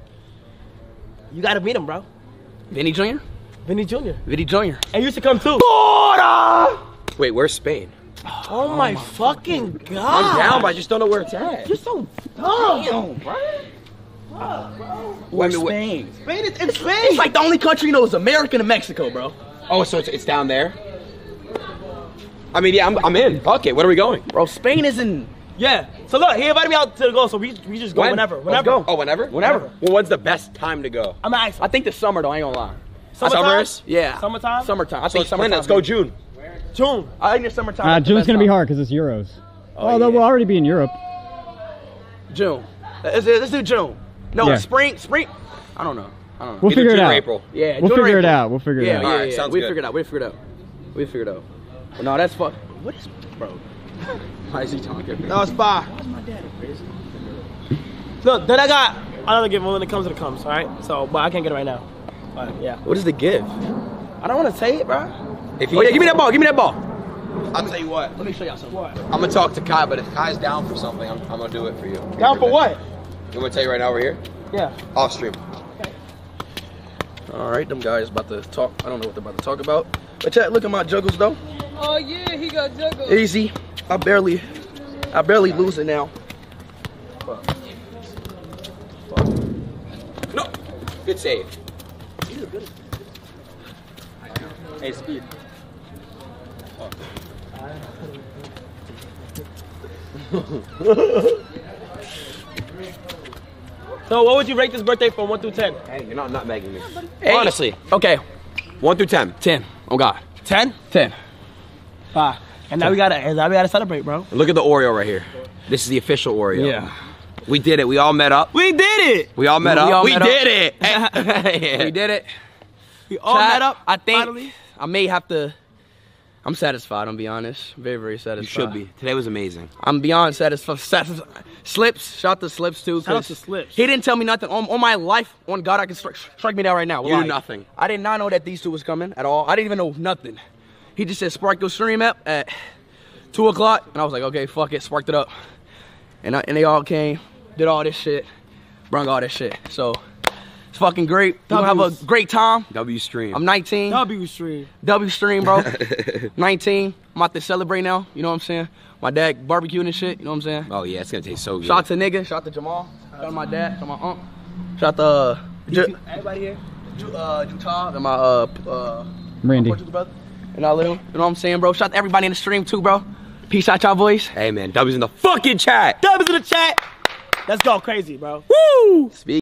you gotta meet him, bro. Vini Jr.? Vini Jr. Vini Jr. And you should come too. Wait, where's Spain? Oh, oh, my, fucking god. I'm down, but I just don't know where it's at. You're so dumb. Damn, bro. Wait, Where's wait, Spain? Spain is in Spain. It's like the only country you know is America and Mexico, bro. Oh, so it's, it's down there? I mean, yeah, I'm, I'm in. Okay, when are we going? Bro, Spain is in. Yeah. So look, he invited me out to go, so we we just go When? whenever. Let's Whenever. go. Oh, whenever? Whenever. Well, when's the best time to go? I'm asking. I think the summer though. I ain't gonna lie. Summertime? Summers? Yeah. Summertime? Summertime. I think Clint, summertime. let's go June. June. I think the summertime. Uh, June's gonna be hard because it's Euros. Oh, Although yeah. we'll already be in Europe. June. Let's, let's do June. No, Yeah. spring. Spring. I don't know. I don't know. We'll Either figure it June or out. April. Yeah, We'll June or figure it out. We'll figure it Yeah, out. yeah, Alright, yeah. sounds we good. figured it out. We figured it out. We figured it out. But no, that's fuck. What is, bro? Why is he talking? That was spa. How's my daddy crazy? Look, then I got another gift when it comes to the comes, all right? So, but I can't get it right now. But yeah. What is the gift? I don't want to say it, bro. If Oh yeah, give me that ball. Give me that ball. I'll tell you what. Let me show y'all something. What? I'm gonna talk to Kai, but if Kai's down for something, I'm, I'm gonna do it for you. Down for what? You want to tell you right now we're here? Yeah. Off stream. Okay. All right, them guys about to talk. I don't know what they're about to talk about. But chat, look at my juggles though. Oh yeah, he got juggled. Easy. I barely, I barely lose it now. No. Good save. Hey, speed. so, what would you rate this birthday from 1 through 10? Hey, you're not nutmegging me. Hey. Honestly, Okay, one through ten. ten. Oh God, 10? ten. Five. And now we gotta, and now we gotta celebrate, bro. Look at the Oreo right here. This is the official Oreo. Yeah. We did it. We all met up. We did it. We all met We up. all we met up. did it. Yeah. We did it. We all Chat, met up. I think finally. I may have to. I'm satisfied. I'm be honest. Very, very satisfied. You should be. Today was amazing. I'm beyond satisfied. satisfied. Slips. Shout to Slips too. Shout out 'cause to Slips. He didn't tell me nothing. On, on my life, on God, I can strike, strike me down right now. You knew nothing. I did not know that these two was coming at all. I didn't even know nothing. He just said spark your stream app at two o'clock, and I was like, okay, fuck it, sparked it up, and I, and they all came, did all this shit, brung all this shit. So it's fucking great. We gonna have a great time. W stream. I'm 19. W stream. W stream, bro. 19. I'm about to celebrate now. You know what I'm saying? My dad barbecuing and shit. You know what I'm saying? oh yeah, it's gonna taste so good. Shout out to nigga. Shout out to Jamal. Shout out to my dad. Shout out to my aunt. Shout out to uh, Ju- Everybody here? Ju- uh, Jutah and my uh, uh, Randy. Portugal brother. And all of them. You know what I'm saying, bro? Shout out to everybody in the stream too, bro. Peace out, y'all boys. Hey man, W's in the fucking chat. Dubs in the chat. Let's go crazy, bro. Woo! Speak.